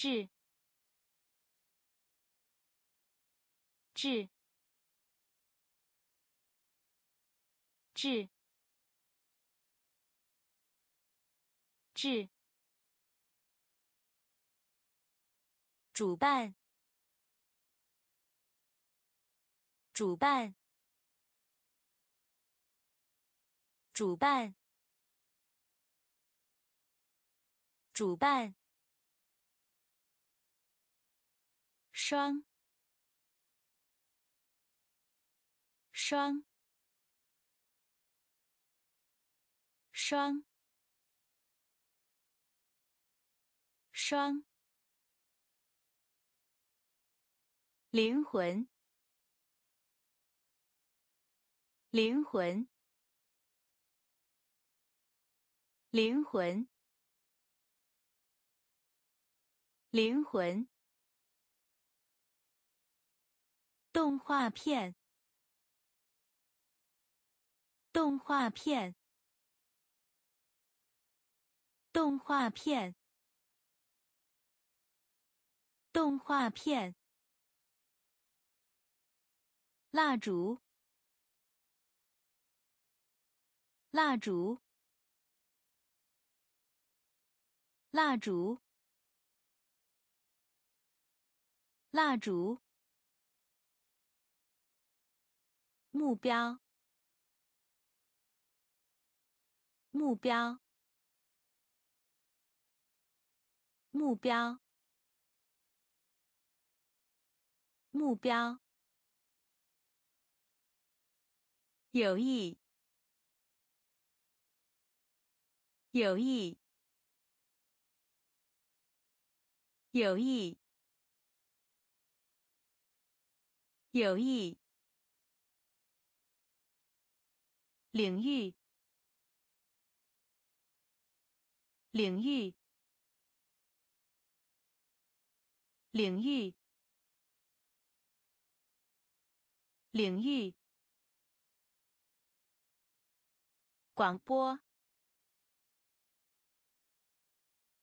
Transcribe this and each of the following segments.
治治治治主办主办主办主办双。双。双。双。灵魂。灵魂。灵魂。灵魂。动画片，动画片，动画片，动画片，蜡烛，蜡烛，蜡烛，蜡烛。目标，目标，目标，目标。有意，有意，有意，有意。领域，领域，领域，领域。广播，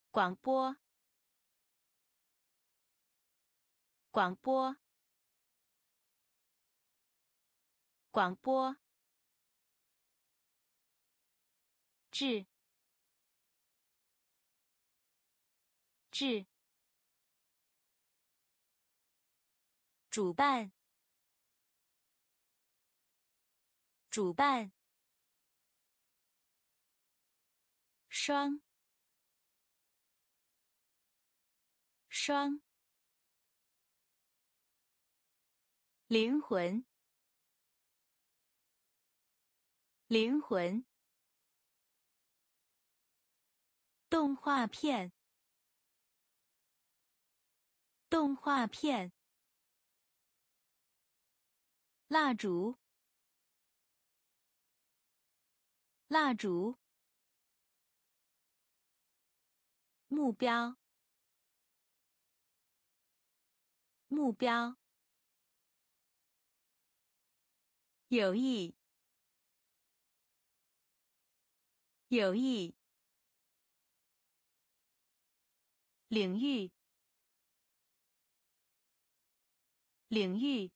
广播，广播，广播。治治主办主办双双灵魂灵魂。动画片，动画片，蜡烛，蜡烛，目标，目标，有意，有意。领域，领域，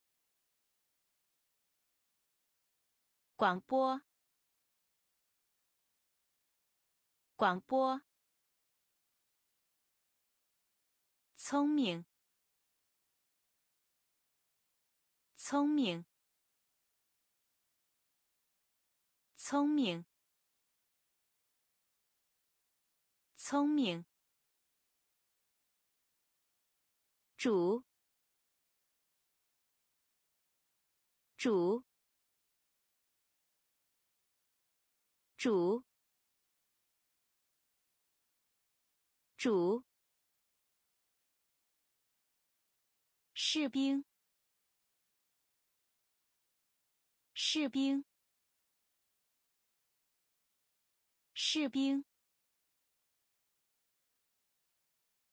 广播，广播，聪明，聪明，聪明，聪明。主，主，主，主，士兵，士兵，士兵，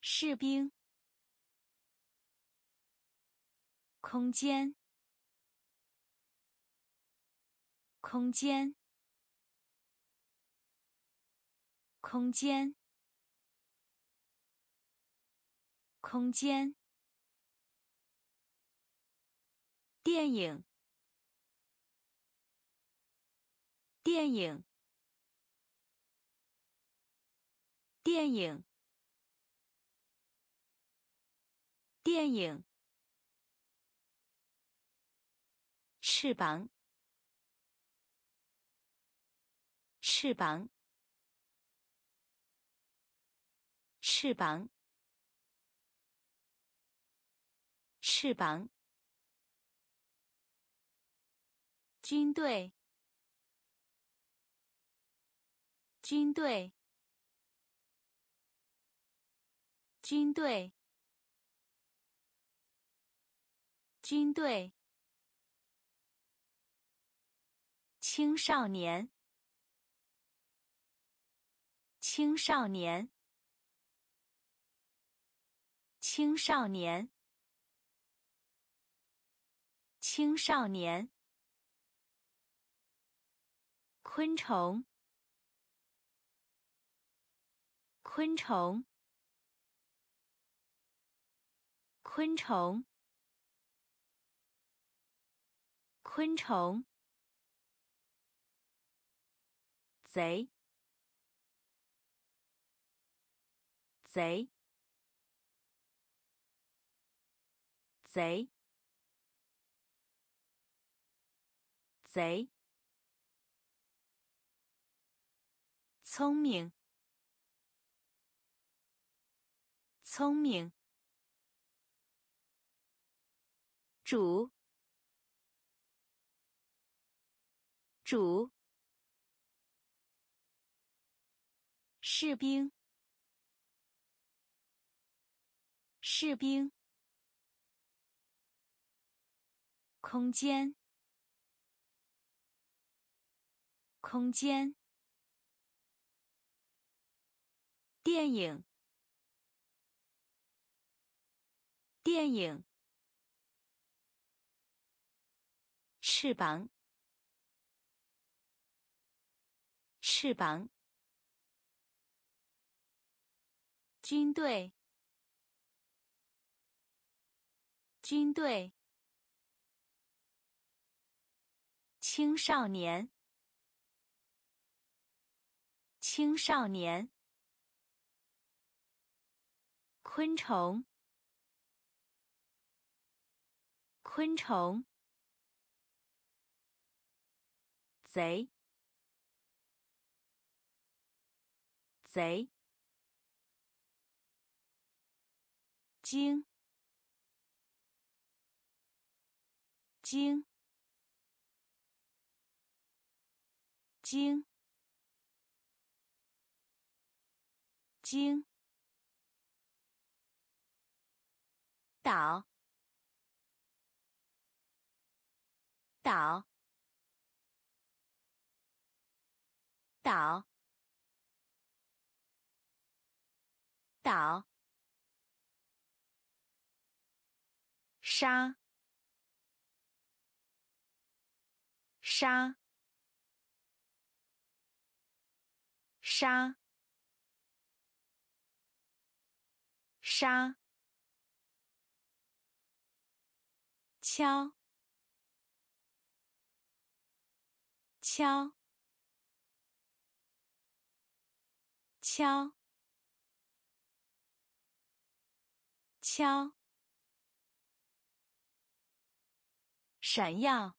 士兵。空间，空间，空间，空间，电影，电影，电影，电影，翅膀，翅膀，翅膀。翅膀，军队，军队，军队，军队，青少年，青少年，青少年。青少年，昆虫，昆虫，昆虫，昆虫，贼，贼，贼。贼，聪明，聪明，主，主，士兵，士兵，空间。空间，电影，电影，翅膀，翅膀，军队，军队，青少年。青少年，昆虫，昆虫，贼，贼，精，精，精。经岛岛岛岛沙沙沙。沙，敲，敲，敲，敲，闪耀，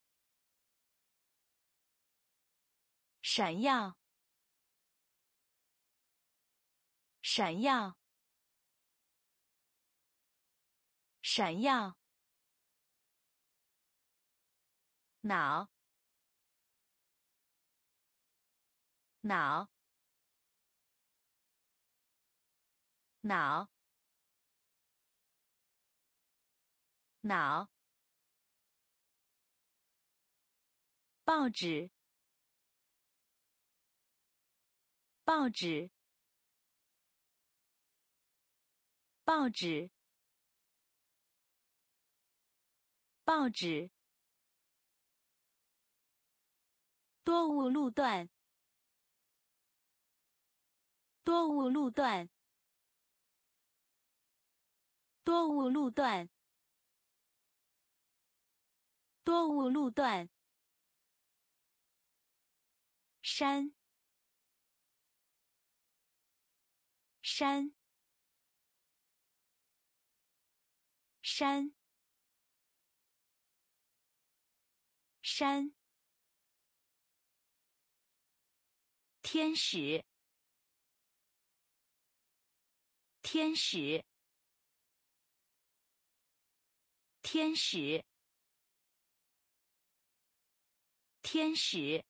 闪耀，闪耀。闪耀，脑，脑，脑，脑，报纸，报纸，报纸。报纸，多雾路段，多雾路段，多雾路段，多雾路段。山，山，山，山。天使，天使，天使，天使。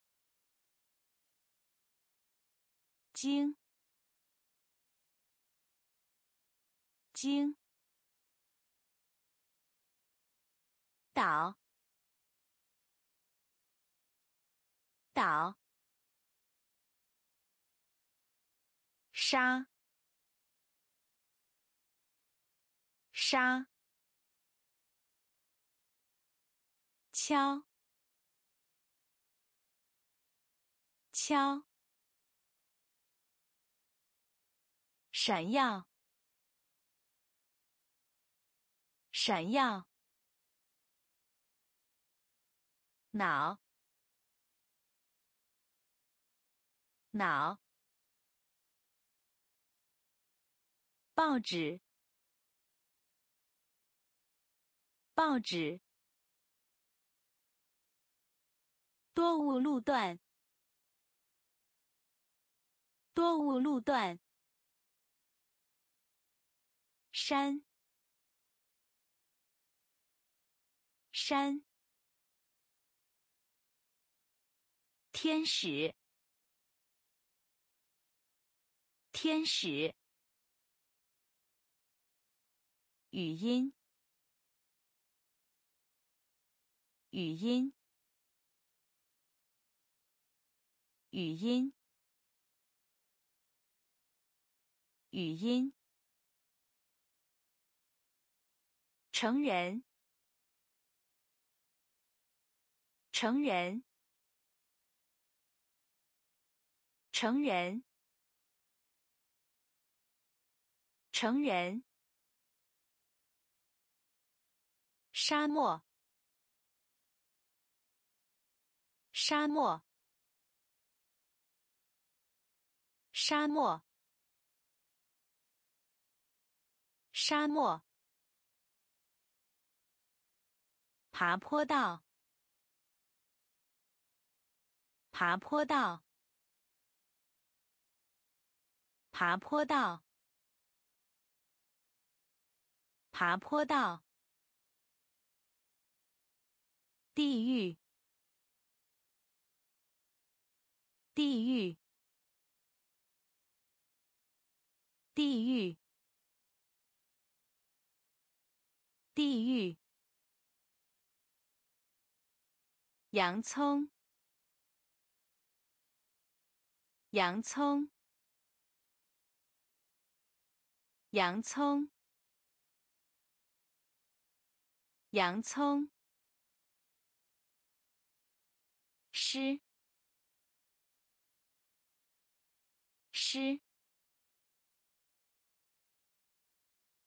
经，经，岛，岛，沙，沙，敲，敲。闪耀，闪耀，脑，脑，报纸，报纸，多雾路段，多雾路段。山，山，天使，天使，语音，语音，语音，语音。成人，成人，成人，成人。沙漠，沙漠，沙漠，沙漠。爬坡道，爬坡道，爬坡道，爬坡道。地狱，地狱，地狱，地狱。洋葱，洋葱，洋葱，洋葱，诗，诗，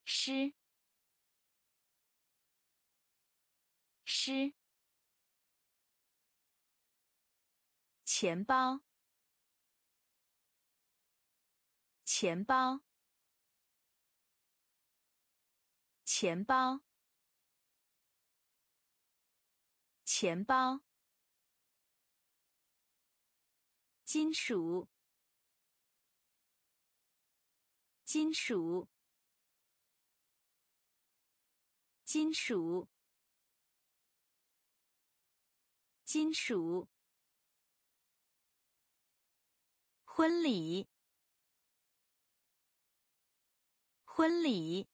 诗，诗。钱包，钱包，钱包，钱包。金属，金属，金属，金属。婚礼，婚礼，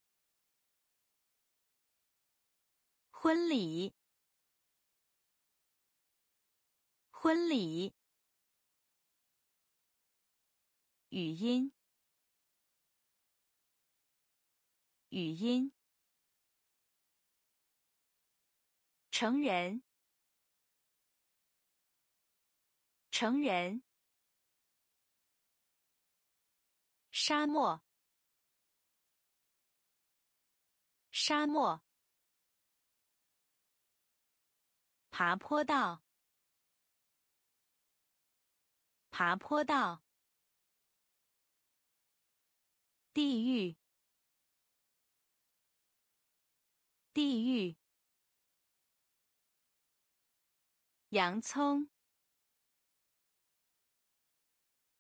婚礼，婚礼。语音，语音。成人，成人。沙漠，沙漠，爬坡道，爬坡道，地狱，地狱，洋葱，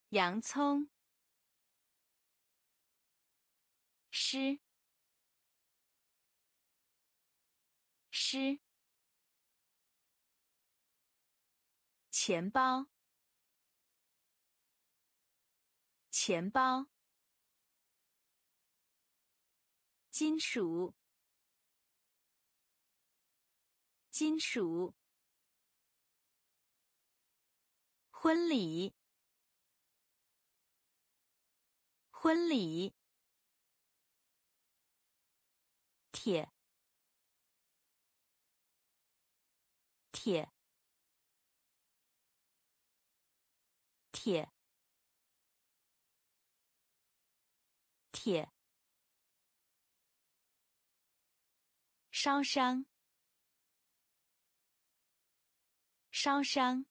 洋葱，诗。诗，钱包，钱包，金属，金属，婚礼，婚礼，铁。铁，铁，铁，烧伤，烧伤，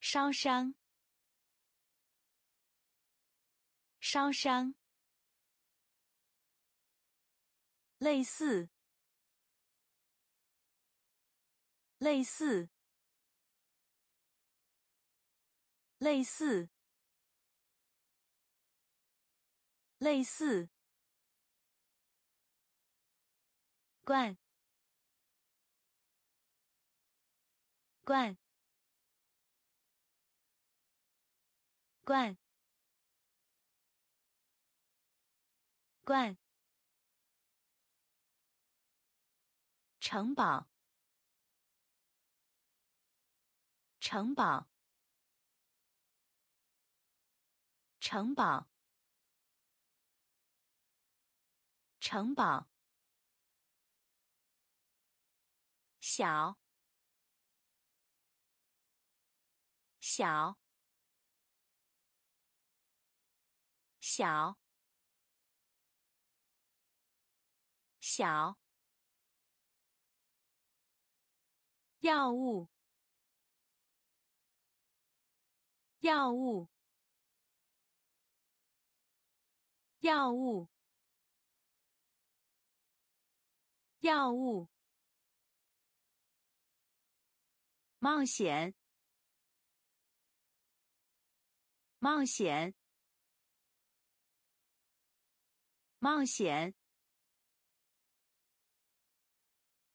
烧伤，烧伤，类似。类似，类似，类似，罐，罐，罐，罐，城堡。城堡，城堡，城堡，小，小，小，小，药物。药物，药物，药物，冒险，冒险，冒险，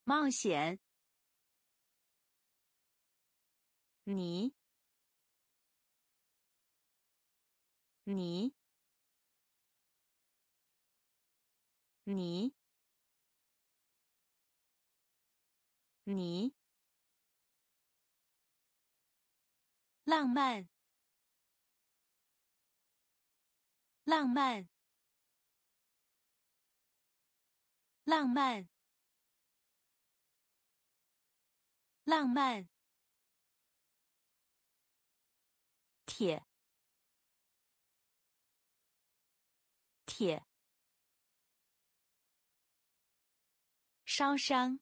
冒险，你。你，你，你，浪漫，浪漫，浪漫，浪漫，铁。铁，烧伤，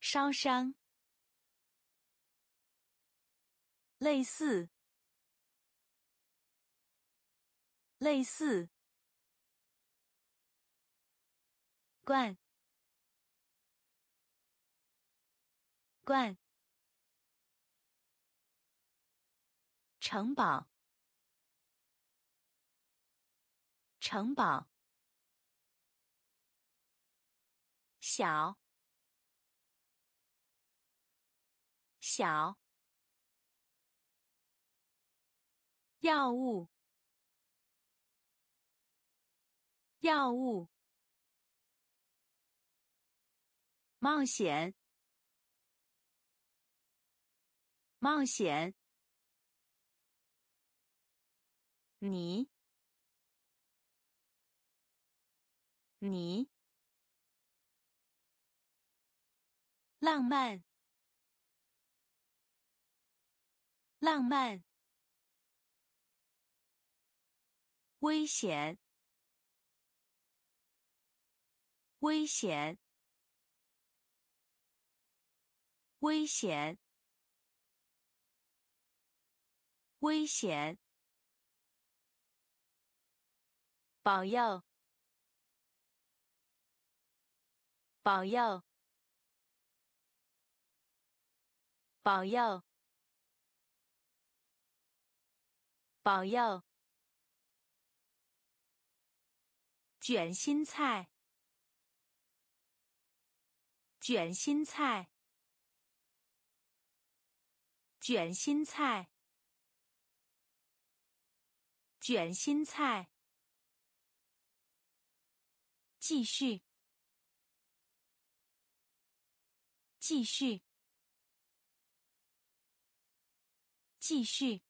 烧伤，类似，类似，罐，罐，城堡。城堡，小，小，药物，药物，冒险，冒险，你。你，浪漫，浪漫，危险，危险，危险，危险。保佑，保佑，保佑，保佑。卷心菜，卷心菜，卷心菜，卷心菜。继续，继续，继续，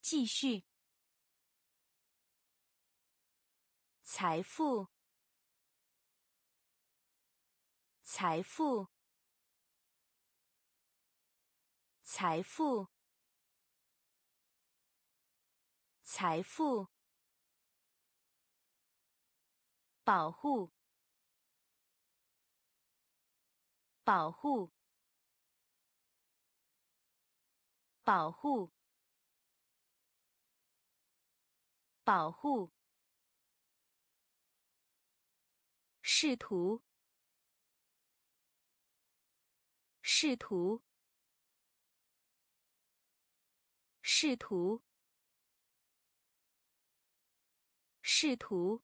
继续。财富，财富，财富，财富。保护，保护，保护，保护。试图，试图，试图，试图。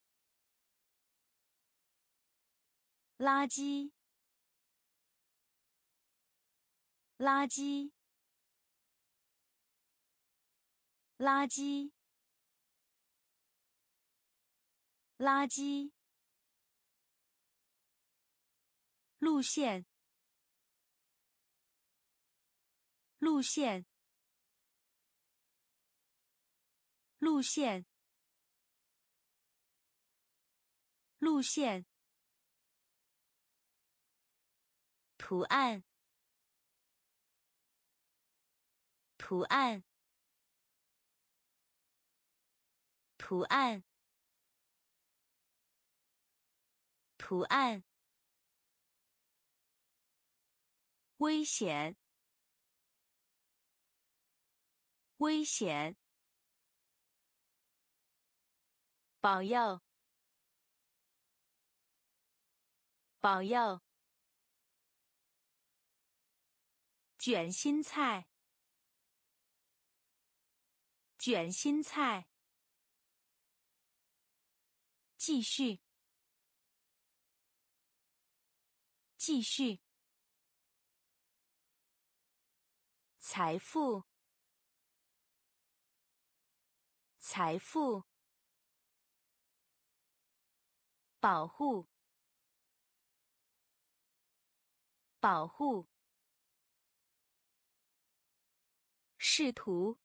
垃圾，垃圾，垃圾，垃圾。路线，路线，路线，路线。图案，图案，图案，图案。危险，危险。保佑，保佑。卷心菜，卷心菜。继续，继续。财富，财富。保护，保护。试图，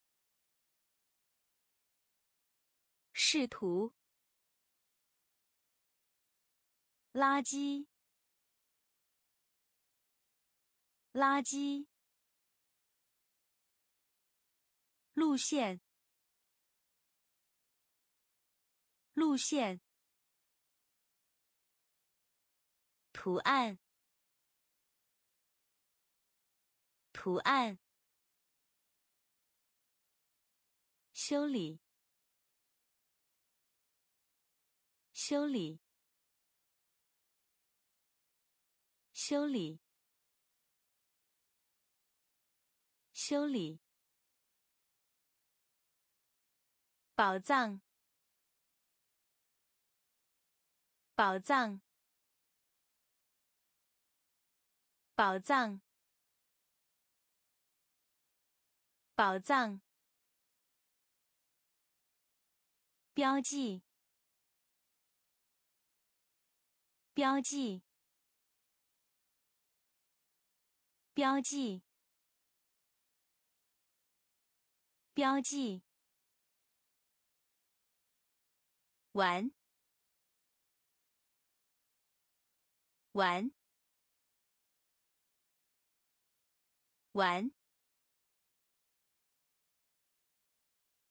试图。垃圾，垃圾。路线，路线。图案，图案。修理，修理，修理，修理。宝藏，宝藏，宝藏，宝藏。标记，标记，标记，标记。玩，玩，玩，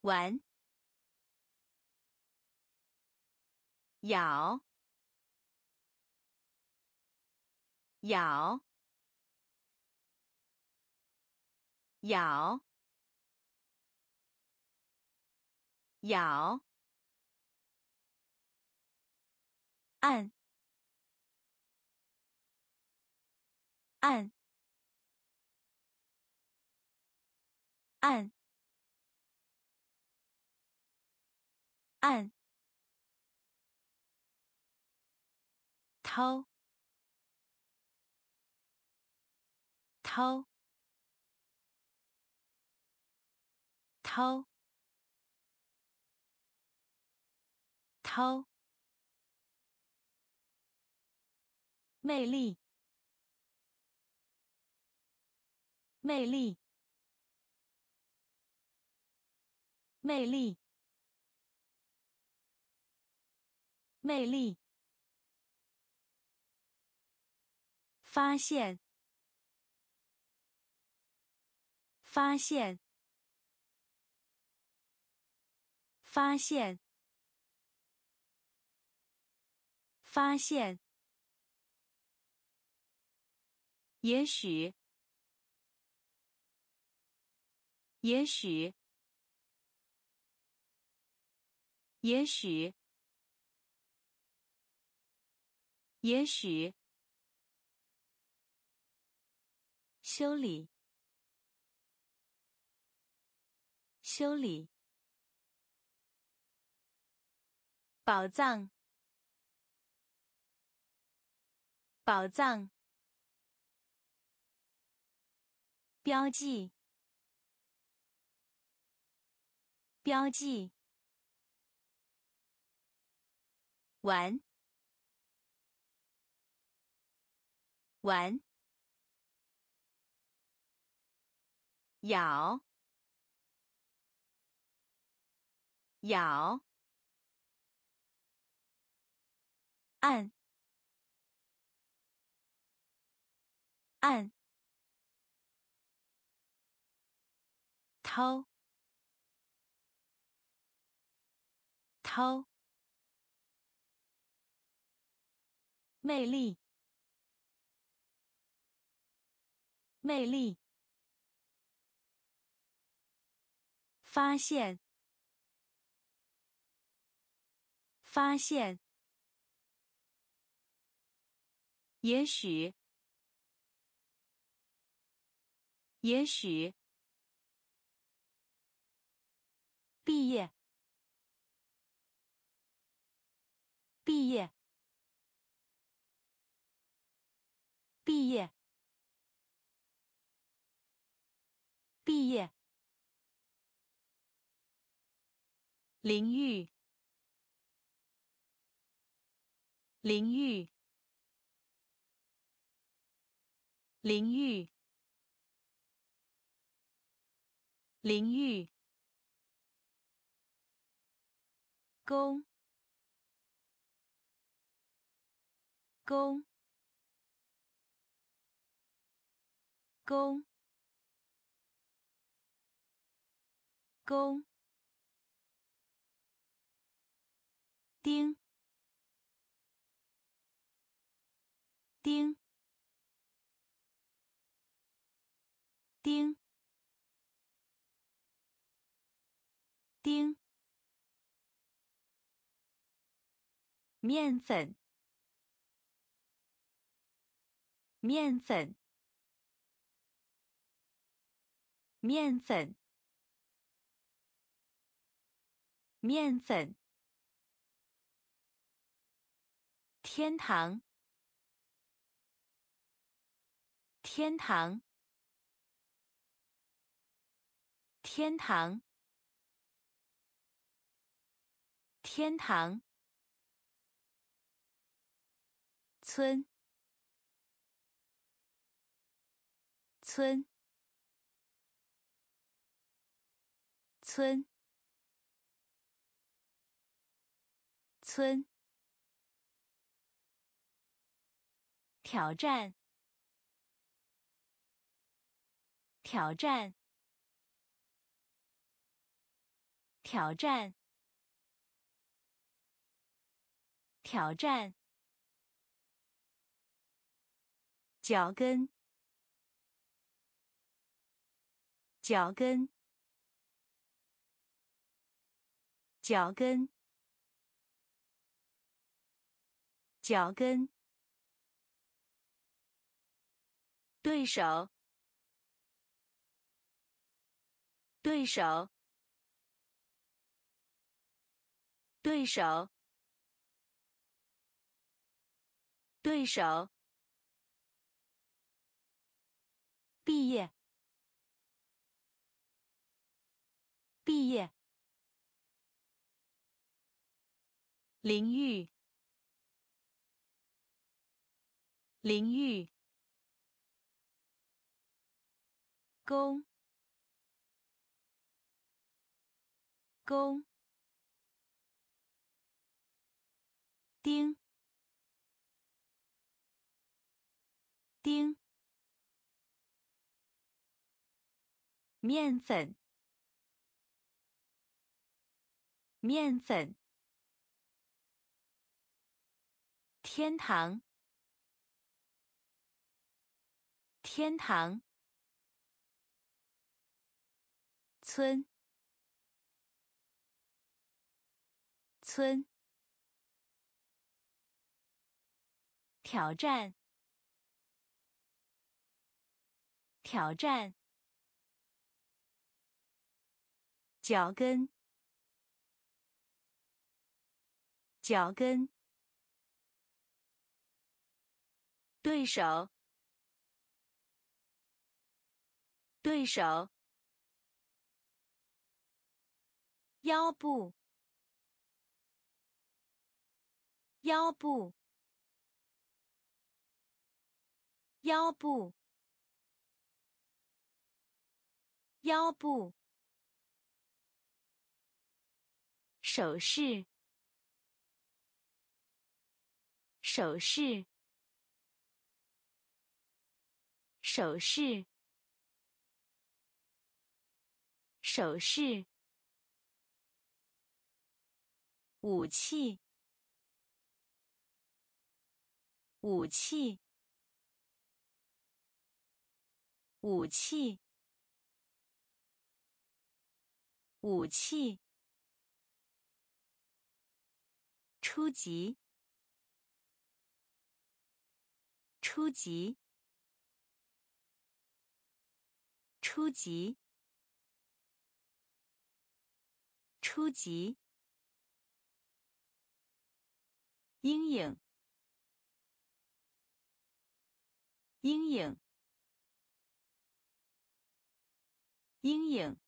玩，咬，咬，咬，咬，按，按。按，按，掏，掏，掏，掏，魅力，魅力。魅力，魅力，发现，发现，发现，发现，也许，也许。也许，也许，修理，修理，宝藏，宝藏，标记，标记。玩，玩，咬，咬，按，按，掏，掏。魅力，魅力，发现，发现，也许，也许，毕业，毕业。毕业，毕业，淋浴，淋浴，淋浴，淋浴，公，公。公，公，丁，丁，丁，丁，面粉，面粉。面粉，面粉，天堂，天堂，天堂，天堂，村，村。村，村，挑战，挑战，挑战，挑战，脚跟，脚跟，脚跟，脚跟，对手，对手。对手，对手，毕业，毕业，淋浴，淋浴，工，工。丁，丁，面粉，面粉，天堂，天堂，村，村。挑战，挑战，脚跟，脚跟，对手，对手，腰部，腰部。腰部，腰部，手势，手势，手势，手势，武器，武器。武器，武器，初级，初级，初级，初级，阴影，阴影。阴影，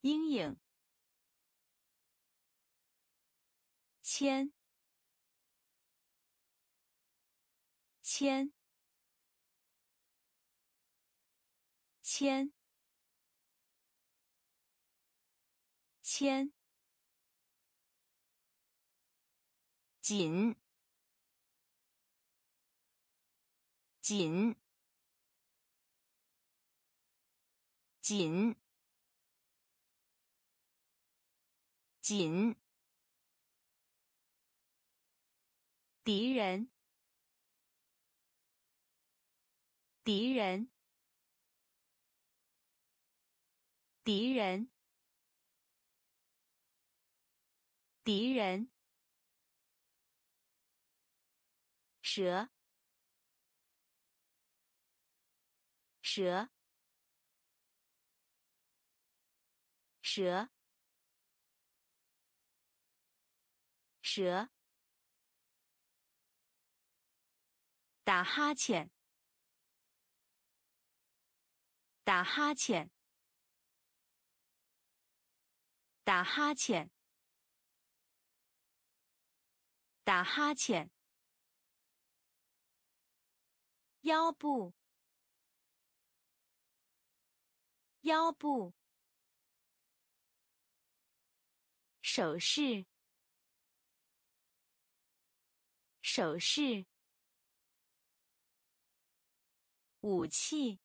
阴影，签，签，签，签，紧，紧。紧，紧，敌人，敌人，敌人，敌人，蛇，蛇。蛇，蛇，打哈欠，打哈欠，打哈欠，打哈欠，腰部，腰部。手势，手势，武器，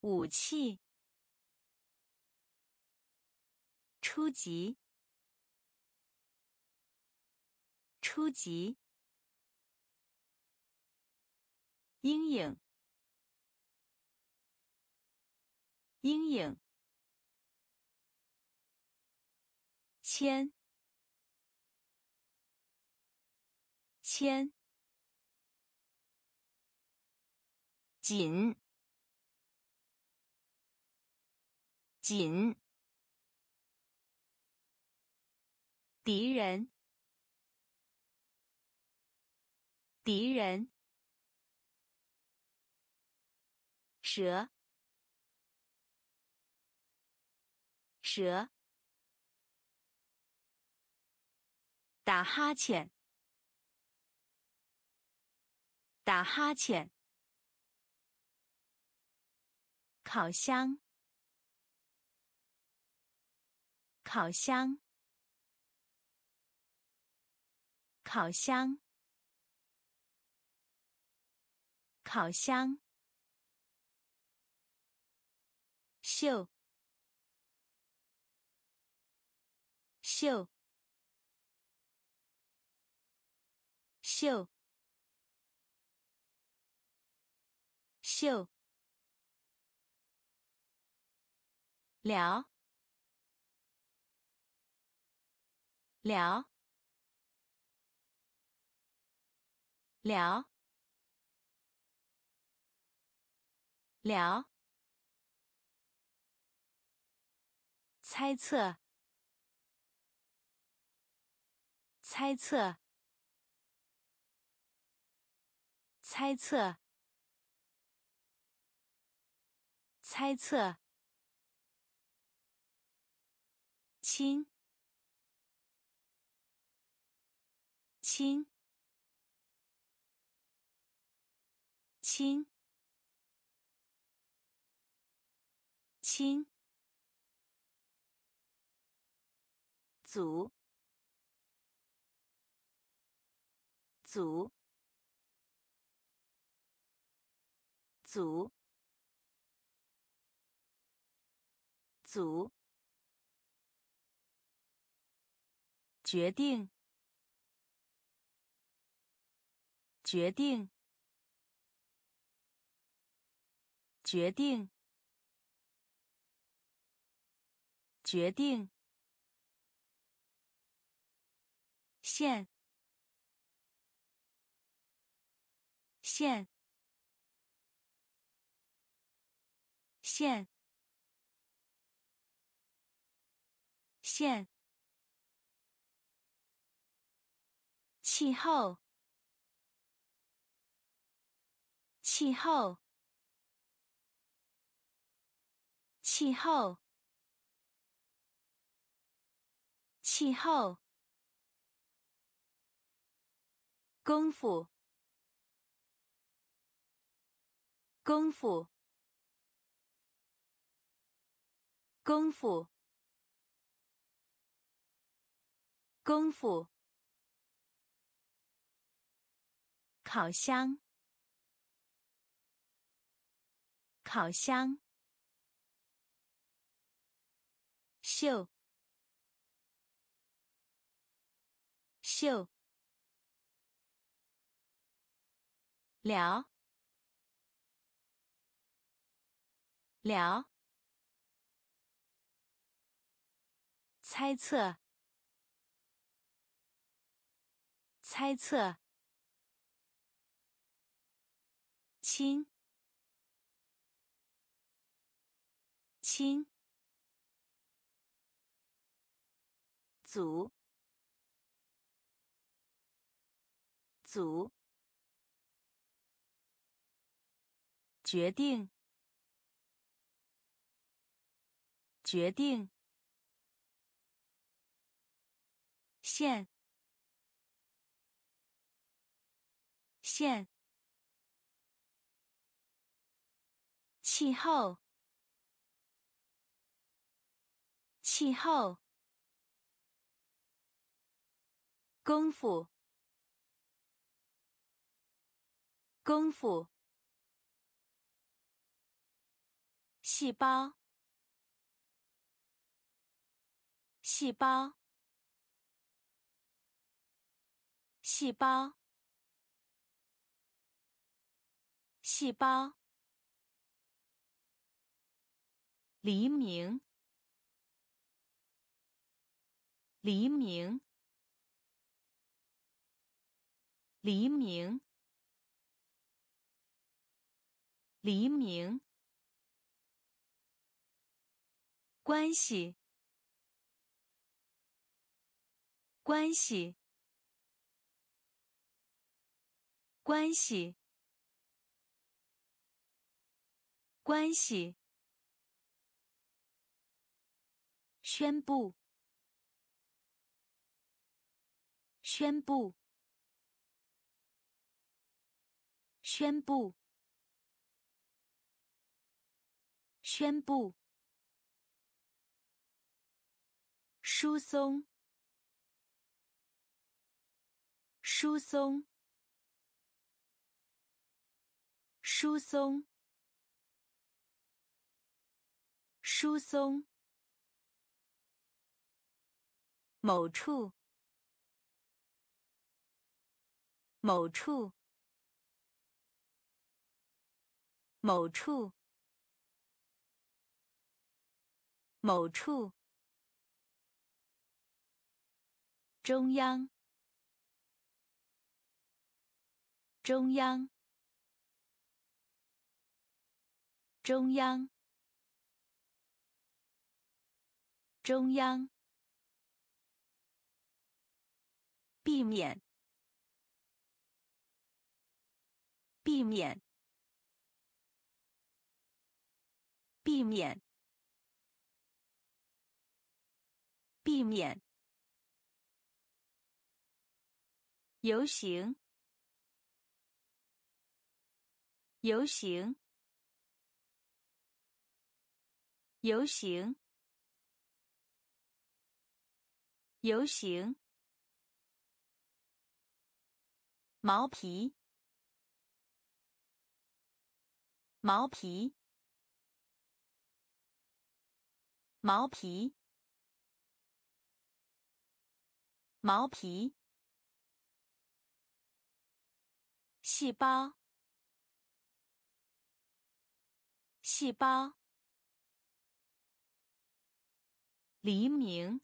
武器，初级，初级，阴影，阴影，签，签。紧，紧，敌人，敌人，蛇，蛇，打哈欠，打哈欠。烤箱，烤箱，烤箱，烤箱，秀，秀，秀，秀。聊，聊，聊，聊。猜测，猜测，猜测，猜测。亲，亲，亲，亲，组，组，组，组。决定，决定，决定，决定。线，线，线，线。气候，气候，气候，气候。功夫，功夫，功夫，功夫。烤箱，烤箱，秀，秀，聊，聊，猜测，猜测。亲，亲，组，组，决定，决定，线，线。气候，气候，功夫，功夫，细胞，细胞，细胞，细胞。黎明，黎明，黎明，黎明。关系，关系，关系，关系。宣布，宣布，宣布，宣布。疏松，疏松，疏松，疏松。某处，某处，某处，某处。中央，中央，中央，中央。避免，避免，避免，避免。游行，游行，游行，游行。毛皮，毛皮，毛皮，毛皮。细胞，细胞。黎明，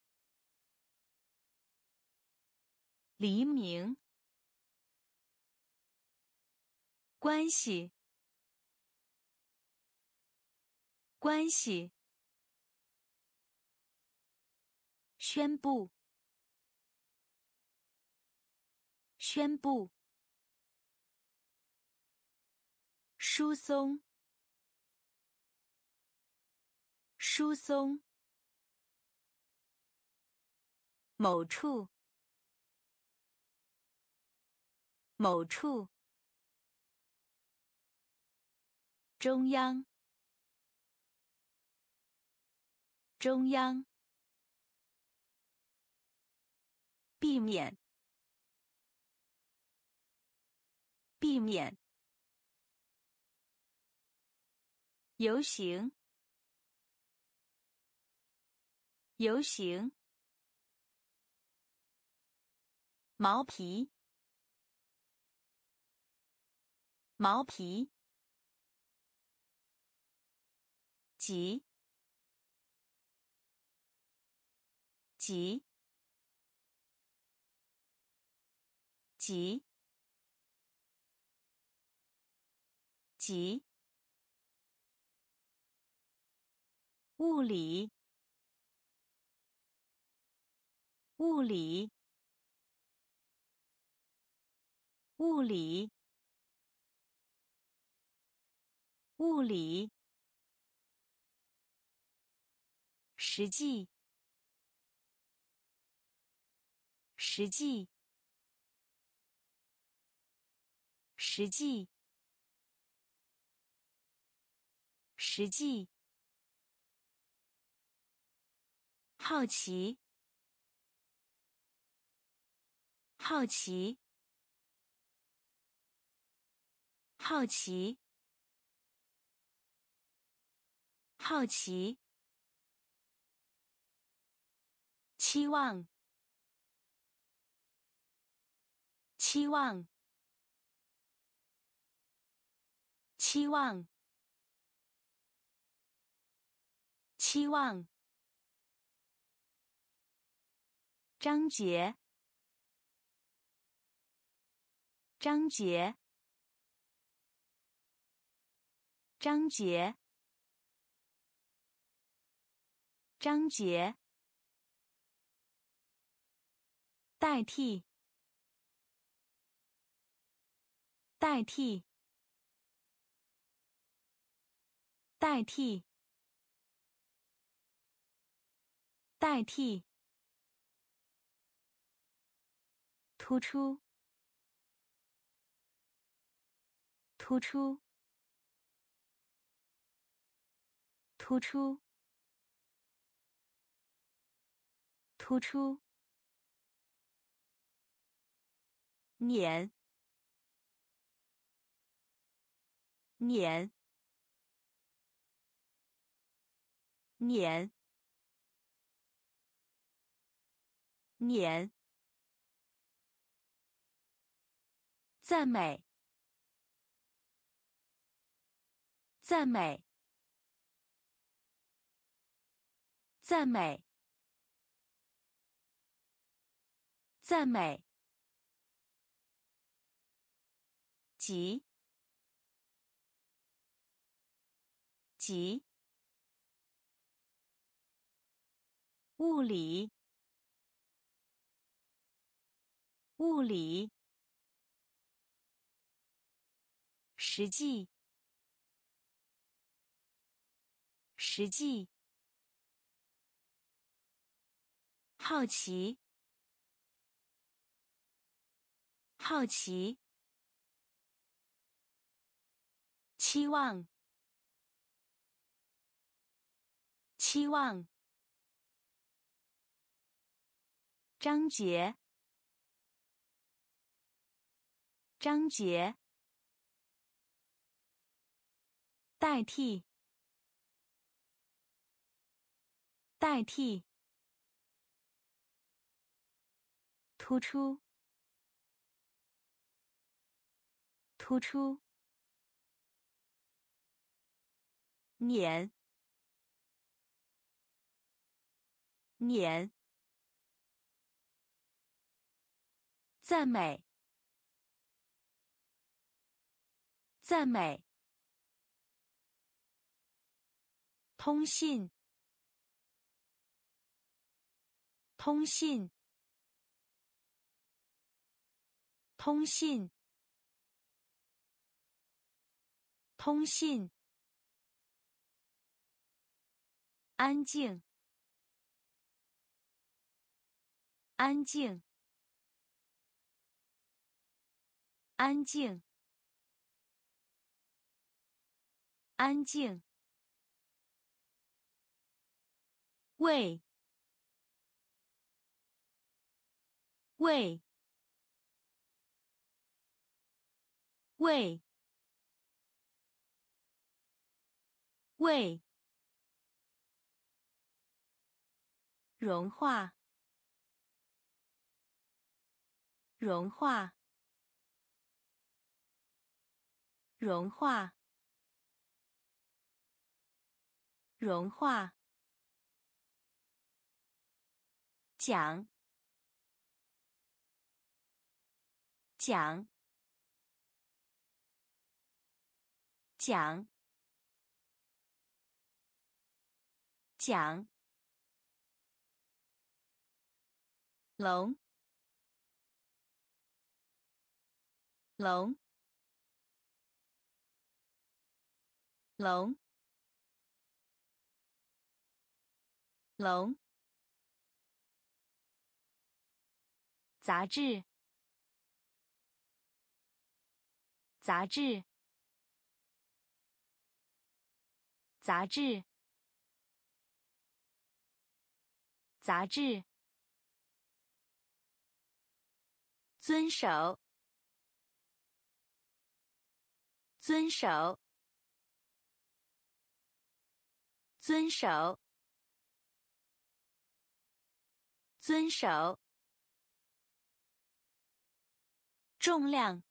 黎明。关系，关系。宣布，宣布。疏松，疏松。某处，某处。中央，中央。避免，避免。游行，游行。毛皮，毛皮。急，急，急，急。物理，物理，物理，物理。实际，实际，实际，实际。好奇，好奇，好奇，好奇，期望，期望，期望，期望。章节，章节，章节，章节，代替，代替，代替，代替。突出，突出，突出，突出，碾，碾，碾，碾。赞美，赞美，赞美，赞美。急，急。物理，物理。实际，实际。好奇，好奇。期望，期望。章节，章节。代替，代替，突出，突出，碾，碾，赞美，赞美。通信，通信，通信，通信。安静，安静，安静，安静。喂，喂，喂，喂，融化，融化，融化，融化。讲，讲，讲，讲，龙，龙，龙，龙。杂志，杂志，杂志，杂志。遵守，遵守，遵守，遵守。重量，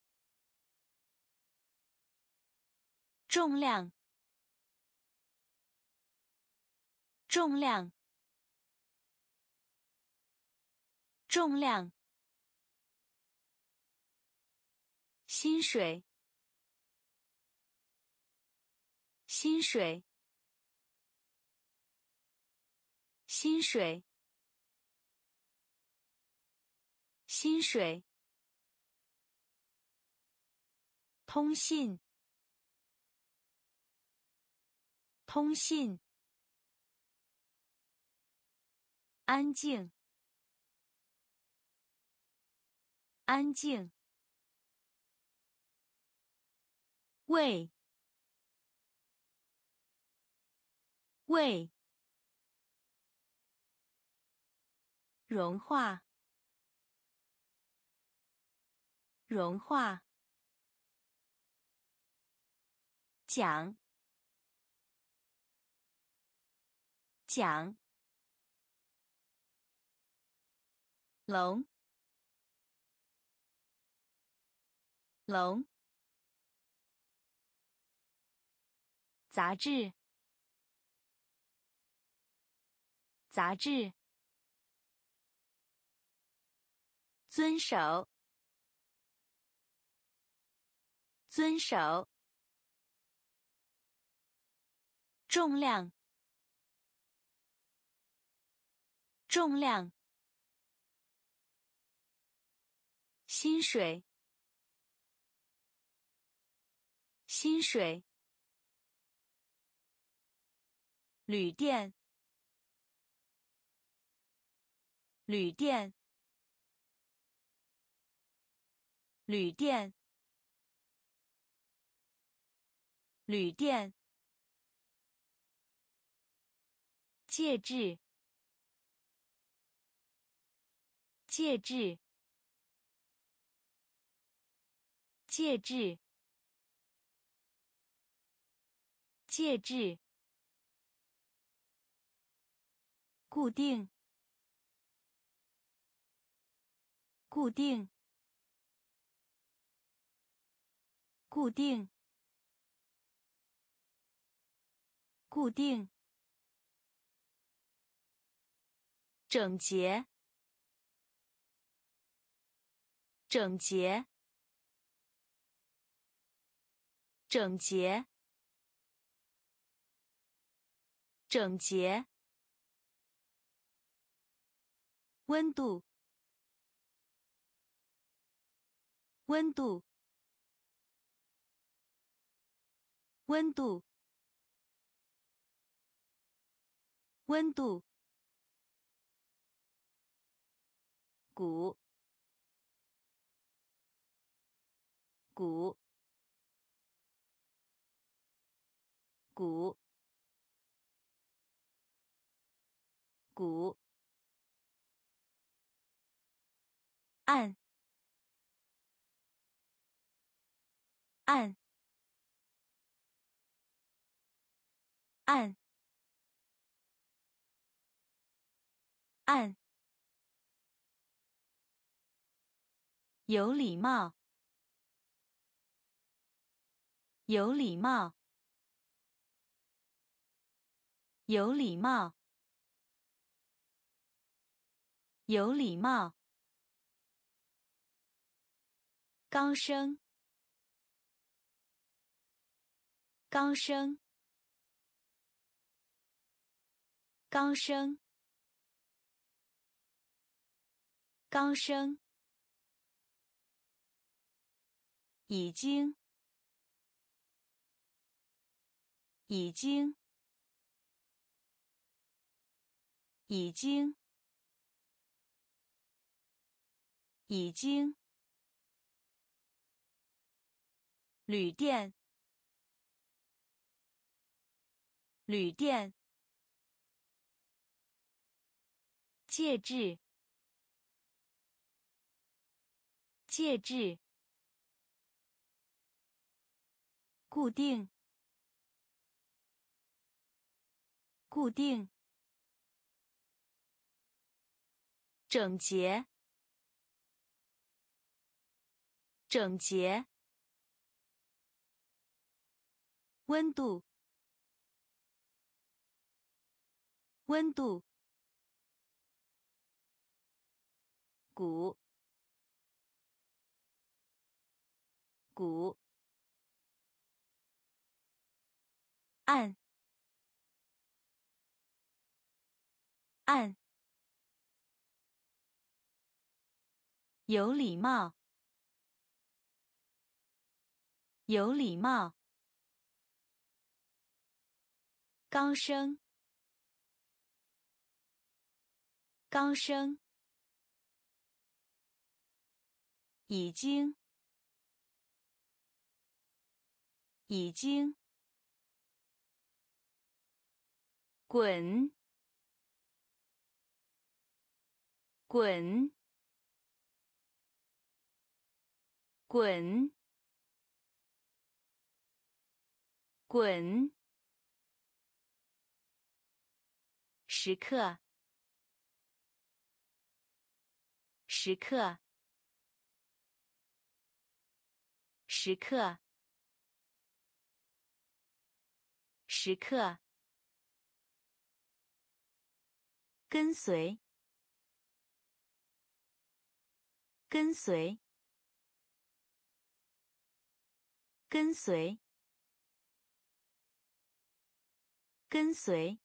重量，重量，重量。薪水，薪水，薪水，薪水。通信，通信。安静，安静。喂，喂。融化，融化。讲，讲。龙，龙。杂志，杂志。遵守，遵守。重量，重量。薪水，薪水。旅店，旅店，旅店，旅店。介质，介质，介质，介质。固定，固定，固定，固定。整洁，整洁，整洁，整洁。温度，温度，温度，温度。鼓，鼓，鼓，鼓。按，按，按，按。有礼貌，有礼貌，有礼貌，有礼貌。高声，高声，高声，高声。已经，已经，已经，已经。旅店，旅店。戒指，戒指。固定，固定，整洁，整洁，温度，温度，鼓，鼓。按，按，有礼貌，有礼貌，高声，高声，已经，已经。滚，滚，滚，滚！时刻，时刻，时刻，时刻。跟随，跟随，跟随，跟随。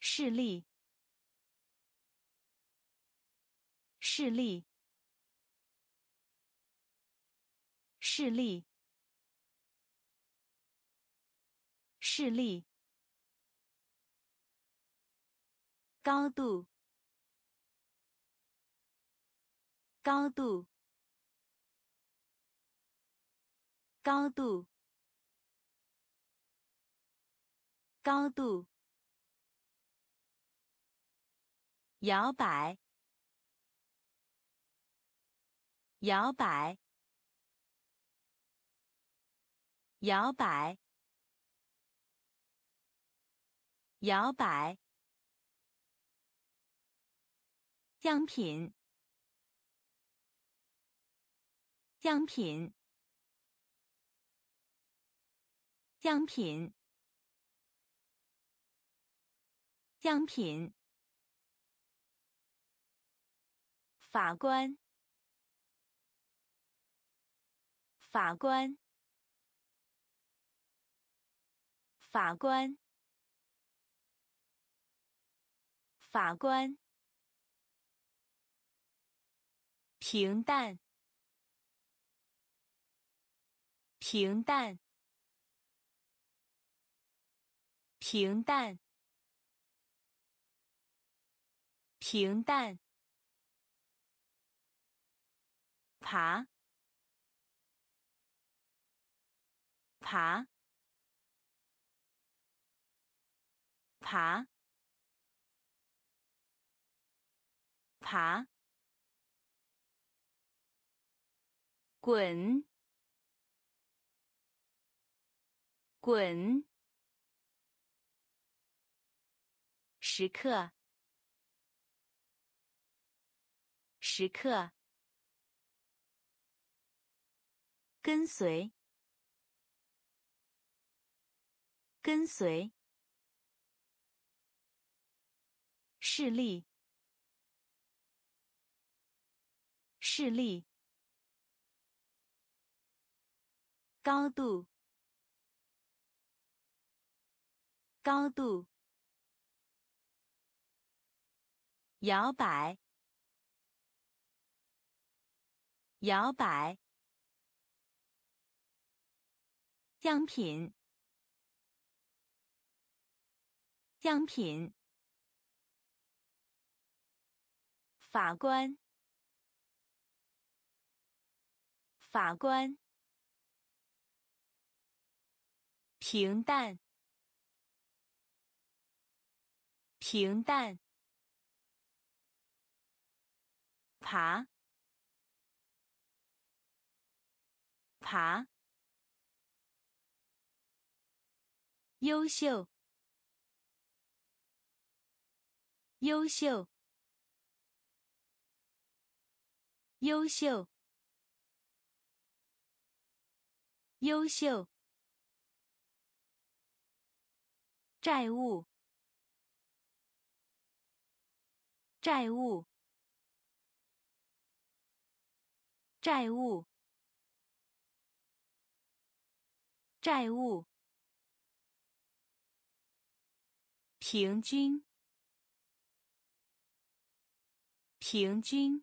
视力，视力，视力，视力。高度，高度，高度，高度。摇摆，摇摆，摇摆，摇摆。样品，样品，样品，样品。法官，法官，法官，法官。平淡，平淡，平淡，平淡。爬，爬，爬，爬。滚，滚！时刻，时刻，跟随，跟随，视力，视力。高度，高度，摇摆，摇摆，样品，样品，法官，法官。平淡，平淡。爬，爬，优秀，优秀，优秀，优秀。债务，债务，债务，债务。平均，平均，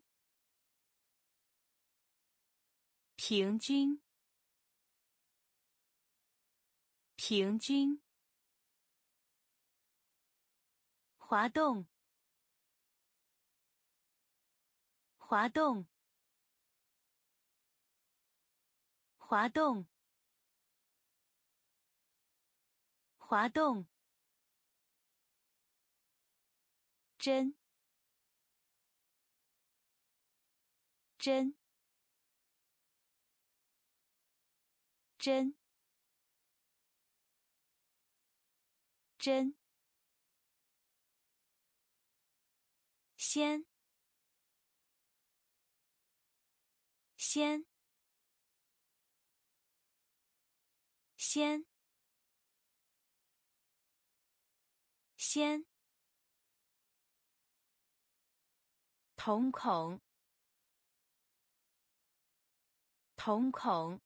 平均，平均。滑动，滑动，滑动，滑动。针，针，针，针。先，先，先，先。瞳孔，瞳孔，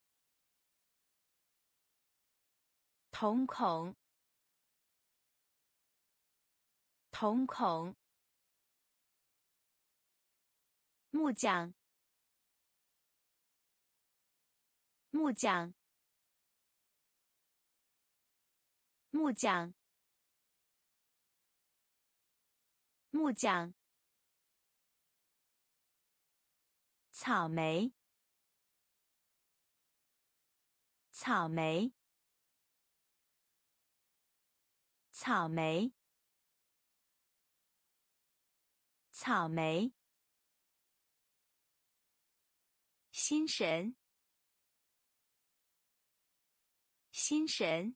瞳孔，瞳孔。木匠，木匠，木匠，木匠。草莓，草莓，草莓，草莓。心神，心神，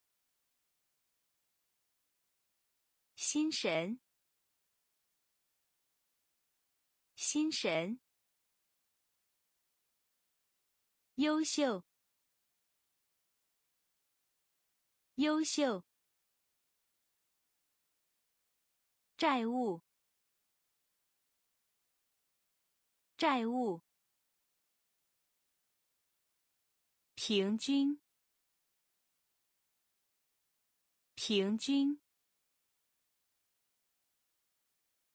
心神，心神。优秀，优秀。债务，债务。平均，平均。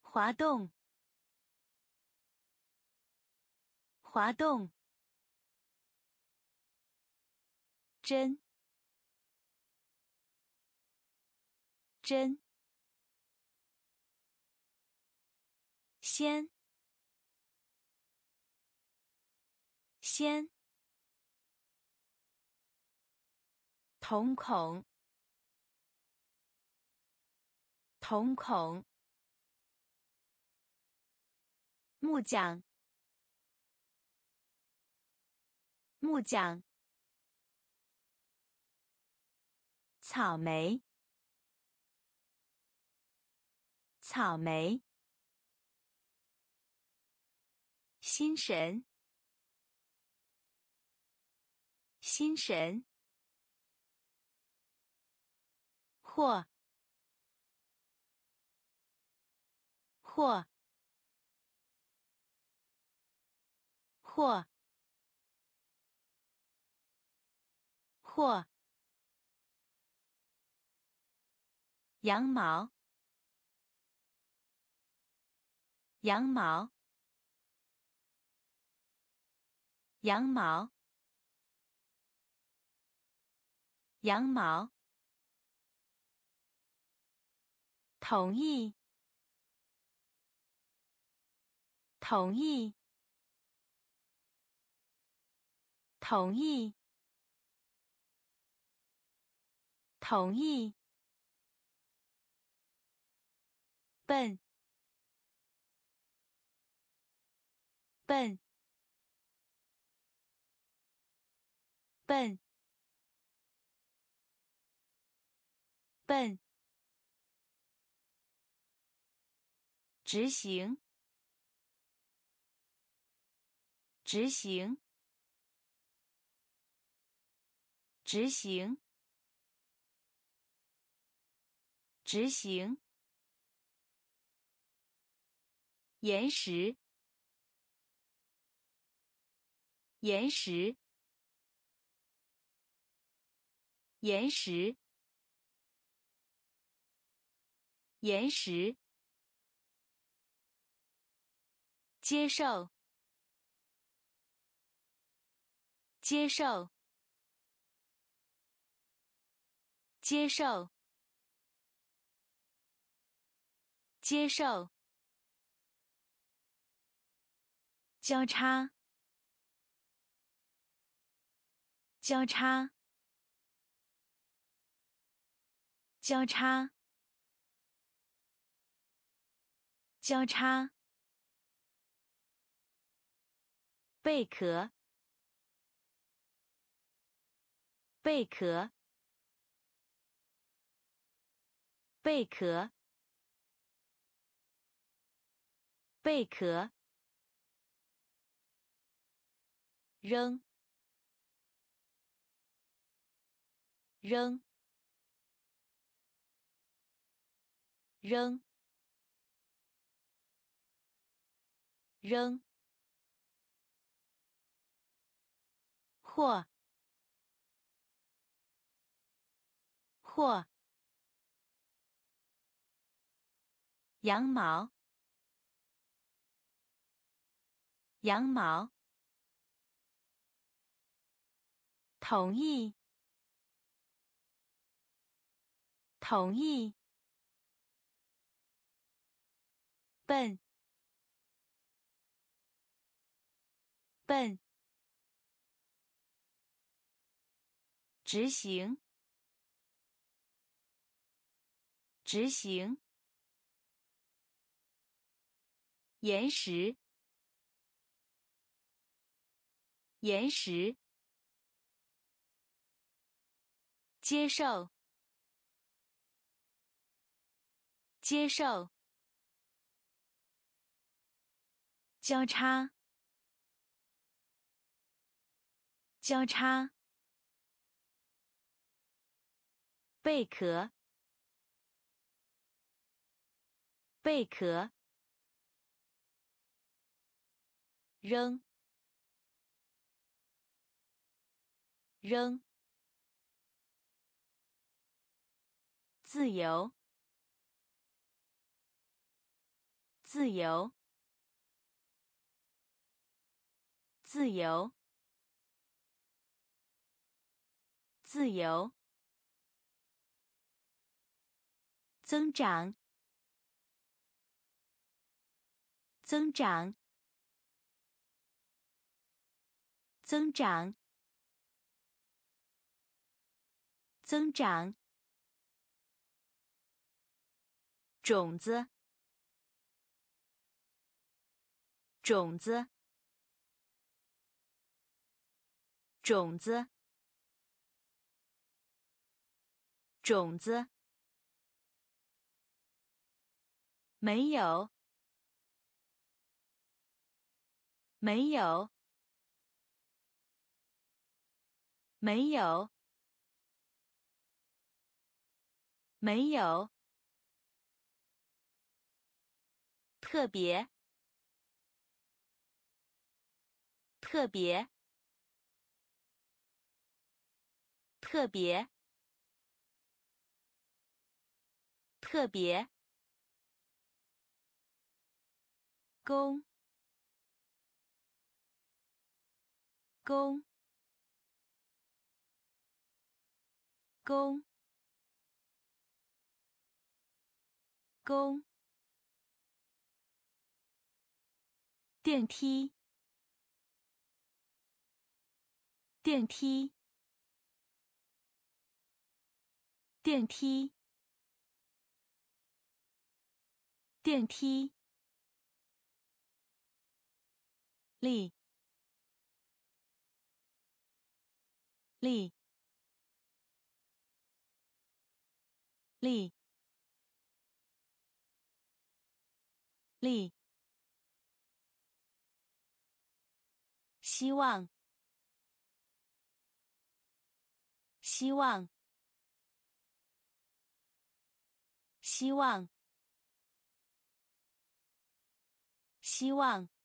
滑动，滑动。针，针。先，先。瞳孔，瞳孔。木匠，木匠。草莓，草莓。心神，心神。或，或，或，或。羊毛，羊毛，羊毛，羊毛。同意，同意，同意，同意。笨，笨，笨。笨，执行，执行，执行，执行。岩石，岩石，岩石，岩石。接受，接受，接受，接受。交叉，交叉，交叉，交叉。贝壳，贝壳，贝壳，贝壳。扔，扔，扔，扔，或，或，羊毛，羊毛。同意，同意。笨，笨。执行，执行。岩石，岩石。接受，接受。交叉，交叉。贝壳，贝壳。扔，扔。自由，自由，自由，自由。增长，增长，增长，增长。种子，种子，种子，种子。没有，没有，没有，没有。特别，特别，特别，特别。公，公，公，公。电梯，电梯，电梯，电梯，力，力，力，力，希望，希望，希望，希望。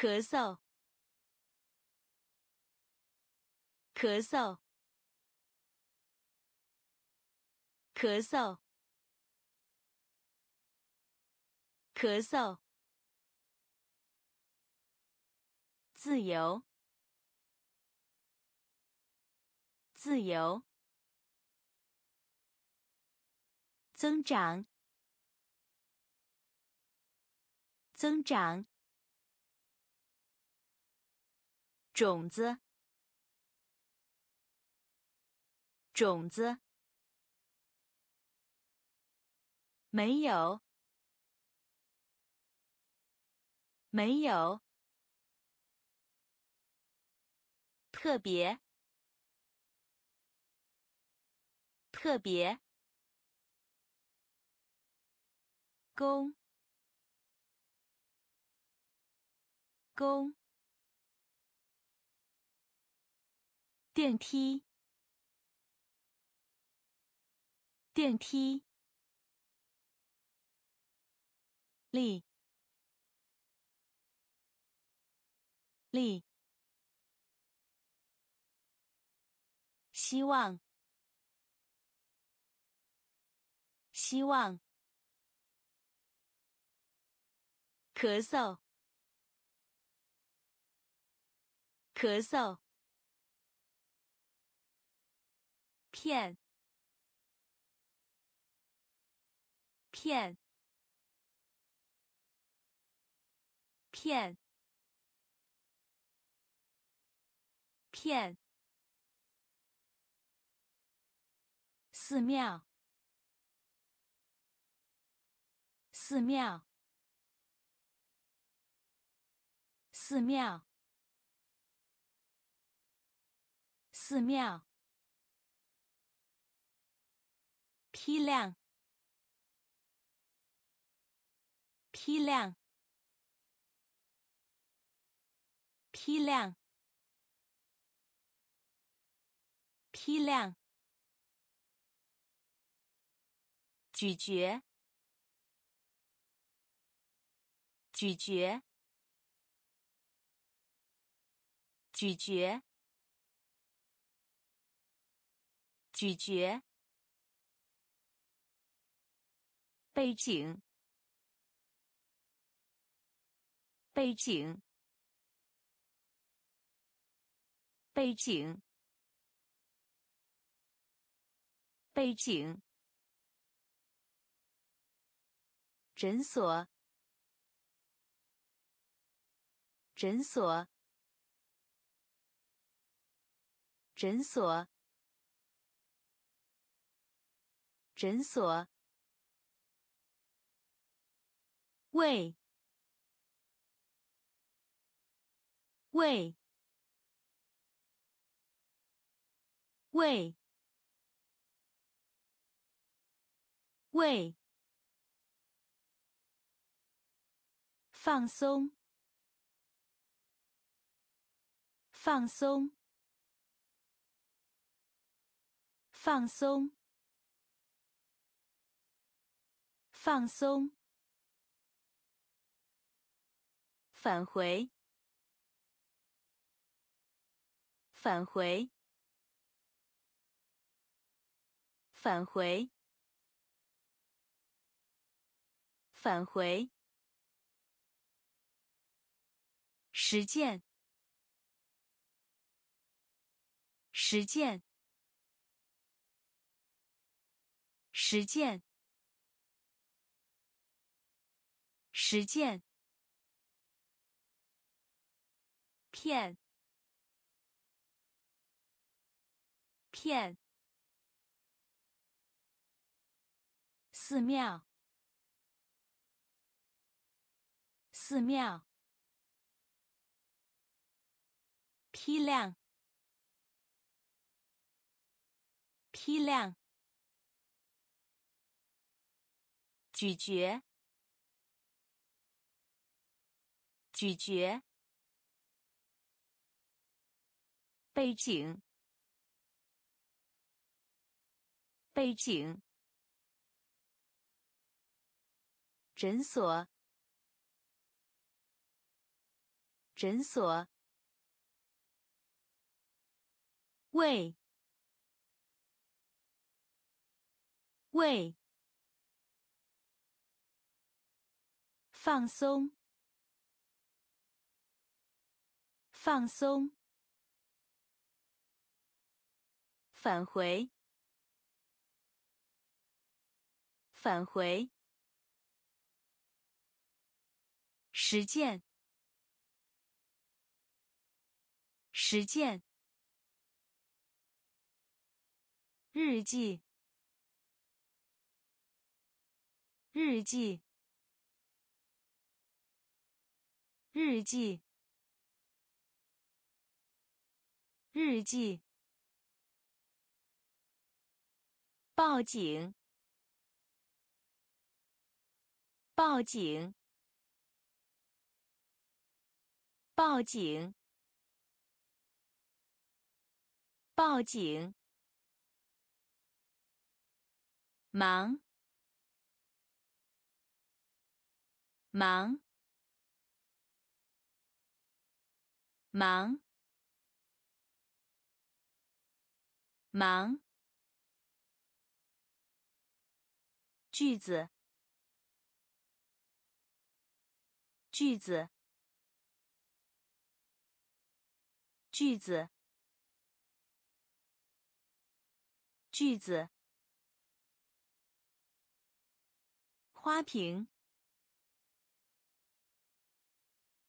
咳嗽，咳嗽，咳嗽，咳嗽。自由，自由。增长，增长。种子，种子，没有，没有，特别，特别，公，公。电梯，电梯，力，力，希望，希望，咳嗽，咳嗽。片，片，片，片。寺庙，寺庙，寺庙，寺庙。批量，批量，批量，批量。咀嚼，咀嚼，咀嚼，咀嚼。背景，背景，背景，背景。诊所，诊所，诊所，诊所。喂，喂，喂，喂，放松，放松，放松，放松。返回，返回，返回，返回。实践，实践，实践，实践。片，片，寺庙，寺庙，批量，批量，咀嚼，咀嚼，背景，背景，诊所，诊所，胃。胃，放松，放松，返回，返回，实践，实践，日记。日记，日记，日记。报警，报警，报警，报警。忙。忙，忙，忙。句子，句子，句子，句子。花瓶。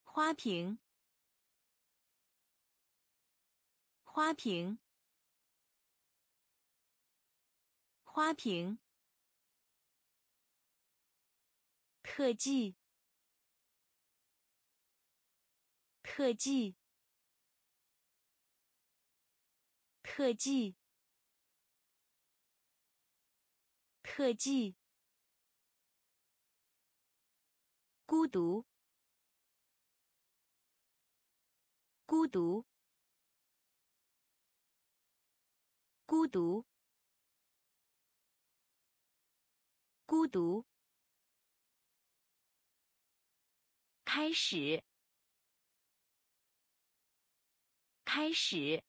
花瓶，花瓶，花瓶。特技，特技，特技，特技。孤独。孤独，孤独，孤独。开始，开始，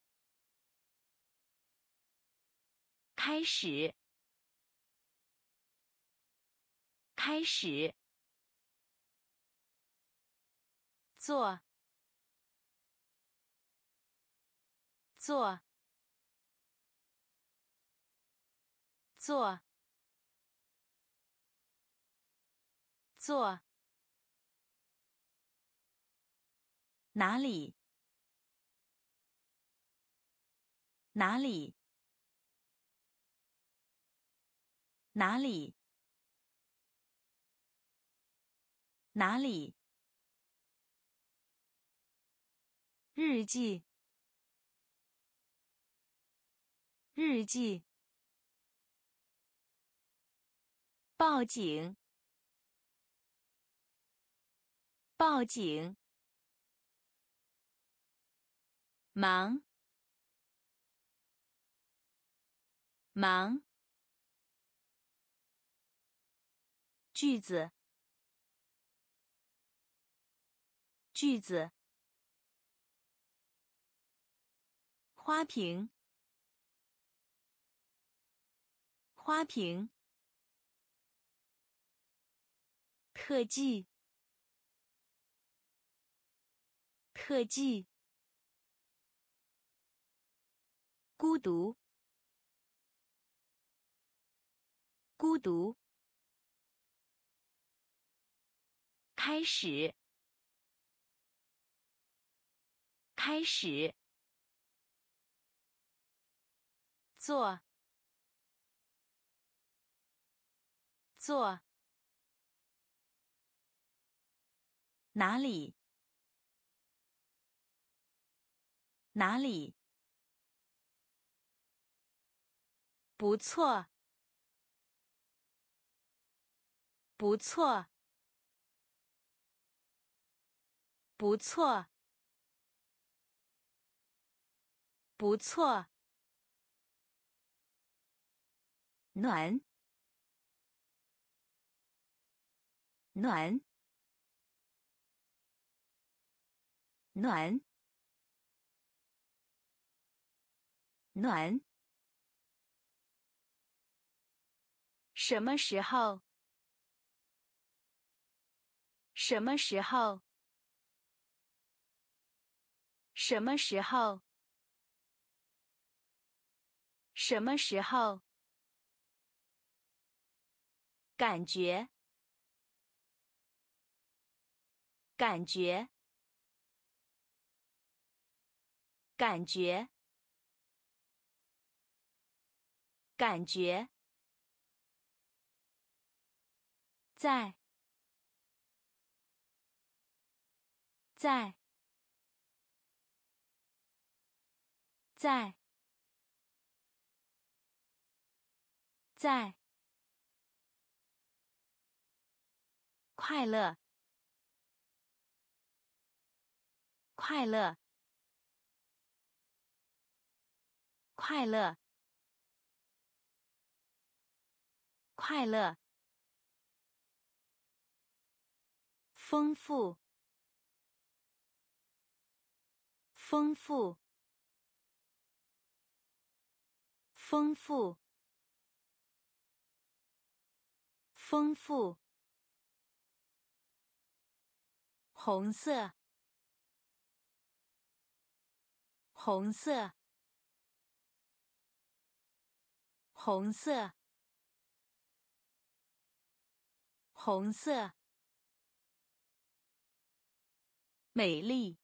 开始，开始。做。做，做，做，哪里？哪里？哪里？哪里？日记。日记。报警。报警。忙。忙。句子。句子。花瓶。花瓶，特技，特技，孤独，孤独，开始，开始，做。做哪里？哪里？不错，不错，不错，不错。暖，暖，暖，暖。什么时候？什么时候？什么时候？什么时候？感觉，感觉，感觉，感觉。在，在，在，在，快乐，快乐，快乐，快乐。丰富，丰富，丰富，丰富。红色，红色，红色，红色。美丽，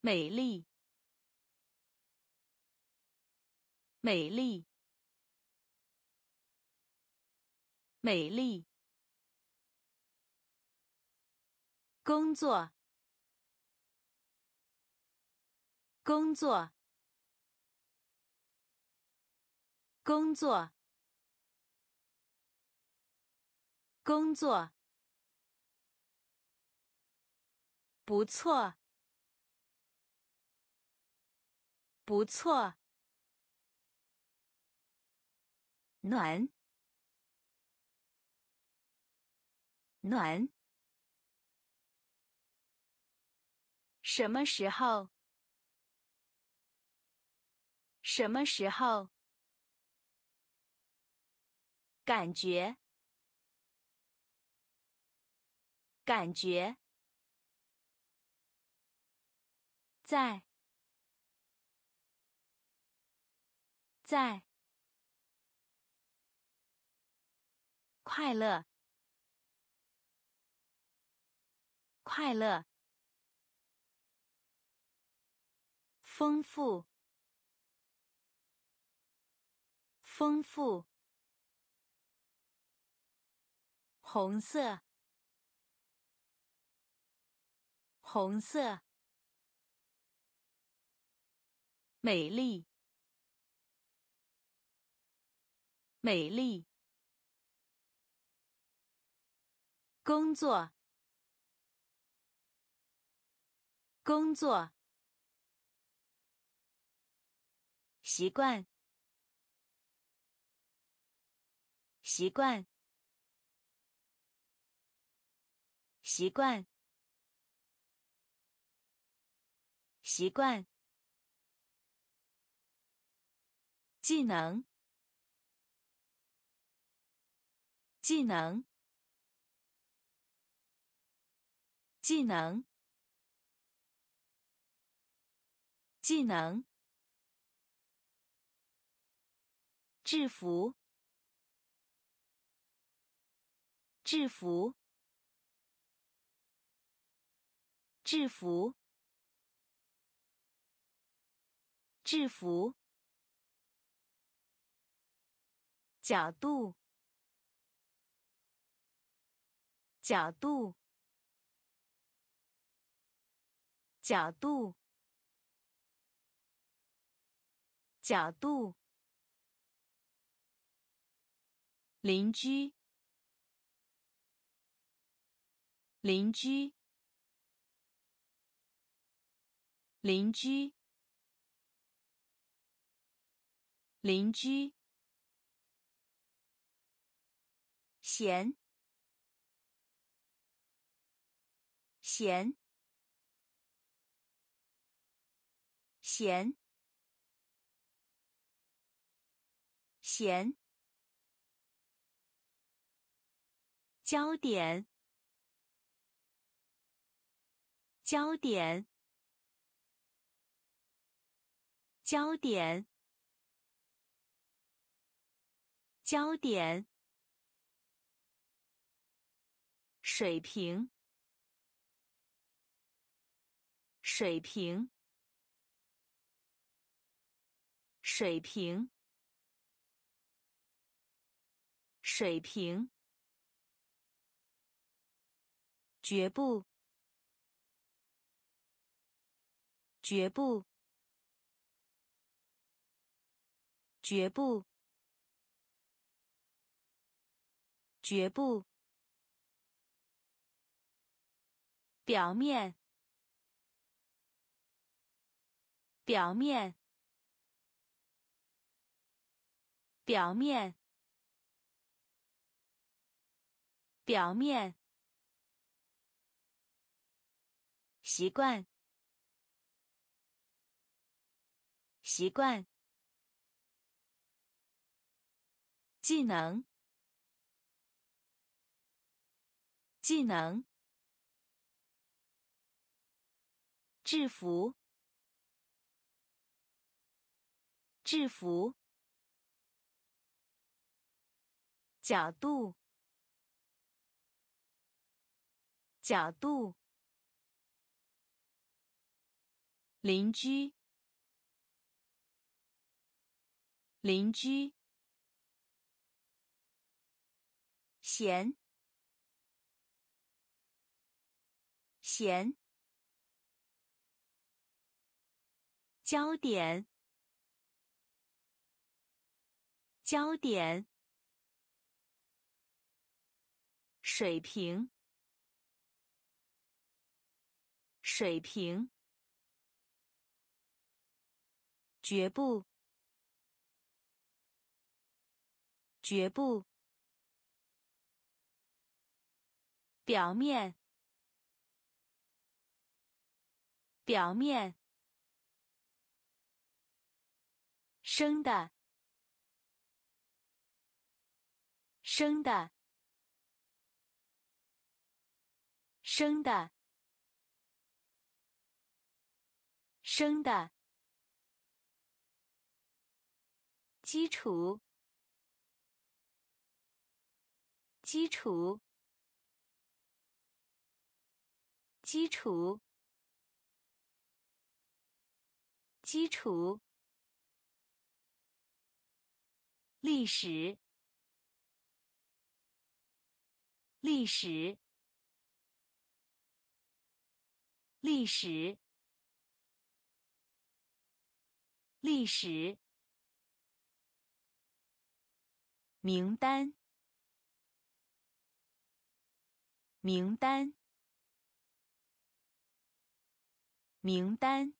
美丽，美丽，美丽。工作，工作，工作，工作。不错，不错。暖，暖。什么时候？什么时候？感觉，感觉。在，在，快乐，快乐，丰富，丰富，红色，红色。美丽，美丽。工作，工作。习惯，习惯，习惯，习惯。技能，技能，技能，技能。制服，制服，制服，制服。角度，角度，角度，角度，邻居，邻居，邻居，邻居，咸，咸，咸。咸，焦点，焦点，焦点，焦点，水平，水平，水平。水平，绝不，绝不，绝不，绝不，表面，表面，表面。表面。习惯，习惯。技能，技能。制服，制服角度。角度，邻居，邻居，咸，咸，焦点，焦点，水平。水平，绝不，绝不，表面，表面，生的，生的，生的。生的，基础，基础，基础，基础，历史，历史，历史。历史名单，名单，名单，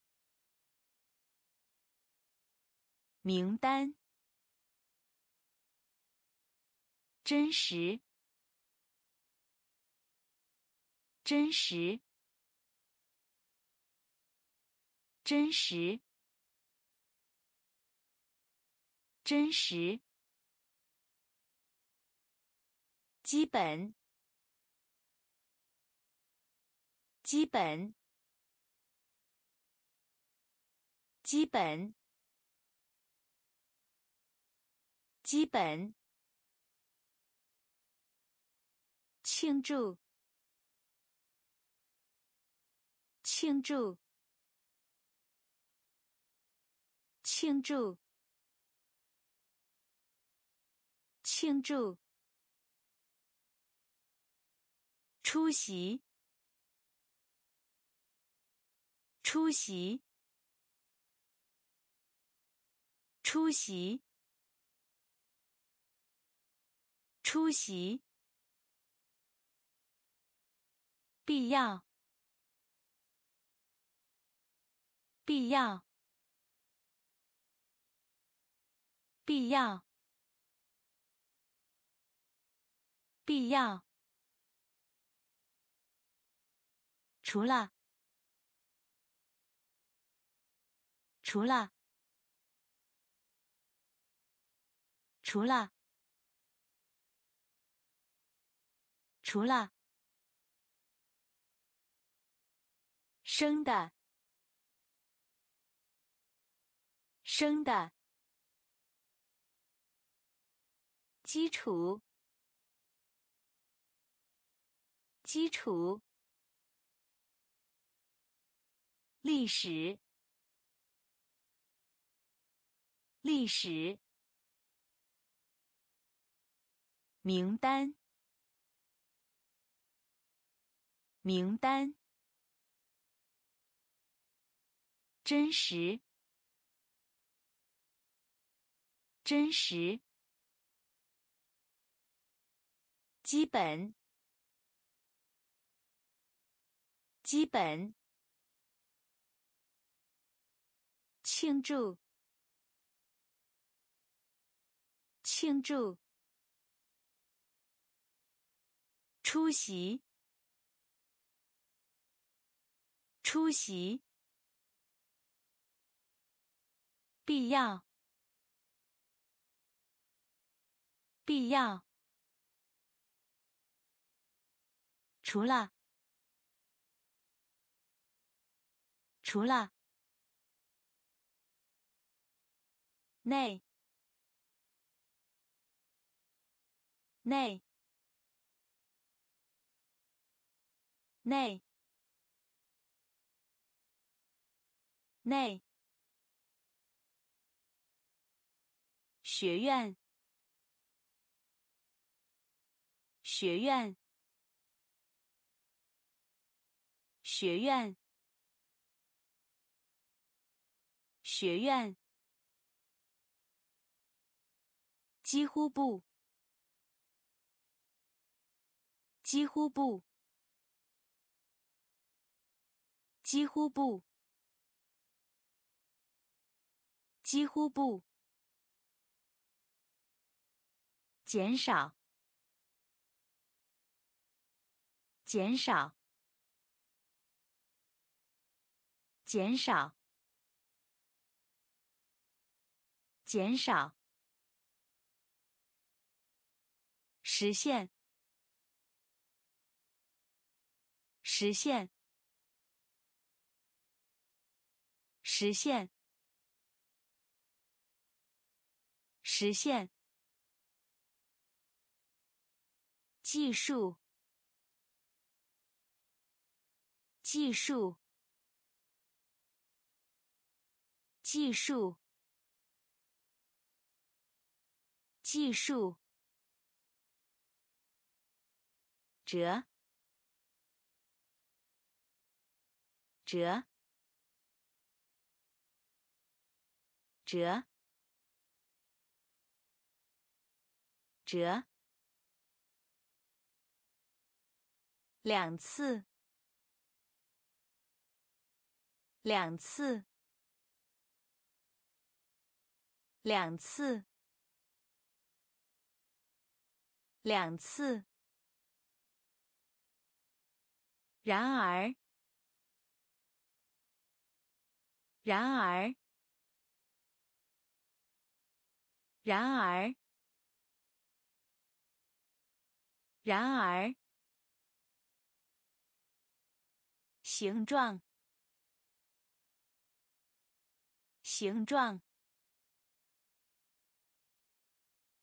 名单，真实，真实，真实。真实，基本，基本，基本，基本，庆祝，庆祝，庆祝。庆祝，出席，出席，出席，出席，必要，必要，必要，必要。除了，除了，除了，除了，生的，生的，基础，基础。历史，历史，名单，名单，真实，真实，基本，基本。庆祝！庆祝！出席！出席！必要！必要！除了！除了！内，内，内，内，学院，学院，学院，学院。几乎不，几乎不，几乎不，几乎不，减少，减少，减少，减少。实现，实现，实现，实现。技术，技术，技术，技术。折，折，折，折，两次，两次，两次，两次。然而，然而，然而，然而，形状，形状，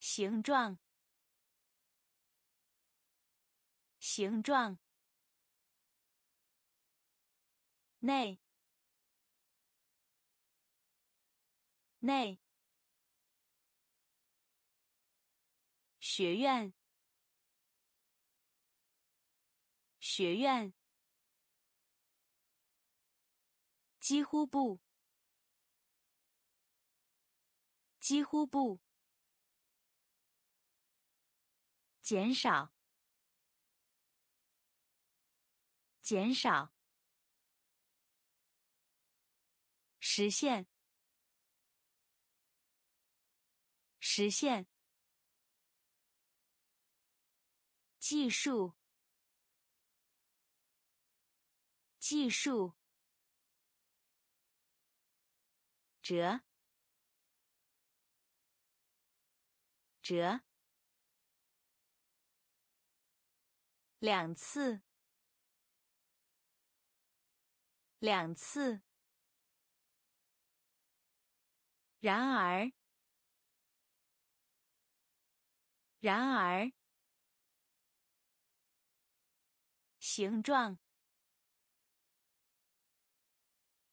形状，形状。内，内，学院，学院，几乎不，几乎不。减少，减少，实现，实现，技术，技术，折，折。两次，两次。然而，然而，形状，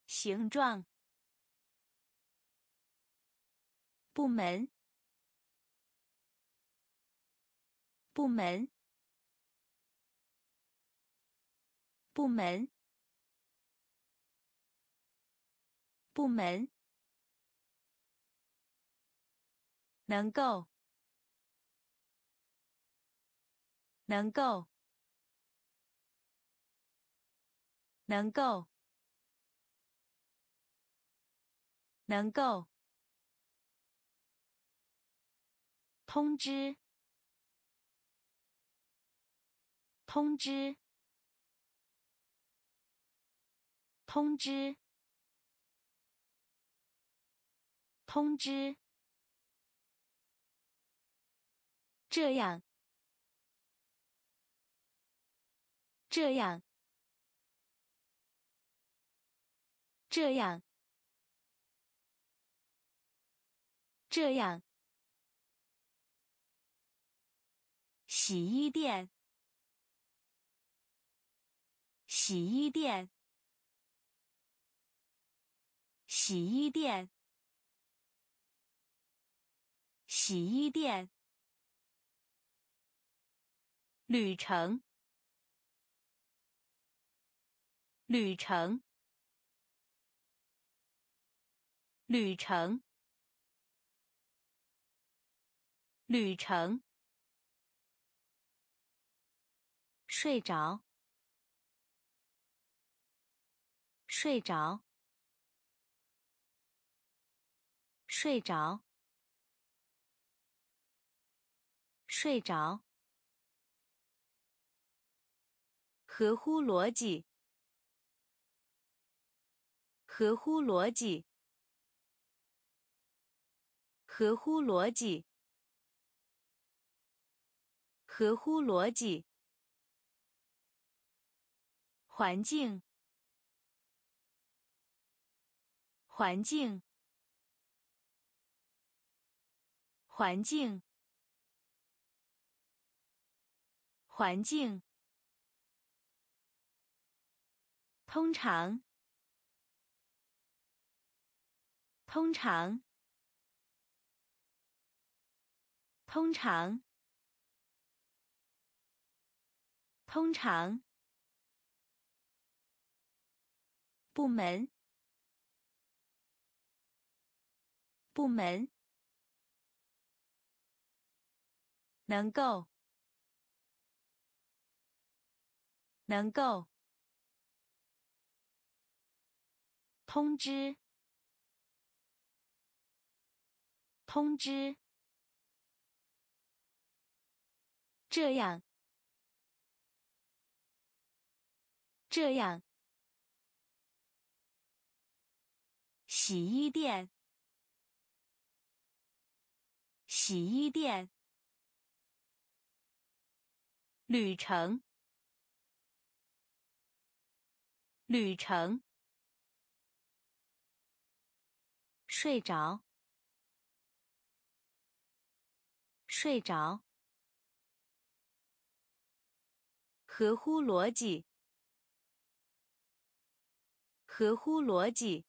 形状。部门，部门。部门，部门，能够，能够，能够，能够，通知，通知。通知，通知，这样，这样，这样，这样，洗衣店，洗衣店。洗衣店，洗衣店，旅程，旅程，旅程，旅程，睡着，睡着。睡着，睡着。合乎逻辑，合乎逻辑，合乎逻辑，合乎逻辑。环境，环境。环境，环境。通常，通常，通常，通常。部门，部门。能够，能够。通知，通知。这样，这样。洗衣店，洗衣店。旅程，旅程，睡着，睡着，合乎逻辑，合乎逻辑，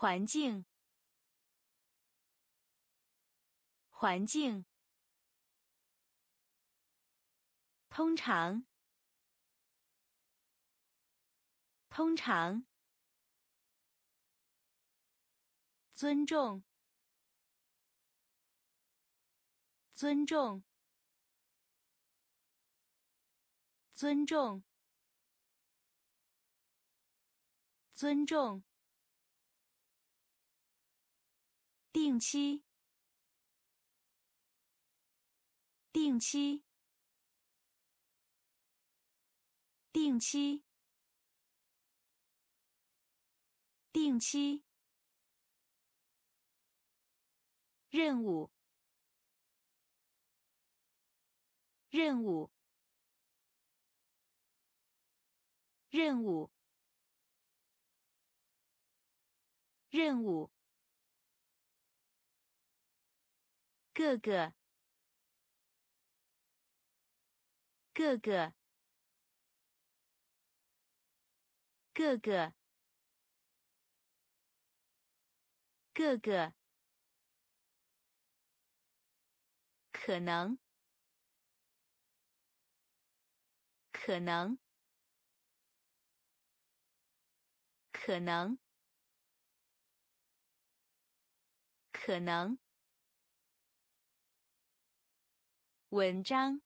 环境，环境。通常，通常，尊重，尊重，尊重，尊重。定期，定期，定期，定期。任务，任务，任务，任务。各个，各个，各个，各个，可能，可能，可能，可能。文章，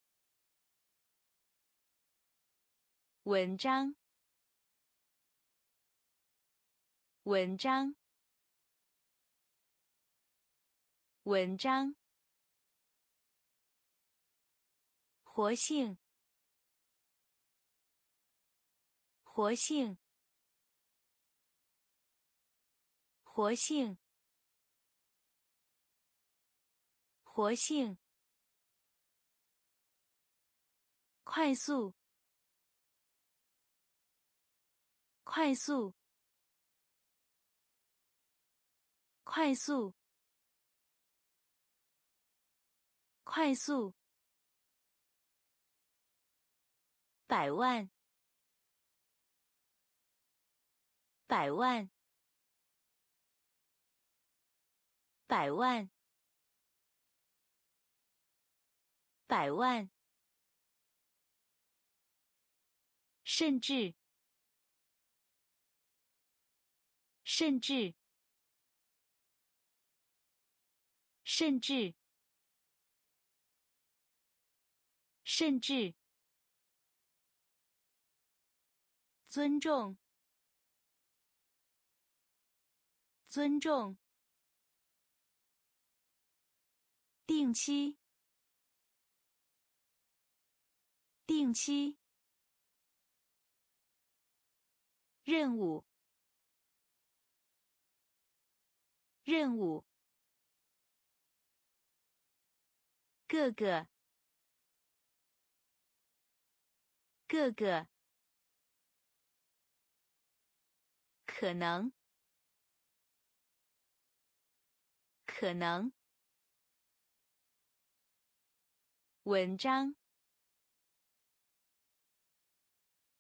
文章，文章，文章。活性，活性，活性，活性。快速，快速，快速，快速，百万，百万，百万，百万。甚至，甚至，甚至，甚至，尊重，尊重，定期，定期。任务，任务，各个，各个，可能，可能，文章，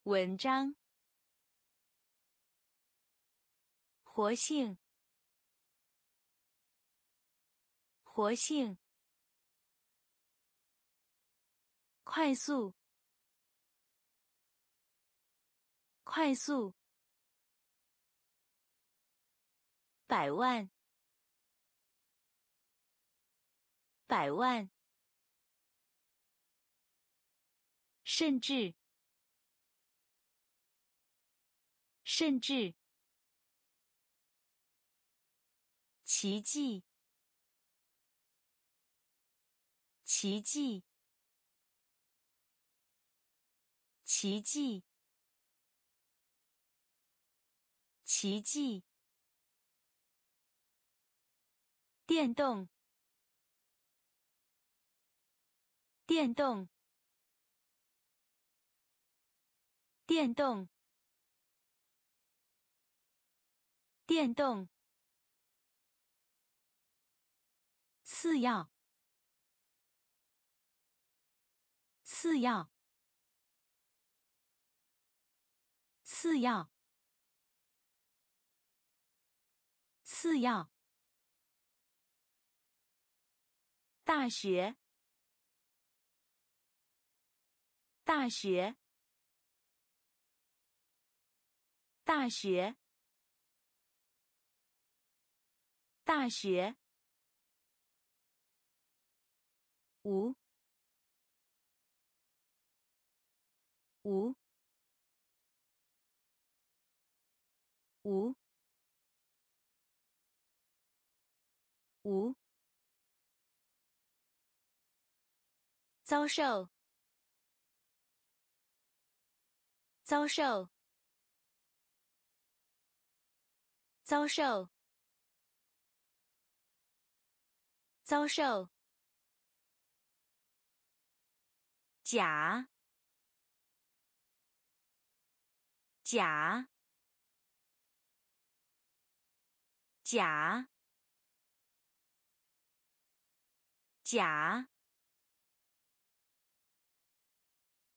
文章。活性，活性，快速，快速，百万，百万，甚至，甚至。奇迹，奇迹，奇迹，奇迹。电动，电动，电动，电动。次要，次要，次要，次要。大学，大学，大学，大学，无，无，无，无，遭受，遭受。遭受，遭受，甲，甲，甲，甲，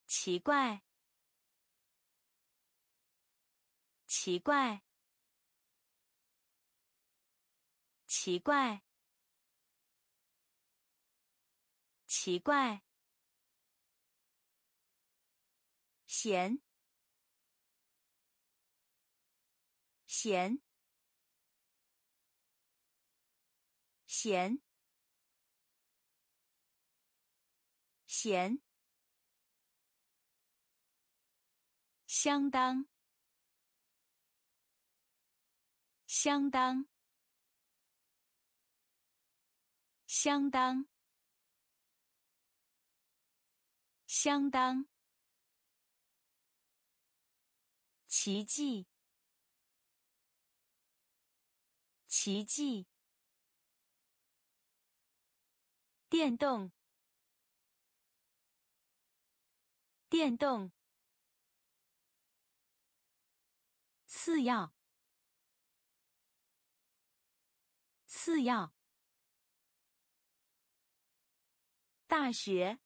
奇怪，奇怪。奇怪，奇怪，咸，咸，咸，咸，相当，相当。相当，相当，奇迹，奇迹，电动，电动，次要，次要。大学，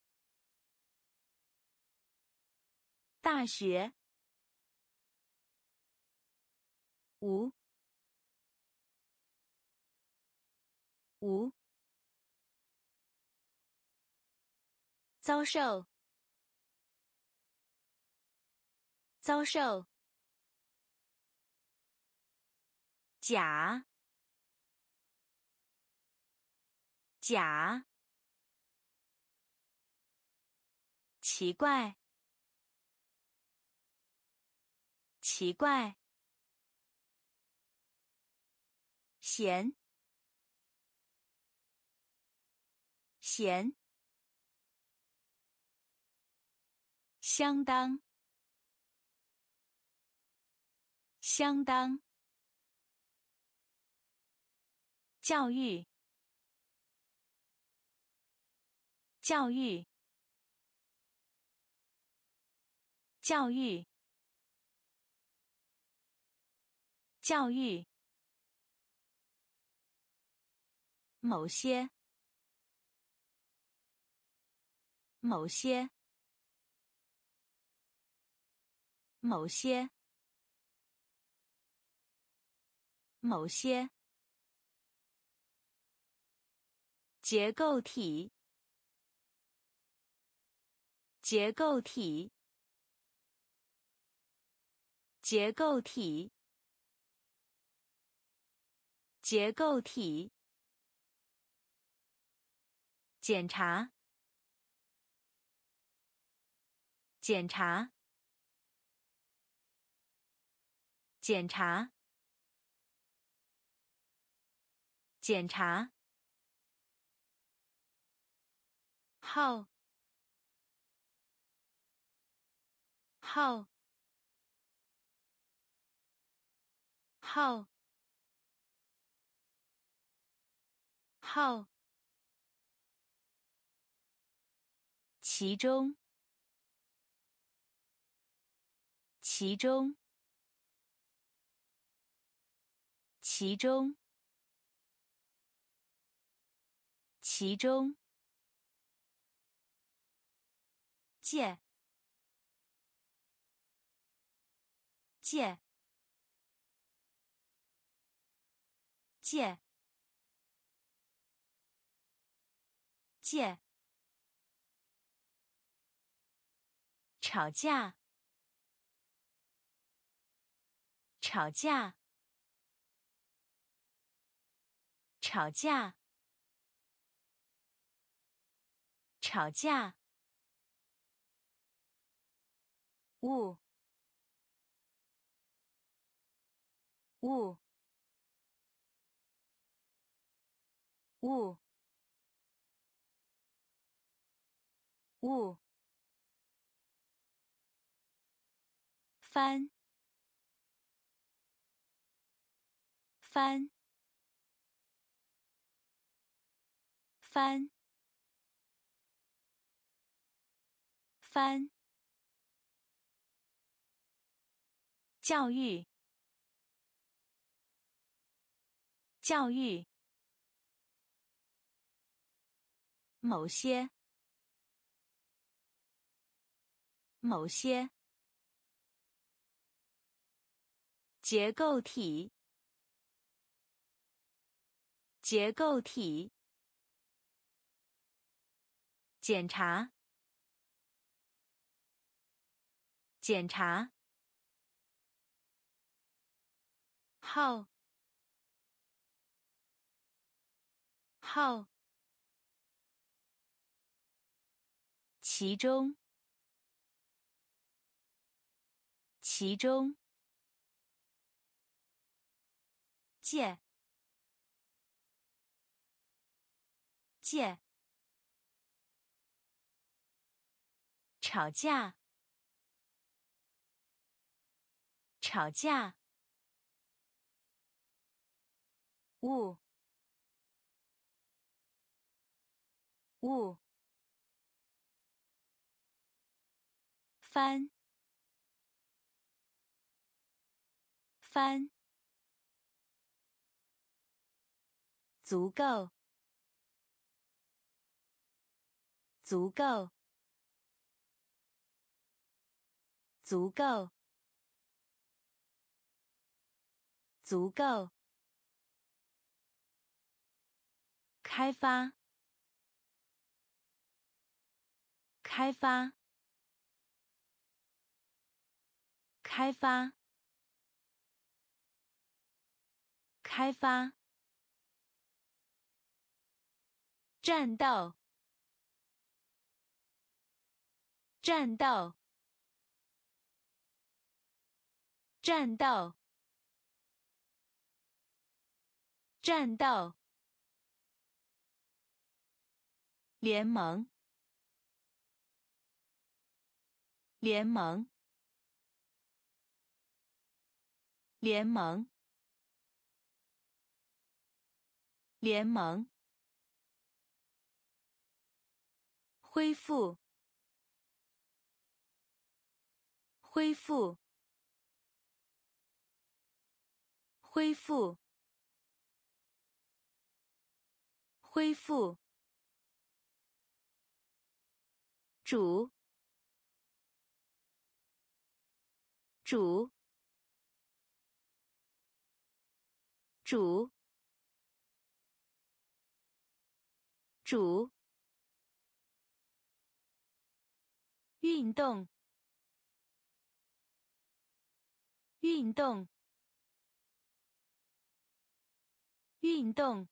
大学，无，无，遭受，遭受，甲，甲。奇怪，奇怪，咸，咸，相当，相当，教育，教育。教育，教育，某些，某些，某些，某些，结构体，结构体。结构体，结构体，检查，检查，检查，检查，号，号。号，号，其中，其中，其中，其中，借，借。借，借，吵架，吵架，吵架，吵架，雾，雾，雾，雾，翻，翻。翻，翻，教育，教育，某些，某些，结构体，结构体。检查，检查，号，号，其中，其中，借，借。吵架，吵架。雾，雾。翻，翻。足够，足够。足够，足够。开发，开发，开发，开发。战斗，战斗。战斗，战斗，联盟，联盟，联盟，联盟，恢复，恢复。恢复，恢复，主，主，主，主，运动，运动。运动，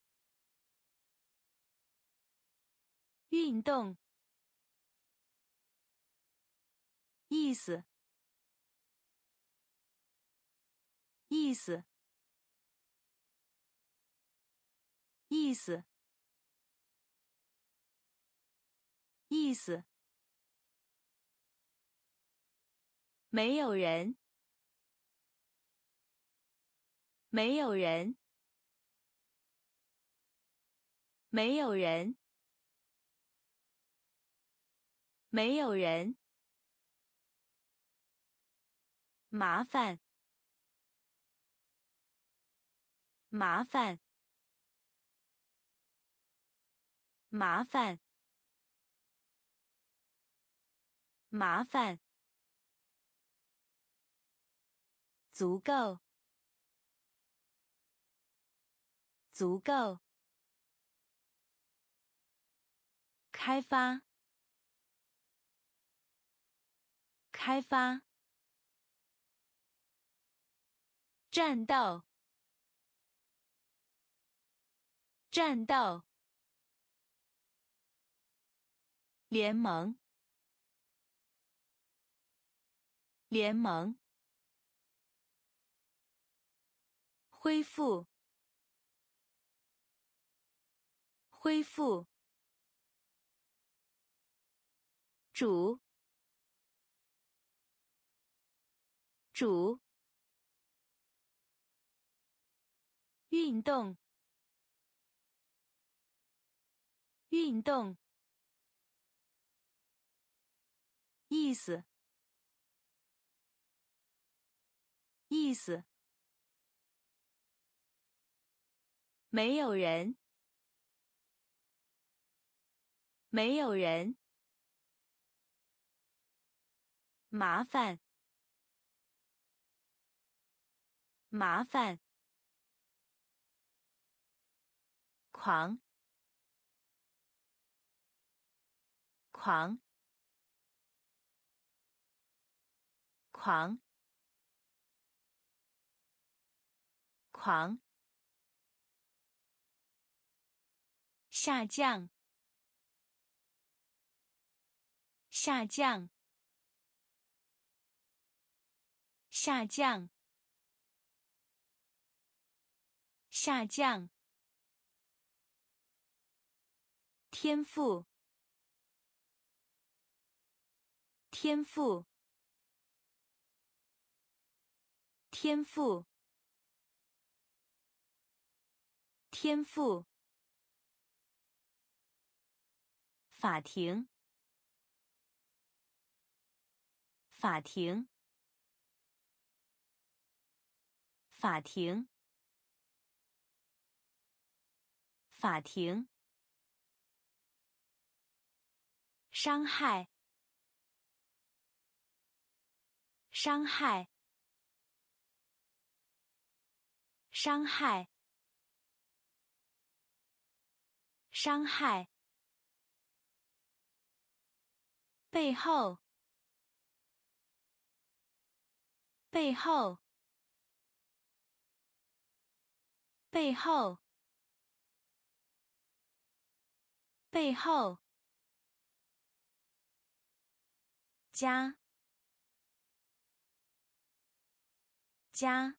运动，意思，意思，意思，意思，没有人，没有人。没有人，没有人，麻烦，麻烦，麻烦，麻烦，足够，足够。开发，开发，战斗，战斗，联盟，联盟，恢复，恢复，主，主。运动，运动，意思，意思，没有人，没有人，麻烦，麻烦。狂，狂，狂，狂，下降，下降，下降，下降。天赋，天赋，天赋，天赋。法庭，法庭，法庭，法庭。伤害，伤害，伤害，伤害。背后，背后，背后，背后。加，加，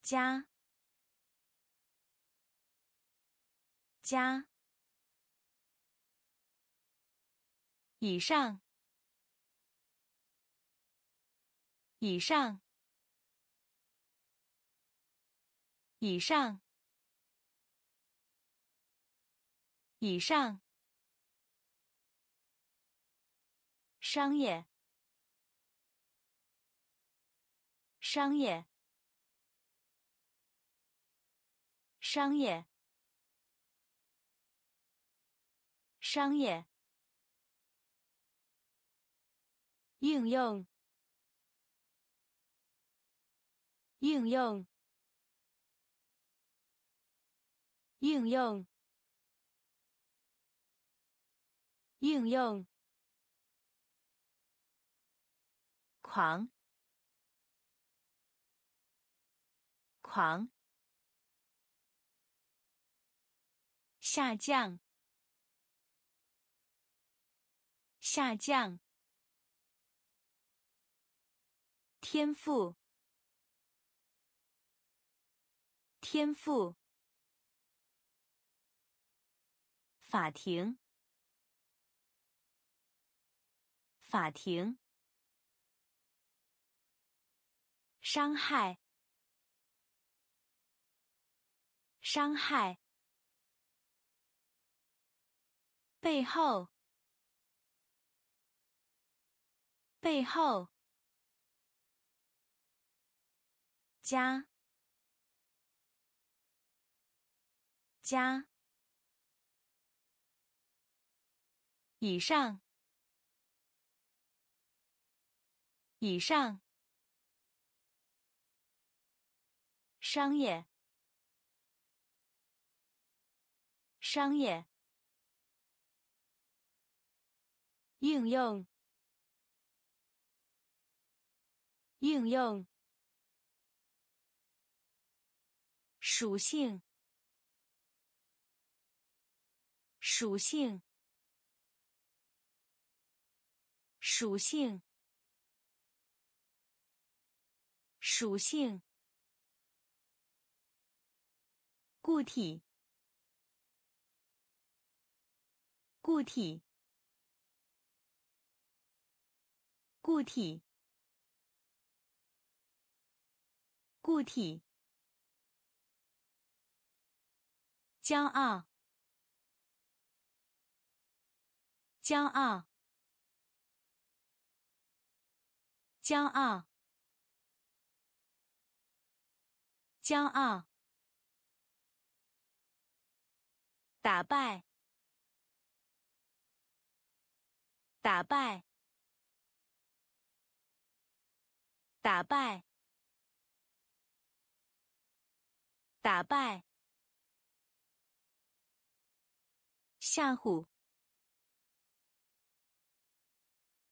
加，加，以上，以上，以上，以上。商业，商业，商业，商业。应用，应用，应用，应用。狂，狂，下降，下降，天赋，天赋，法庭，法庭。伤害，伤害。背后，背后。加，加。以上，以上。商业，商业，应用，应用，属性，属性，属性，属性。固体，固体，固体，固体。骄傲，骄傲，骄傲，骄傲。打败，打败，打败，打败。吓唬，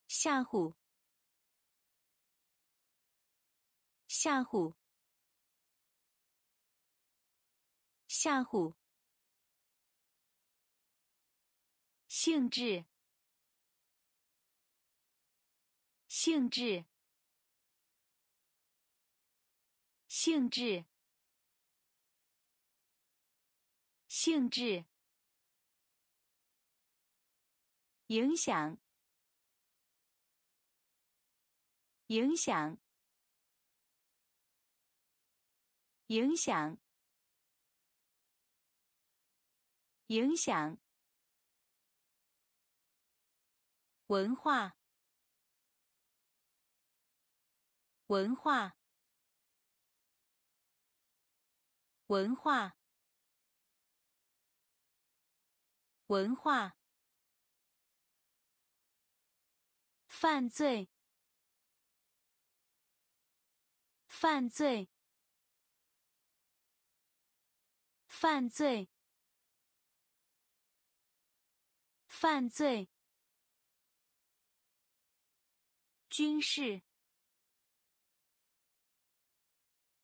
吓唬，吓唬，吓唬。性质，性质，性质，性质。影响，影响，影响，影响。文化，文化，文化，文化。犯罪，犯罪，犯罪，犯罪。军事，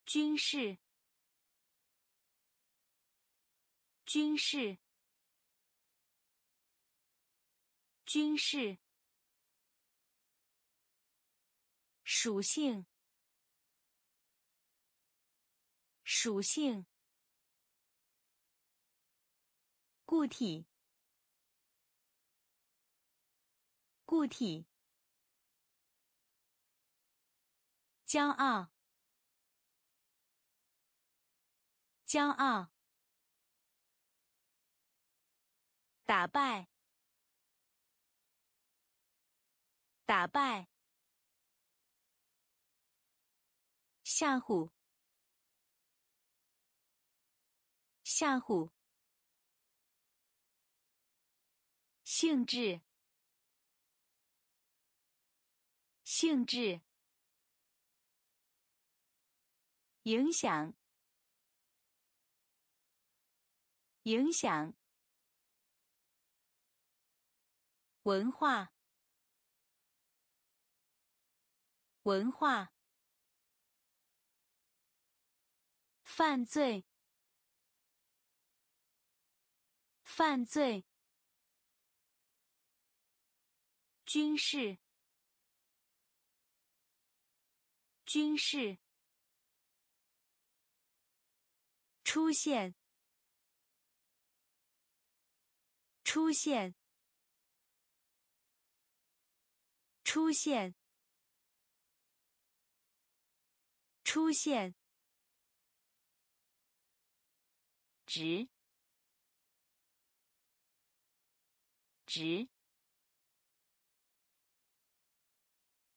军事，军事，军事。属性，属性。固体，固体。骄傲，骄傲。打败，打败。吓唬，吓唬。性质，性质。影响，影响。文化，文化。犯罪，犯罪。军事，军事。出现，出现，出现，出现。直，直，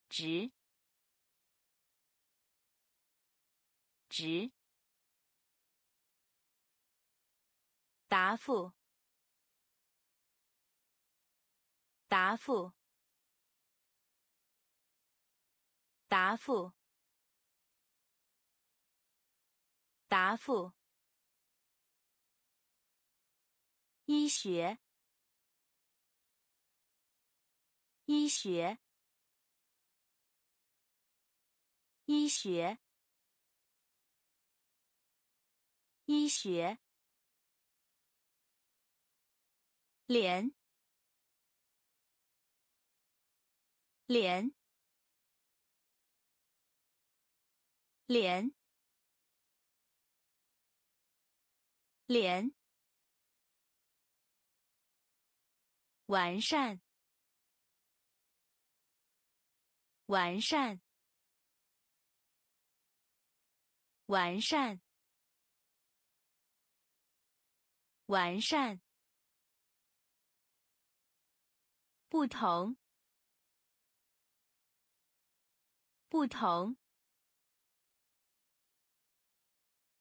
直，直。答复，答复，答复，答复。医学，医学，医学。医学，连，连，连，连，完善，完善。完善，完善，不同，不同，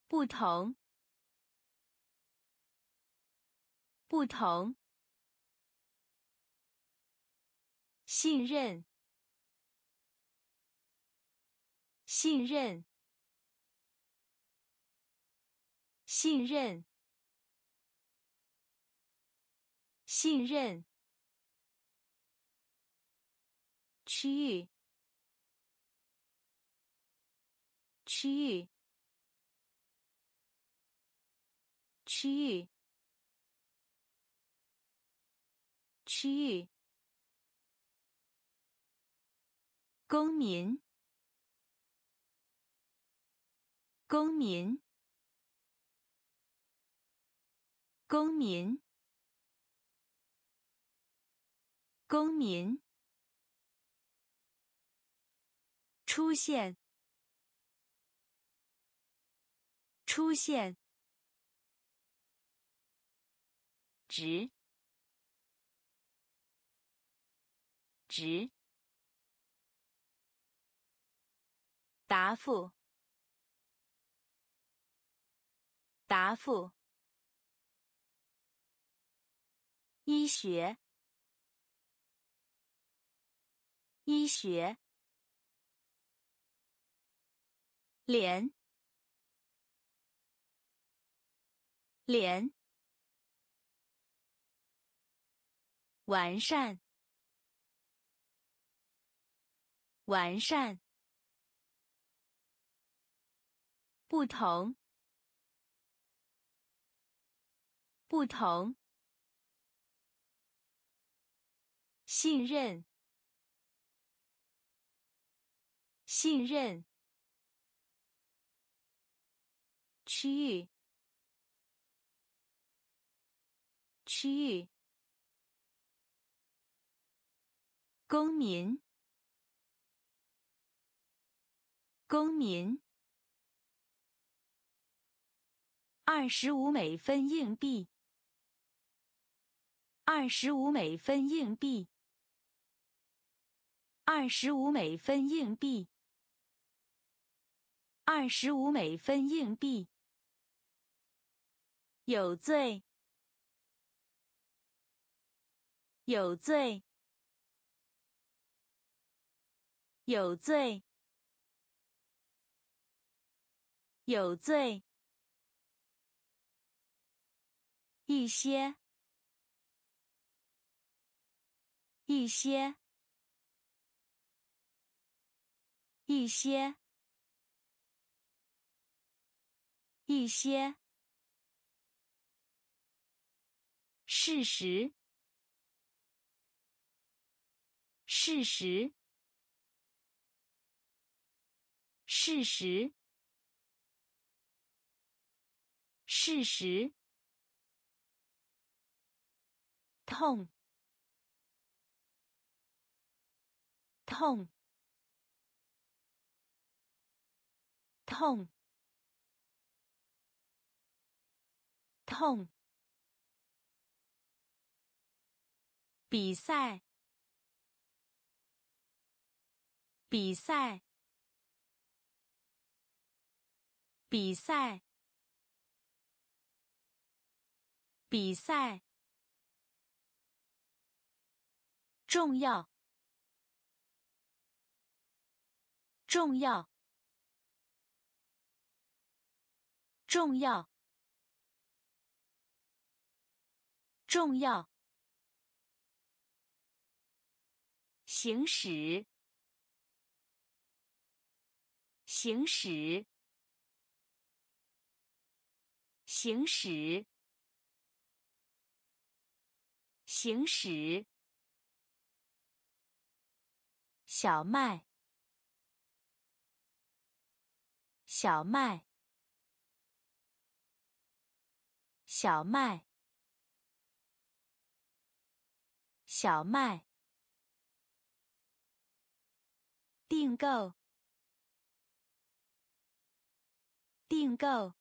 不同，不同，信任，信任。信任，信任。区域，区域，区域，区域。公民，公民。公民，公民，出现，出现，值，值，答复，答复。医学，医学，连，连，完善，完善，不同，不同。信任，信任。区域，区域。公民，公民。二十五美分硬币，二十五美分硬币。二十五美分硬币，二十五美分硬币，有罪，有罪，有罪，有罪，一些，一些。一些，一些，事实，事实，事实，事实，痛，痛。痛，痛。比赛，比赛，比赛，比赛。重要，重要。重要，重要。行驶，行驶，行驶，行驶。小麦，小麦，小麦，小麦。订购，订购，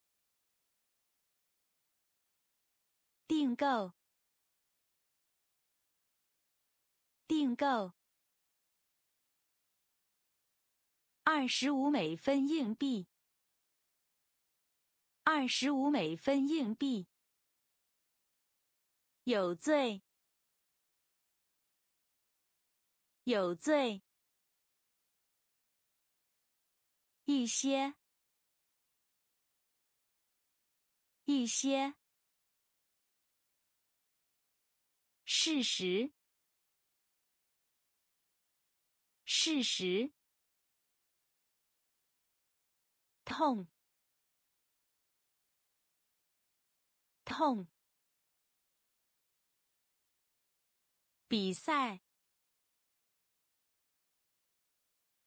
订购，订购。二十五美分硬币，二十五美分硬币。有罪，有罪。一些，一些。事实，事实。痛，痛。比赛，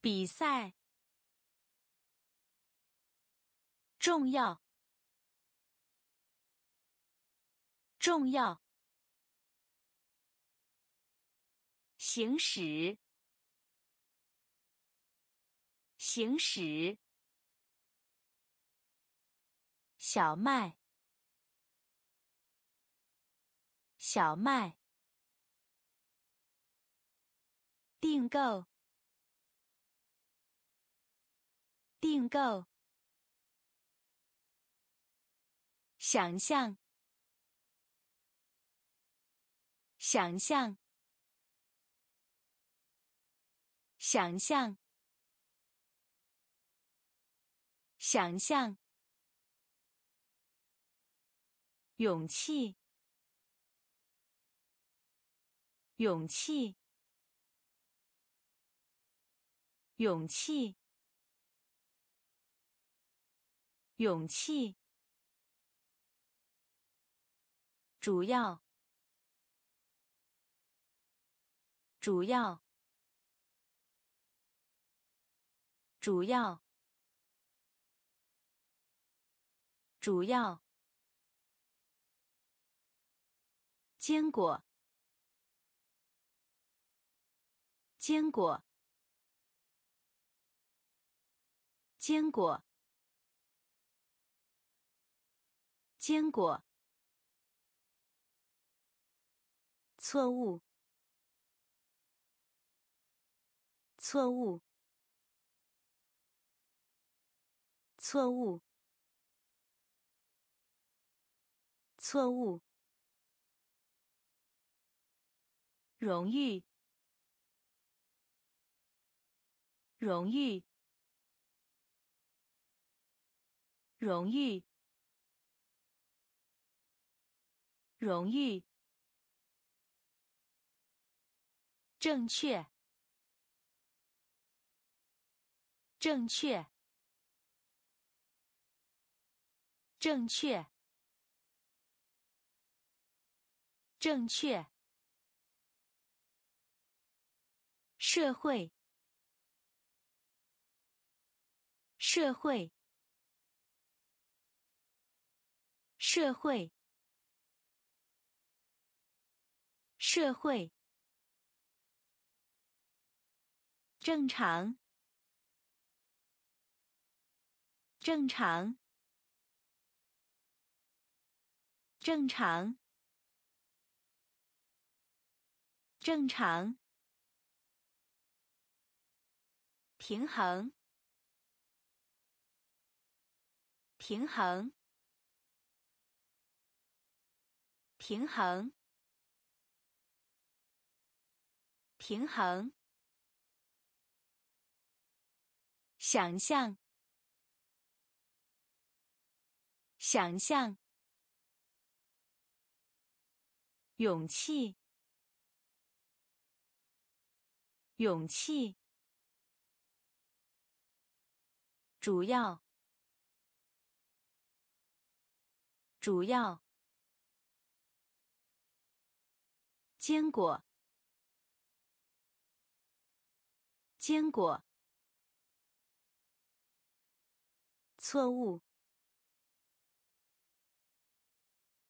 比赛。重要，重要。行驶，行驶。小麦，小麦。订购，订购。想象，想象，想象，想象。勇气，勇气，勇气，勇气。主要，主要，主要，主要。坚果，坚果，坚果，坚果。错误，错误，错误，错误。荣誉，荣誉，荣誉，荣誉。正确，正确，正确，正确。社会，社会，社会，社会。正常，正常，正常，正常。平衡，平衡，平衡，平衡。想象，想象。勇气，勇气。主要，主要，坚果，坚果，错误，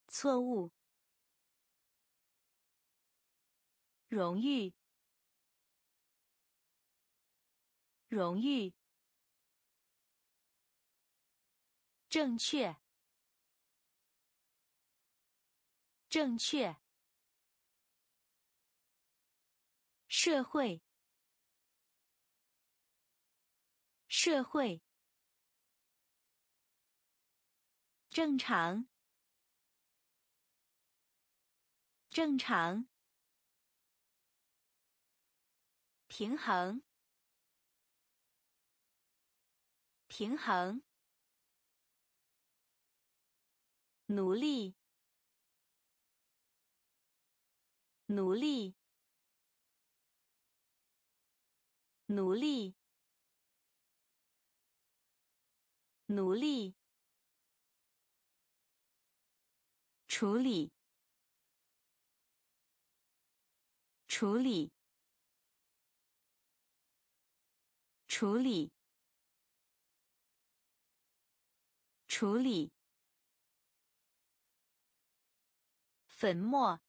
错误，荣誉，荣誉。正确，正确。社会，社会。正常，正常。平衡，平衡。努力，努力，努力，努力，处理，处理，处理，处理。粉末，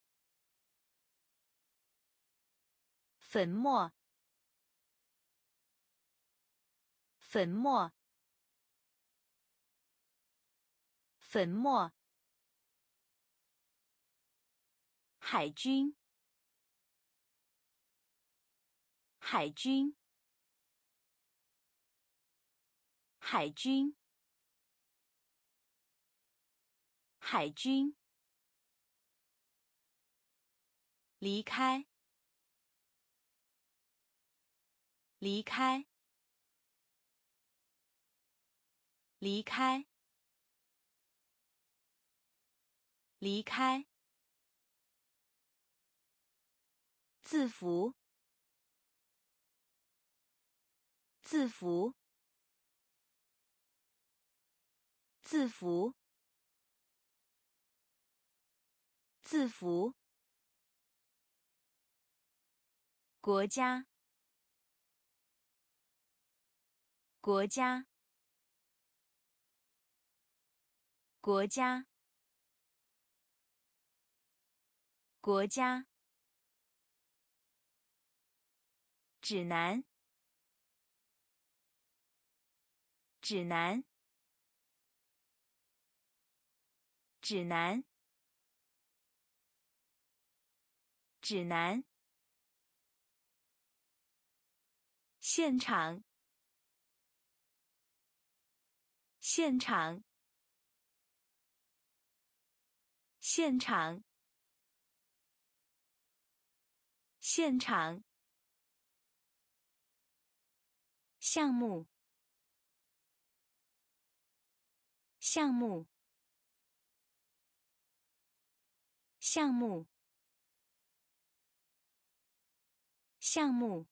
粉末，粉末，粉末。海军，海军，海军，海军。离开，离开，离开，离开。字符，字符，字符，字符。国家，国家，国家，国家。指南，指南，指南，指南。现场，现场，现场，现场。项目，项目，项目，项目。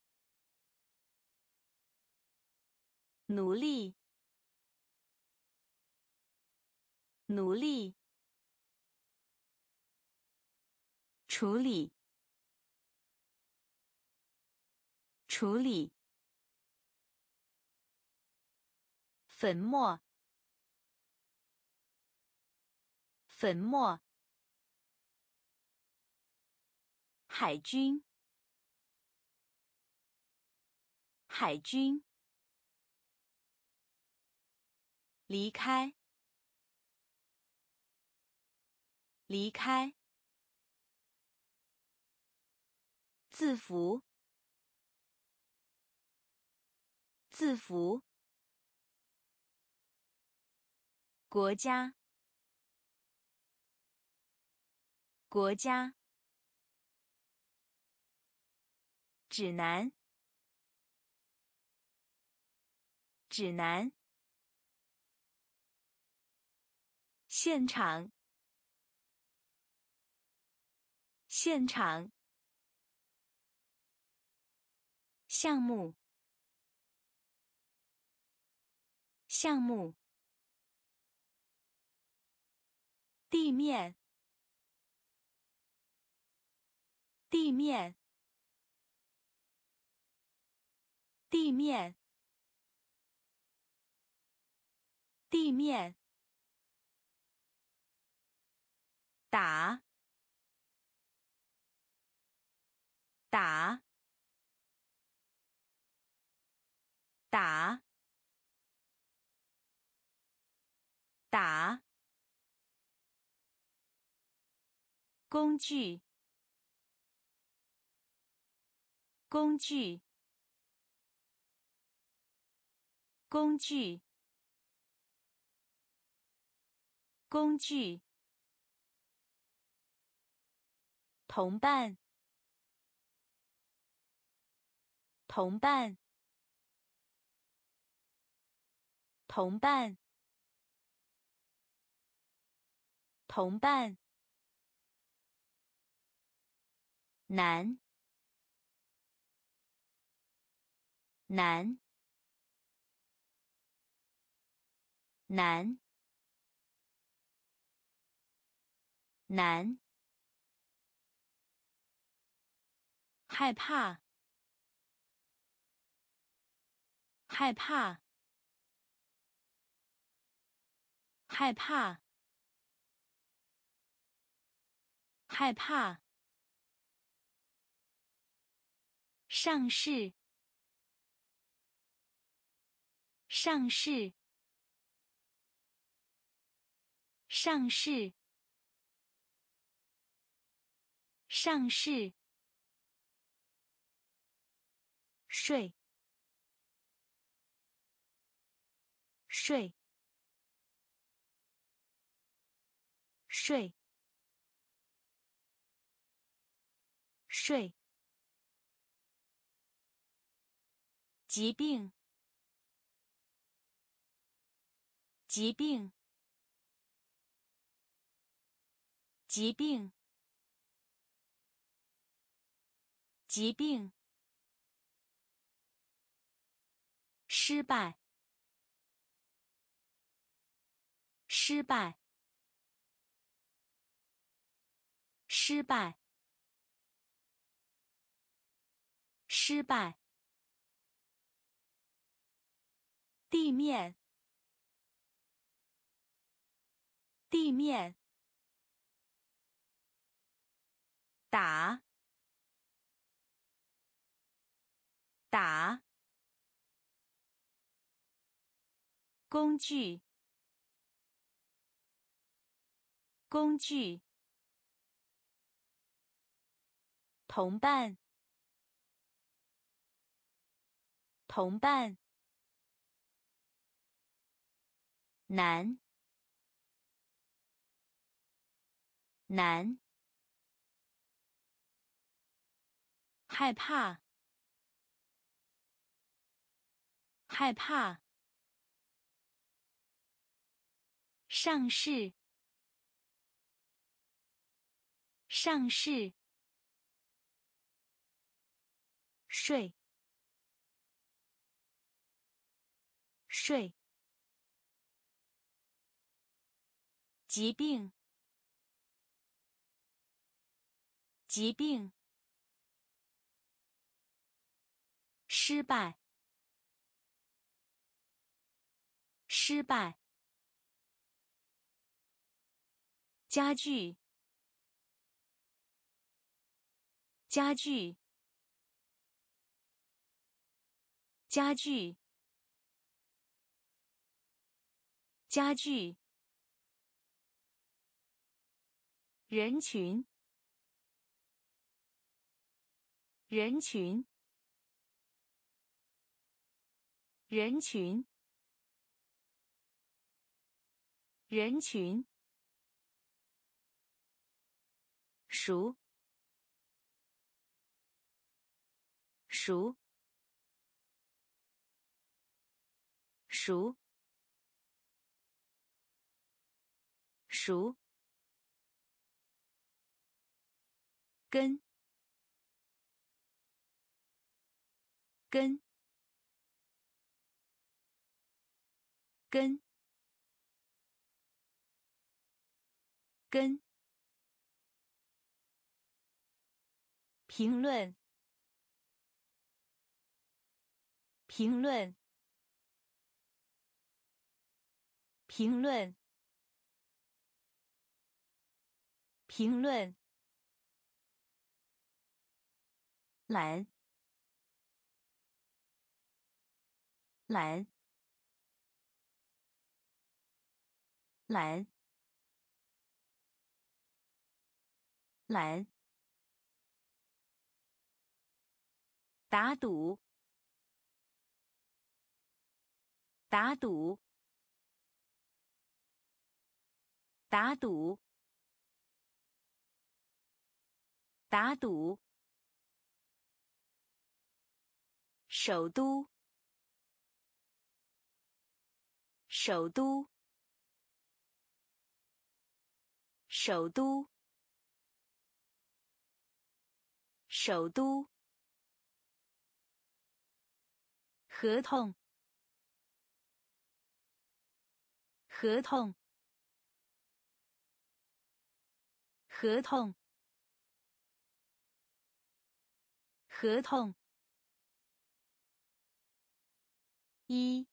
努力，努力，处理，处理，粉末，粉末，海军，海军。离开，离开。字符，字符。国家，国家。指南，指南。现场，现场。项目，项目。地面，地面，地面，地面，打，打，打，打。工具，工具，工具，工具。同伴，同伴，同伴，同伴。男，男，男，男，害怕，害怕，害怕，害怕。上市，上市，上市，上市，睡，睡，睡，睡。疾病，疾病，疾病，疾病，失败，失败，失败，失败。地面，地面，打，打，工具，工具，同伴，同伴。难，难，害怕，害怕，上市，上市，睡，睡。疾病，疾病，失败，失败，家具，家具，家具，家具。人群，人群，人群，人群，熟，熟，熟，熟。根，根，根，根。评论评论评论评论蓝蓝蓝蓝。打赌，打赌，打赌，打赌。首都，首都，首都，首都。合同，合同，合同，合同。一，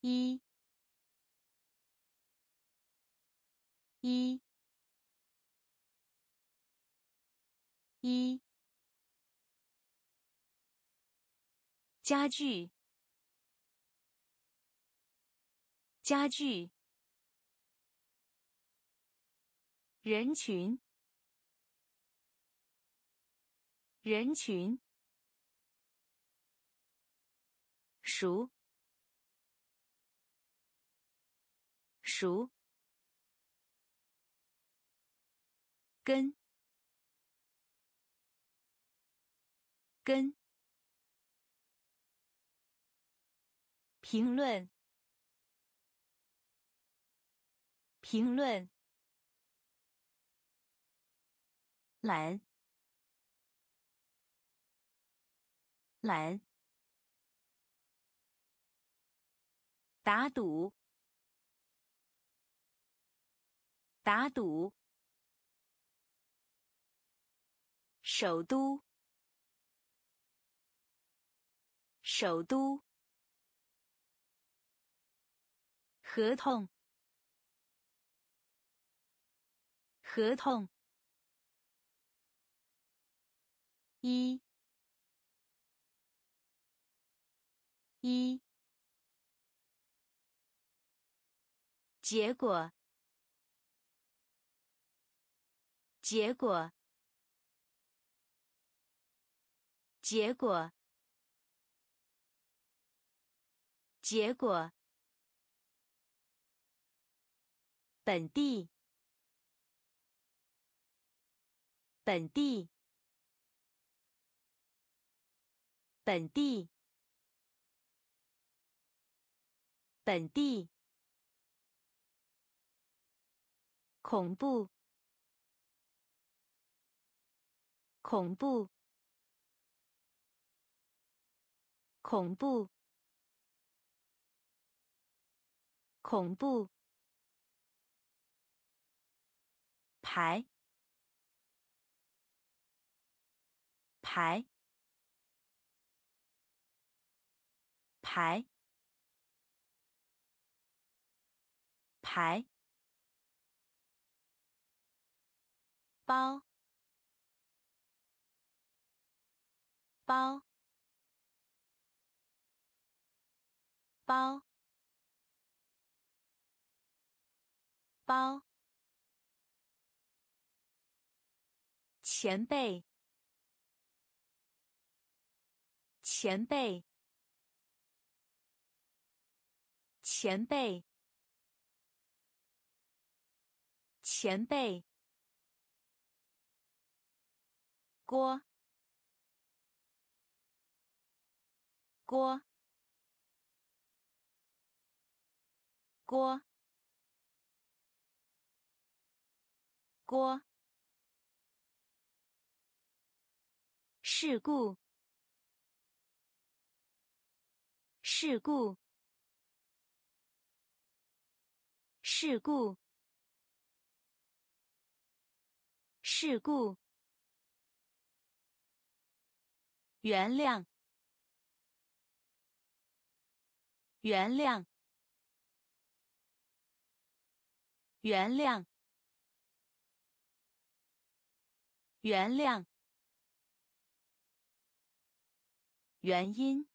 一，一，一。家具，家具，人群，人群，熟，熟，根，根。评论，评论，蓝，蓝，打赌，打赌，首都，首都。合同，合同，一，一，结果，结果，结果，结果。本地，本地，本地，本地，恐怖，恐怖，恐怖，恐怖。排，排，排，排，包，包，包，包。前辈，前辈，前辈，前辈，锅，锅，锅，锅。事故，事故，事故，事故，原谅，原谅，原谅，原谅。原因，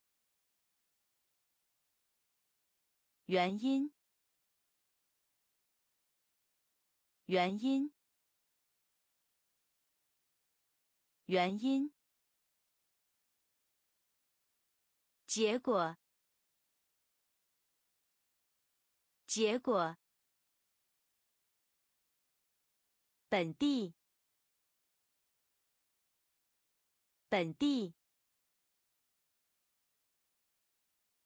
原因，原因，原因。结果，结果。本地，本地。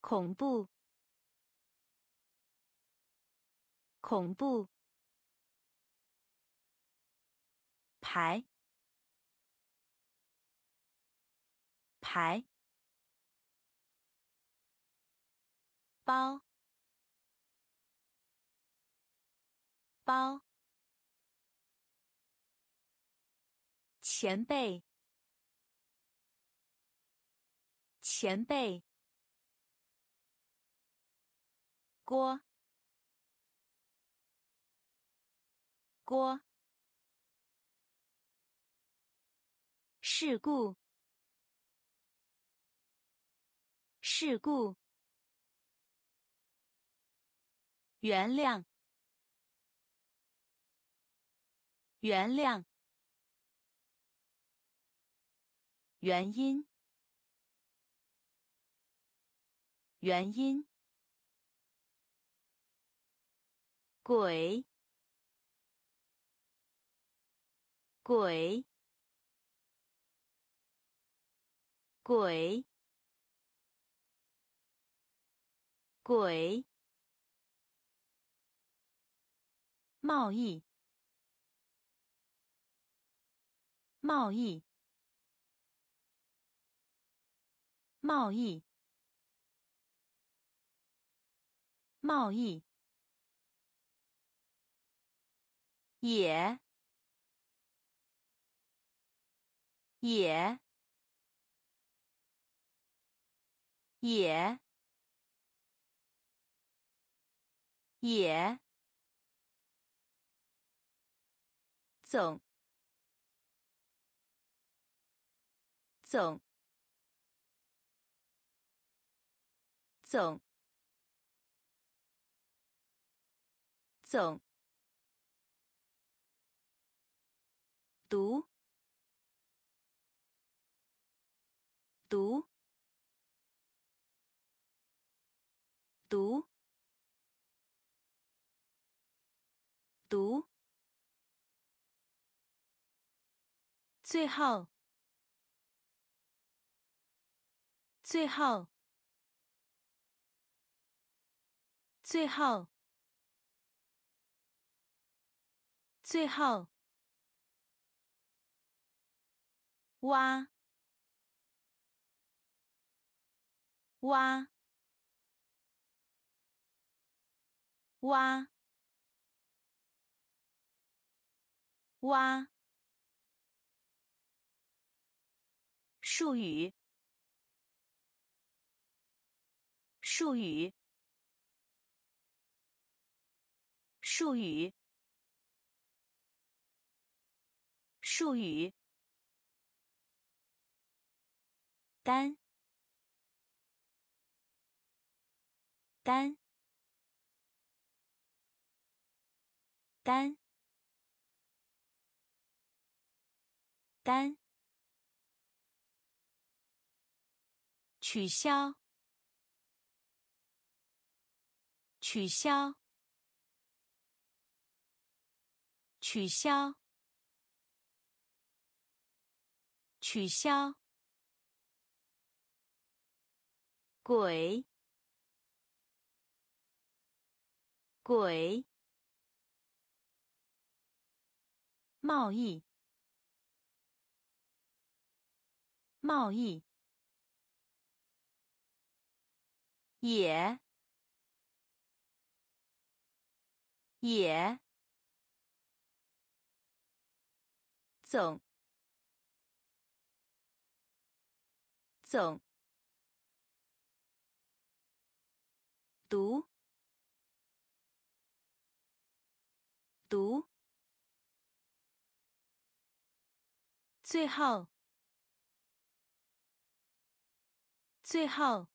恐怖，恐怖，排，排，包，包，前辈，前辈。锅，锅，事故，事故，原谅，原谅，原因，原因。鬼，鬼，鬼，鬼，贸易，贸易，贸易，贸易。也，也，也，也，总，总，总，总。读，读，读，读，最后，最后，最后，最后。挖，挖，挖，挖。术语，术语，术语，术语。单，单，单，单，取消，取消，取消，取消。鬼，鬼，贸易，贸易，也，也，总，总，读，读，最后，最后，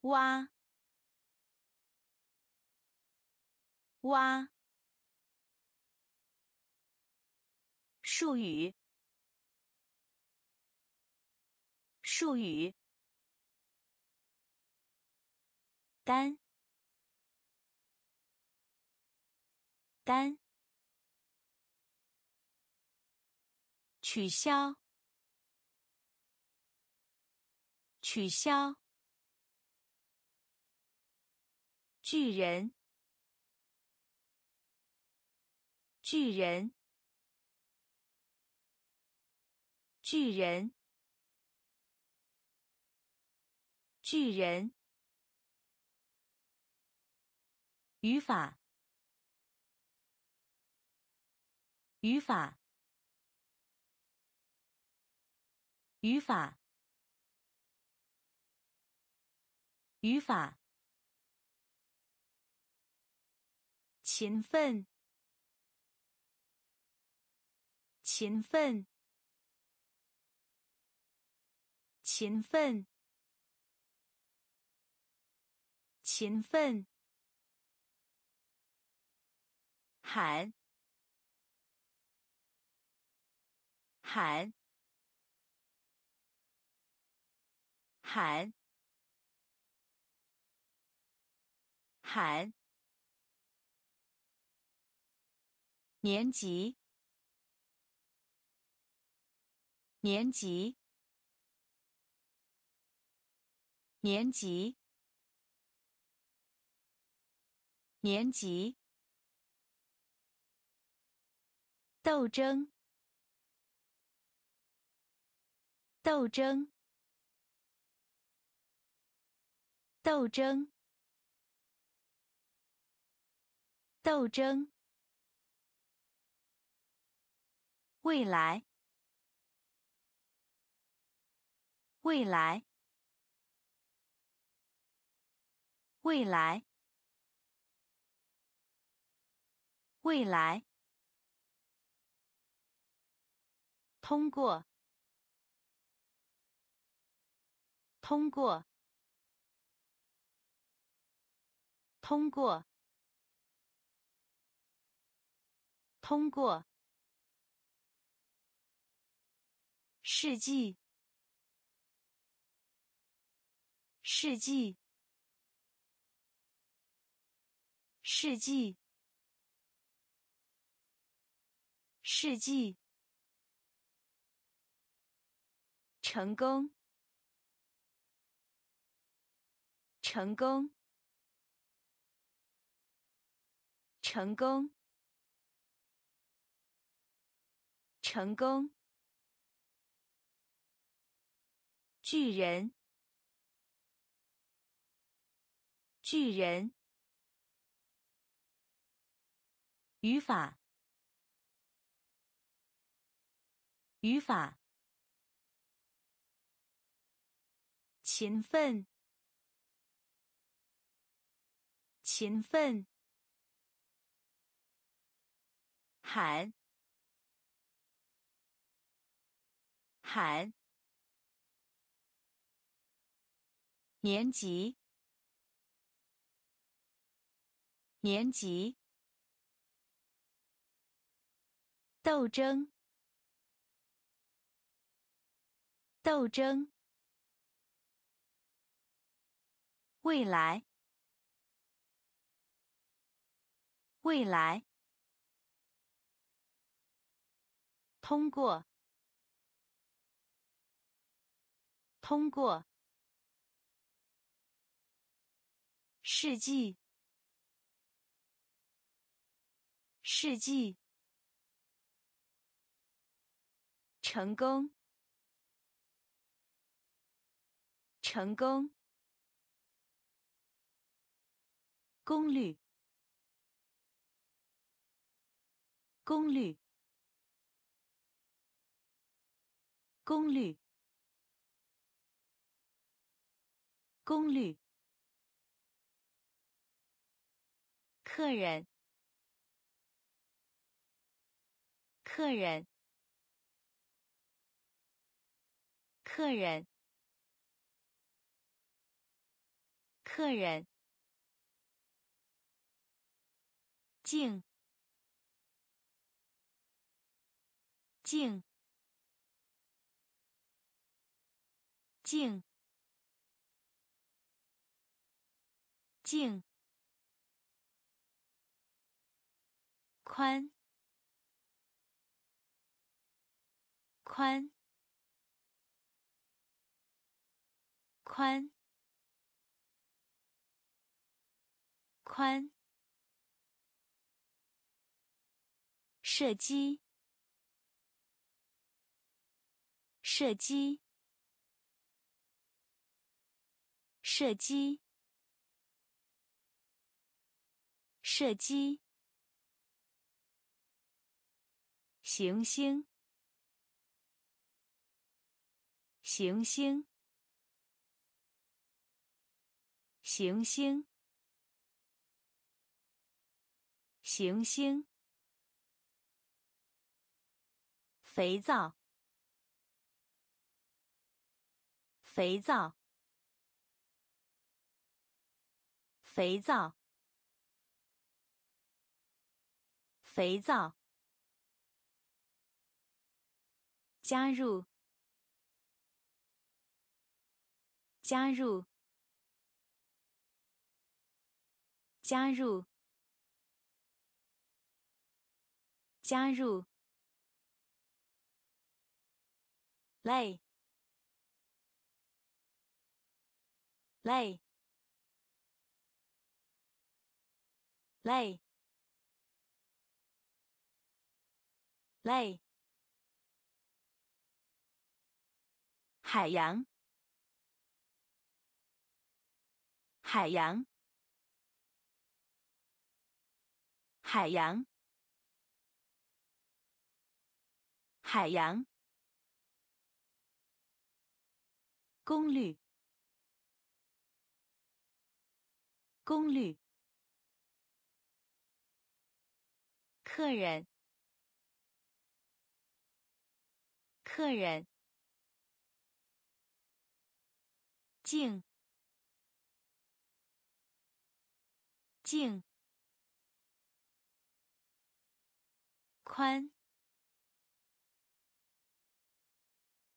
挖，挖，术语，术语，单，单。取消，取消。巨人，巨人，巨人，巨人。语法，语法。语法，语法，勤奋，勤奋，勤奋，勤奋，喊，喊。喊，喊，年级，年级，年级，年级，斗争，斗争。斗争，斗争。未来，未来，未来，未来。通过，通过。通过，通过。世纪，世纪，世纪，世纪。成功，成功。成功，成功。巨人，巨人。语法，语法。勤奋，勤奋。喊，喊，年级，年级，斗争，斗争，未来，未来。通过，通过。世纪，世纪。成功，成功。功率，功率，功率，功率。客人，客人，客人，客人。静，静，静，静。宽，宽，宽，宽。射击，射击，射击，射击。行星，行星，行星，行星。肥皂，肥皂，肥皂，肥皂。加入，加入，加入，加入。累，累，累，累。海洋，海洋，海洋，海洋。功率，功率。客人，客人。静，静。宽，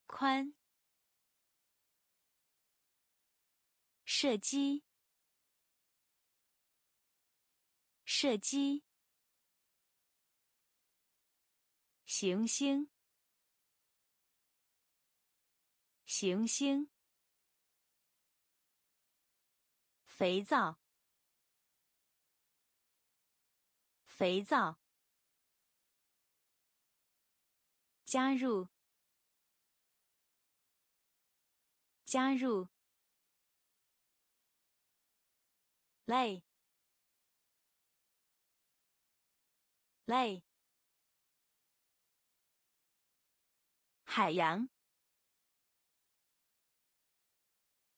宽。射击，射击。行星，行星。肥皂，肥皂。加入，加入。累，累。海洋，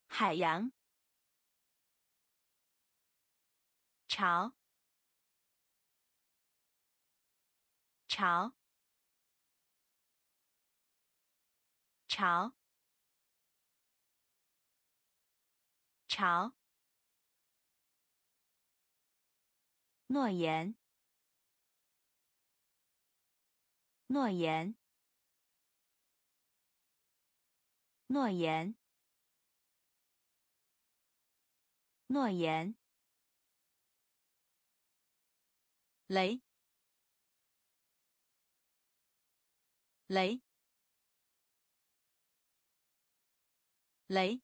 海洋。潮，潮，潮，潮。诺言，诺言，诺言，诺言。雷，雷，雷，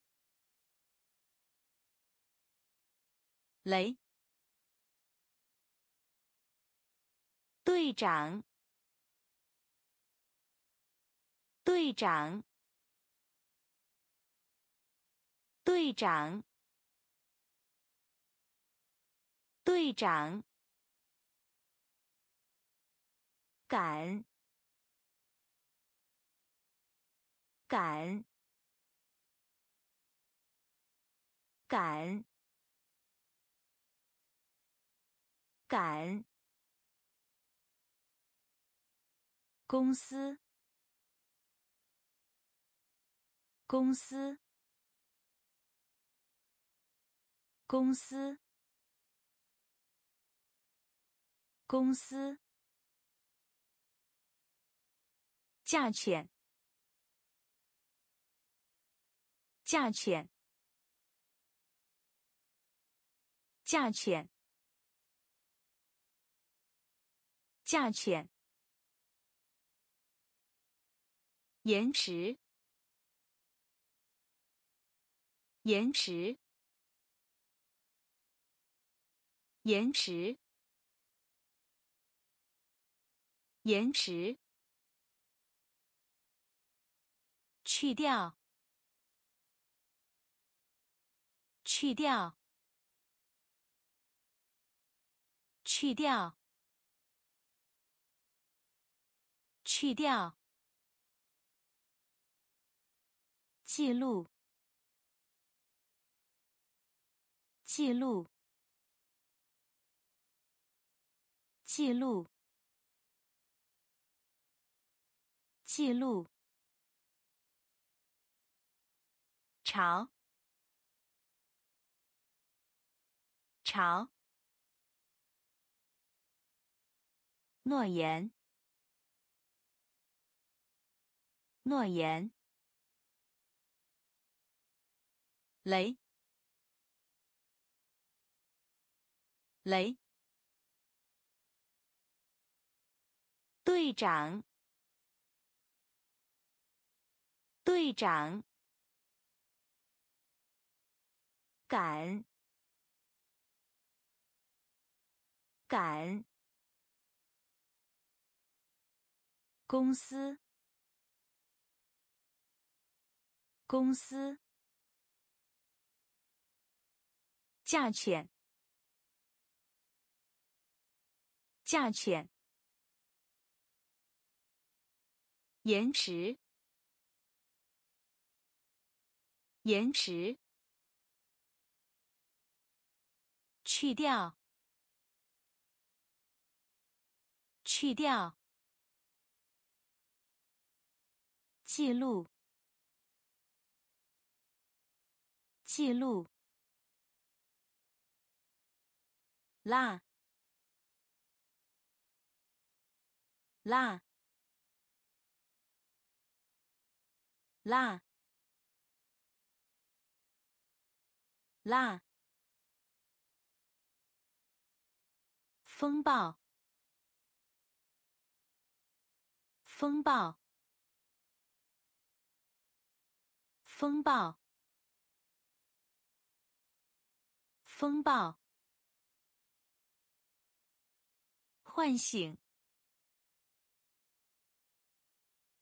雷。队长，队长，队长。队长，赶，赶，赶，赶。公司，公司，公司，公司。价钱，价钱，价钱，价钱。延迟，延迟，延迟，延迟。去掉，去掉，去掉，去掉。记录，记录，记录，记录。潮，潮。诺言，诺言。雷，雷，队长，队长，赶，赶，公司，公司。价钱，价钱。延迟，延迟。去掉，去掉。记录，记录。拉，拉，拉，拉，风暴，风暴，风暴，风暴。唤醒，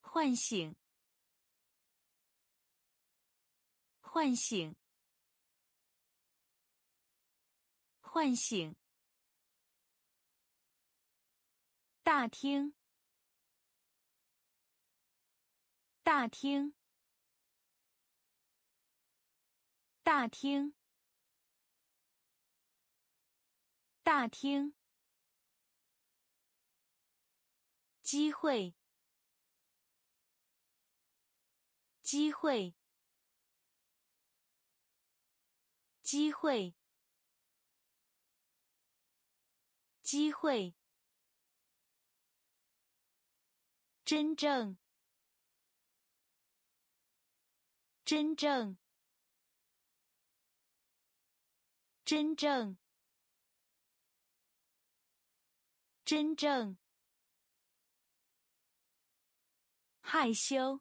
唤醒，唤醒，唤醒。大厅，大厅，大厅，大厅。机会，机会，机会，机会。真正，真正，真正，真正。害羞，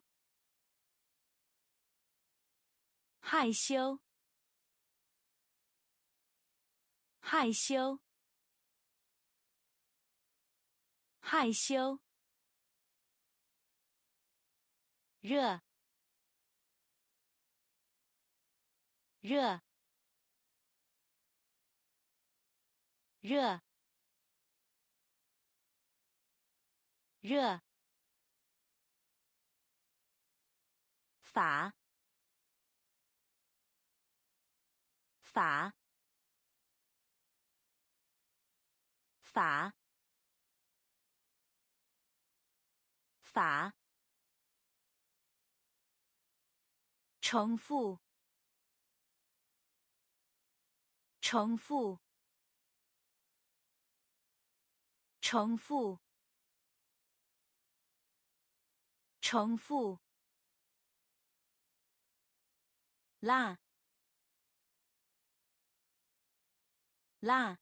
害羞，害羞，害羞，热，热，热，热，法，法，法，法。重复，重复，重复，重复。啦，啦，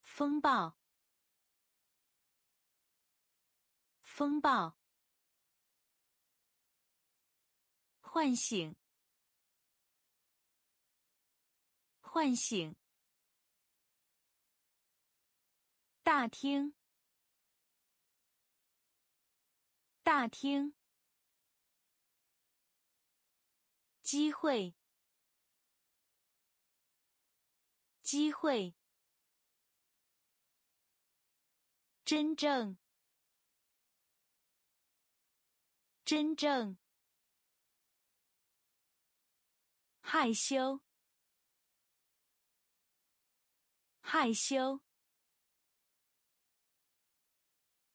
风暴，风暴。唤醒，唤醒。大厅，大厅。机会，机会。真正，真正。害羞，害羞。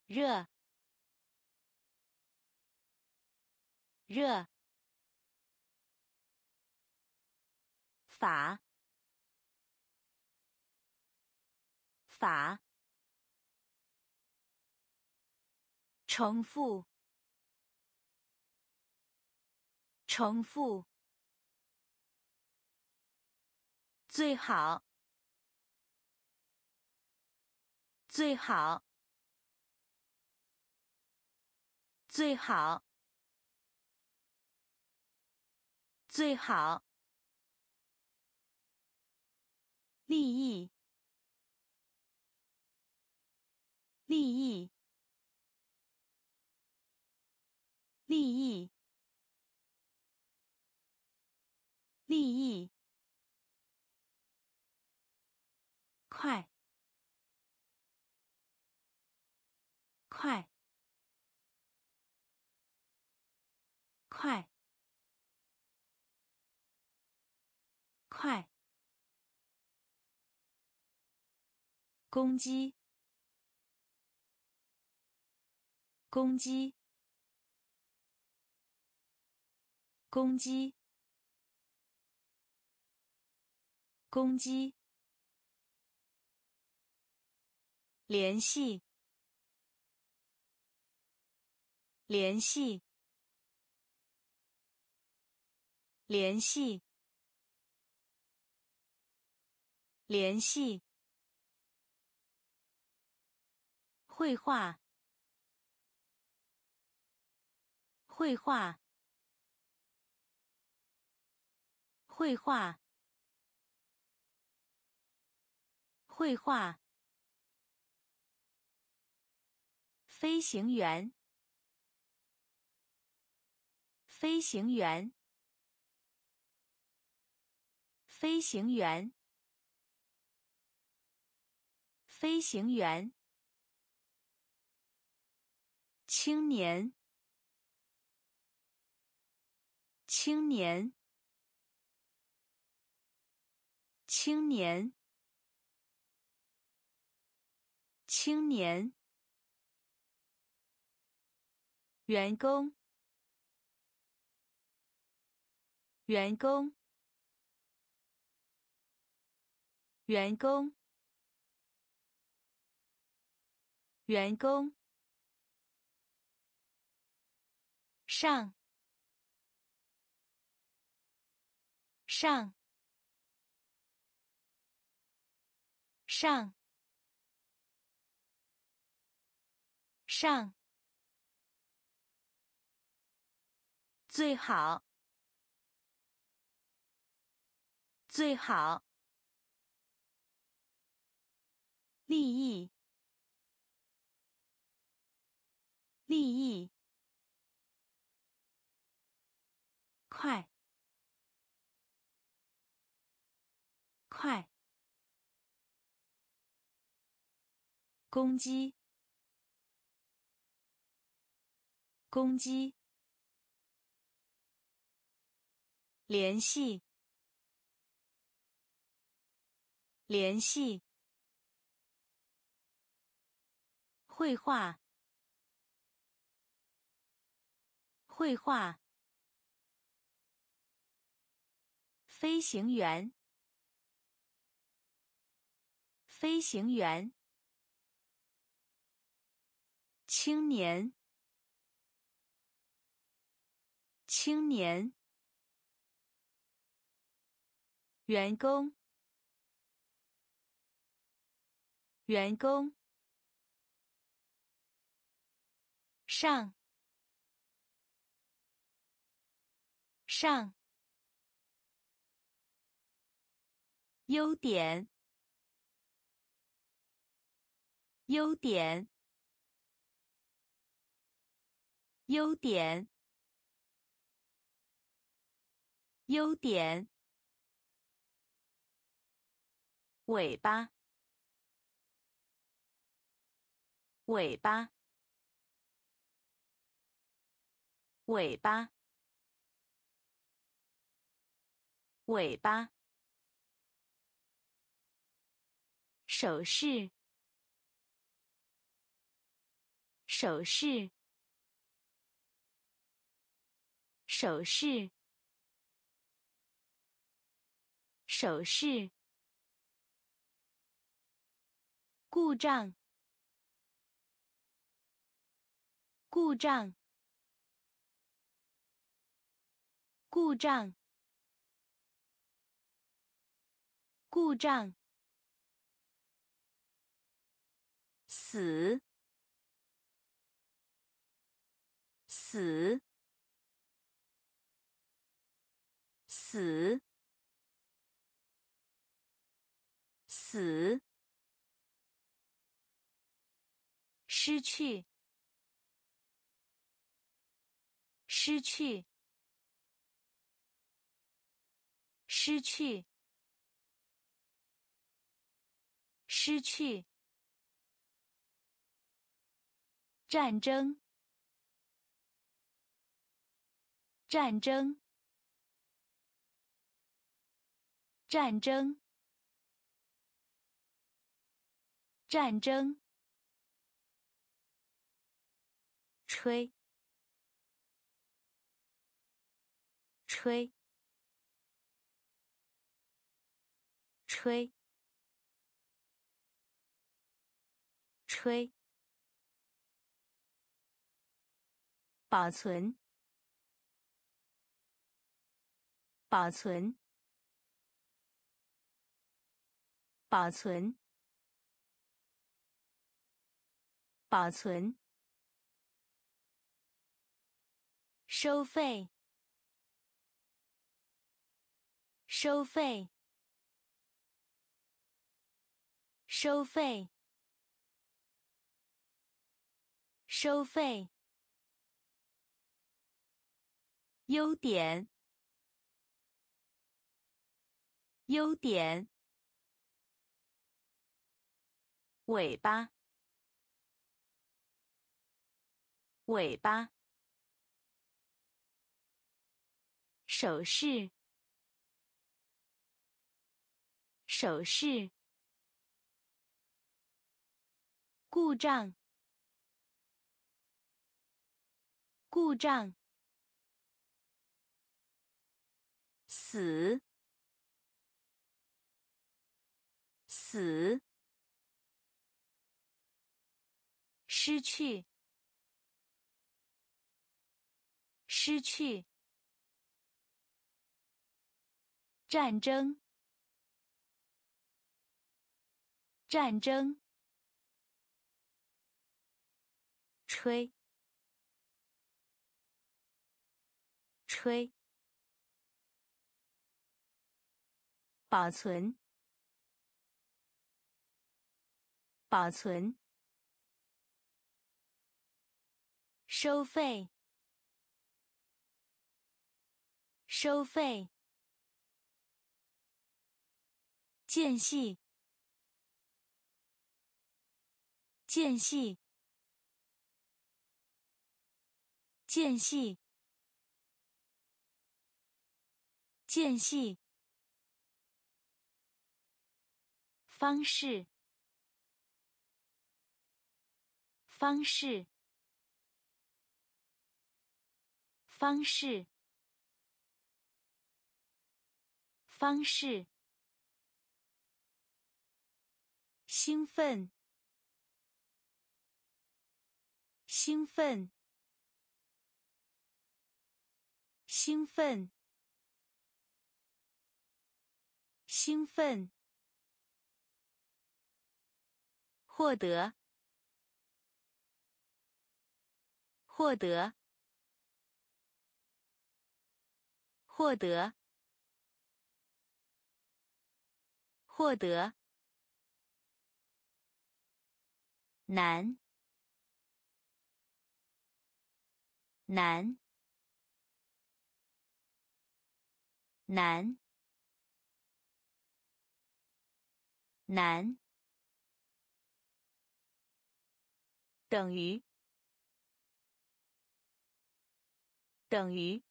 热，热。法，法。重复，重复。最好，最好，最好，最好。利益，利益，利益，利益。快，快，快，快！攻击，攻击，攻击，攻击！联系，联系，联系，联系。绘画，绘画，绘画，绘画。飞行员，飞行员，飞行员，飞行员。青年，青年，青年，青年。员工，员工，员工，员工，上，上，上，上。最好，最好。利益，利益。快，快，攻击，攻击，联系，联系，绘画，绘画，飞行员。飞行员，青年，青年，员工，员工，上，上，优点。优点，优点，优点。尾巴，尾巴，尾巴，尾巴。手势。手势，手势，手势。故障，故障，故障，故障。死。死，死，死，失去，失去，失去，失去，战争。战争，战争，战争。吹，吹，吹，吹。保存。保存，保存，保存。收费，收费，收费，收费。优点。优点，尾巴，尾巴，手势，手势，故障，故障，死。死，失去，失去，战争，战争，吹，吹，保存。保存，收费，收费，间隙，间隙，间隙，间隙。方式，方式，方式，方式。兴奋，兴奋，兴奋，兴奋。获得，获得，获得，获得。难，难，难，难。等于，等于，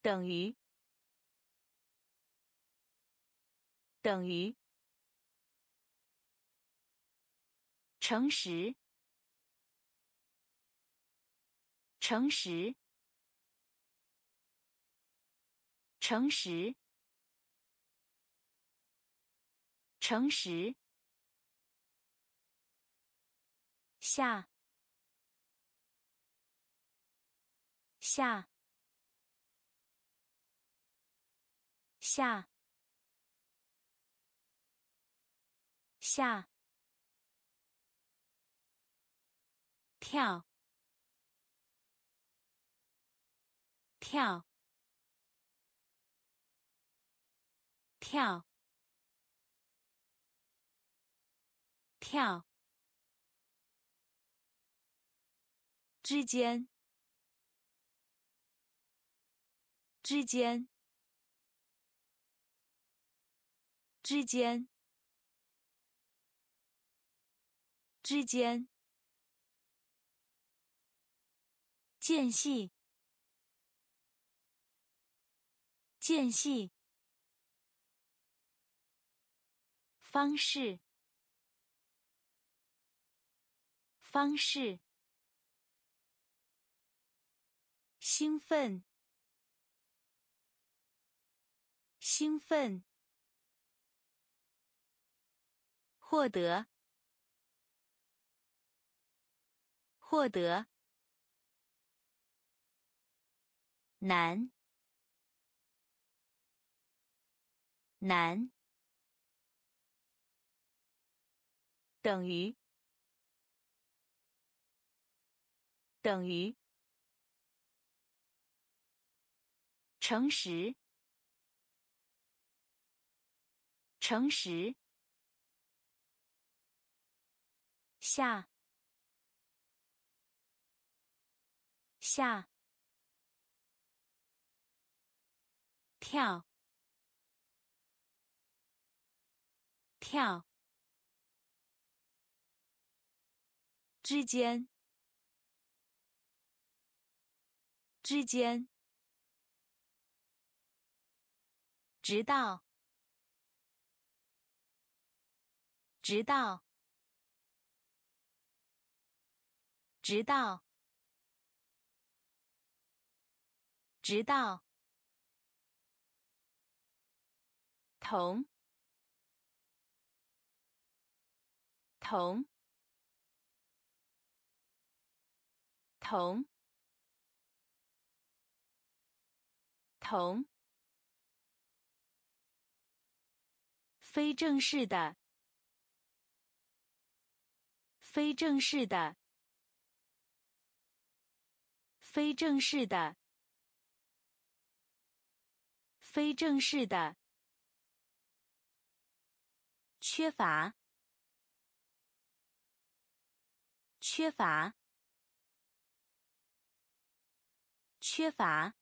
等于，等于。诚实，诚实，诚实，诚实。下，下，下，下。跳，跳，跳，跳。之间，之间，之间，之间。间隙，间隙。方式，方式。兴奋，兴奋。获得，获得。难，难，等于，等于，诚实，诚实，下，下。跳，跳，之间，之间，直到，直到，直到，直到。同，同，同，同，非正式的，非正式的，非正式的，非正式的。缺乏，缺乏，缺乏，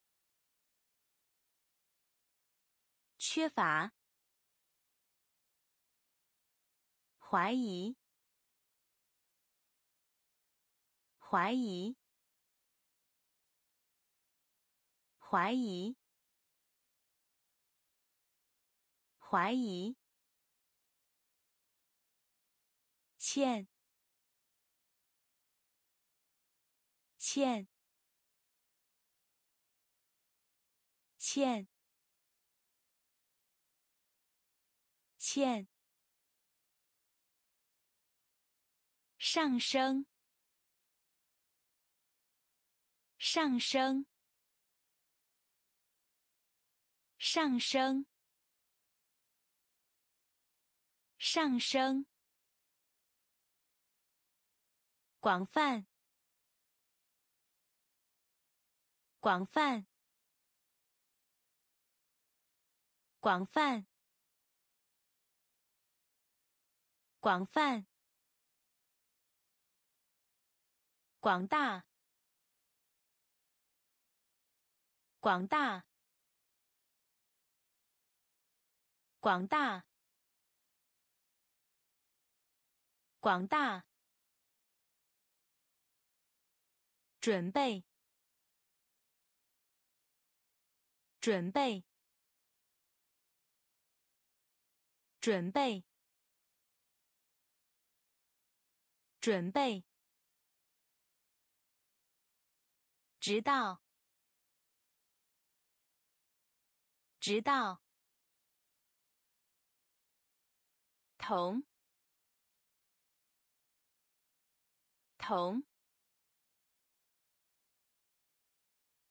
缺乏，怀疑，怀疑，怀疑，怀疑，欠，欠，欠。欠，上升，上升，上升，上升，广泛，广泛，广泛。广泛，广大，广大，广大，广大，准备，准备，准备。准备，直到，直到，同，同，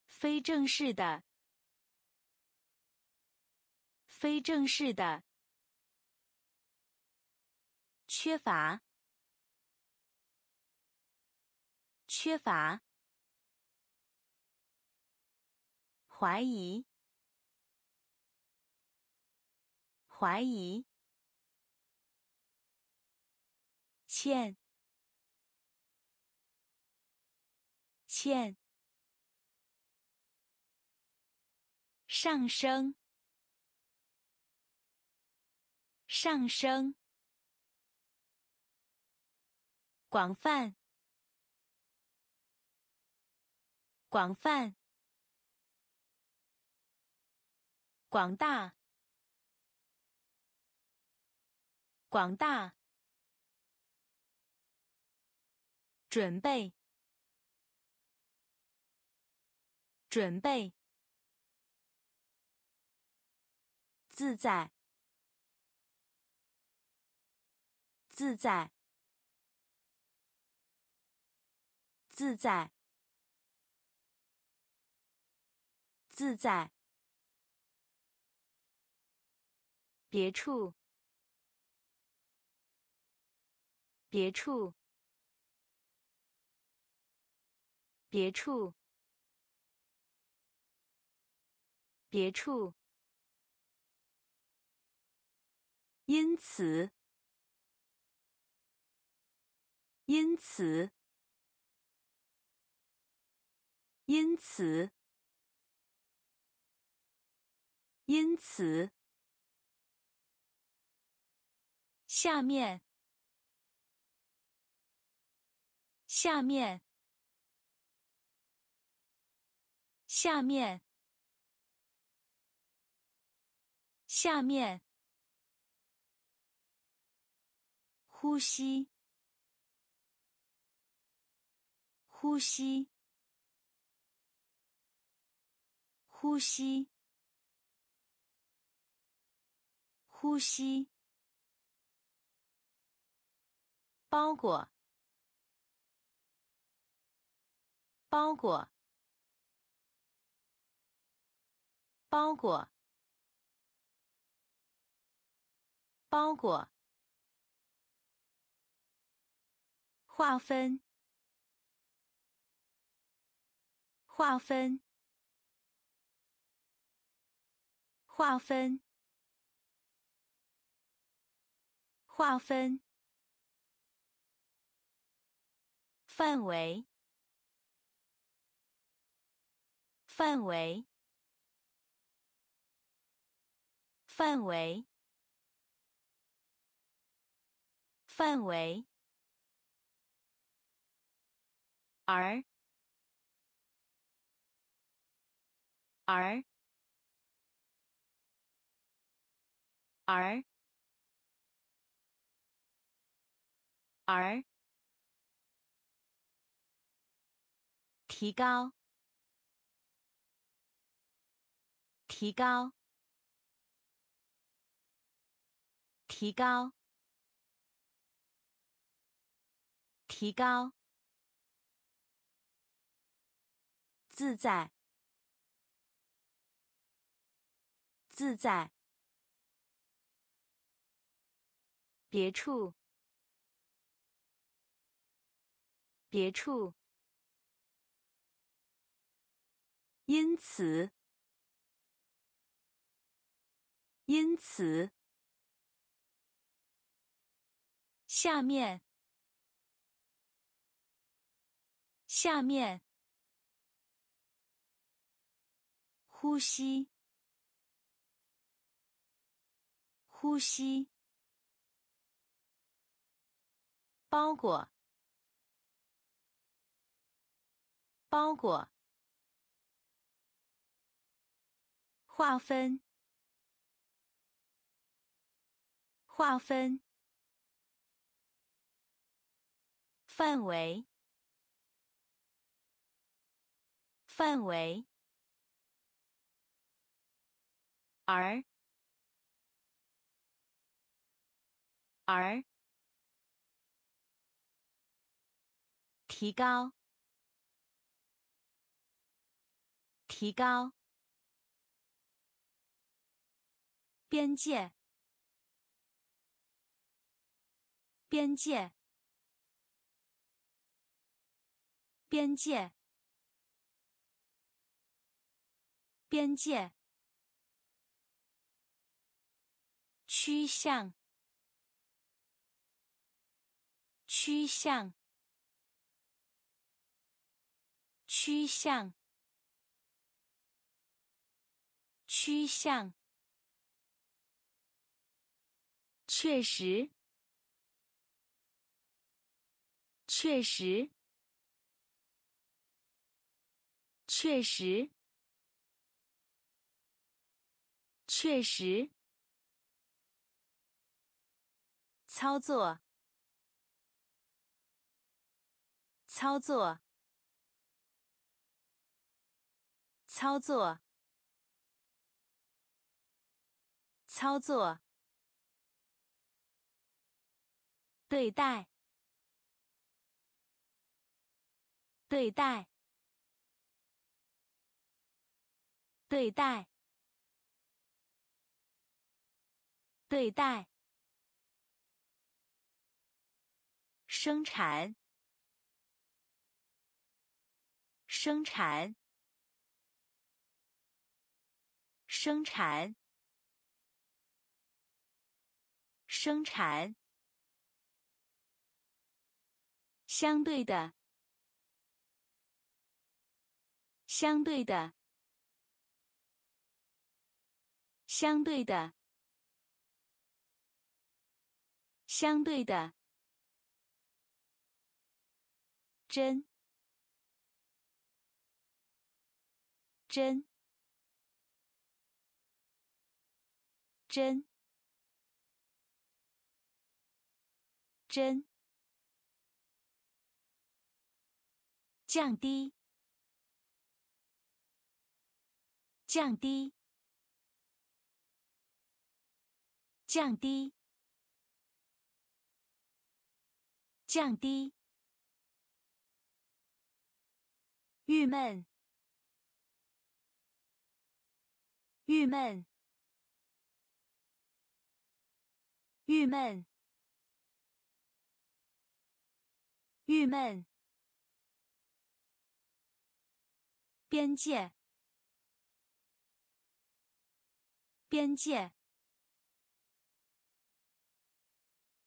非正式的，非正式的，缺乏。缺乏，怀疑，怀疑，欠，欠，上升，上升，广泛。广泛，广大，广大，准备，准备，自在，自在，自在。自在，别处，别处，别处，别处。因此，因此，因此。因此，下面，下面，下面，下面，呼吸，呼吸，呼吸。呼吸，包裹，包裹，包裹，包裹，划分，划分，划分。划分范围，范围，范围，范围，而，而，而，而。提高，提高，提高，提高，自在，自在，别处，别处。因此，因此，下面，下面，呼吸，呼吸，包裹，包裹。划分，划分，范围，范围，而，而，提高，提高。边界，边界，边界，边界，趋向，趋向，趋向，趋向。确实，确实，确实，确实。操作，操作，操作，操作。对待，对待，对待，对待，生产，生产，生产，生产。相对的，相对的，相对的，相对的，真，真，真，真。降低，降低，降低，降低。郁闷，郁闷，郁闷，郁闷。边界，边界，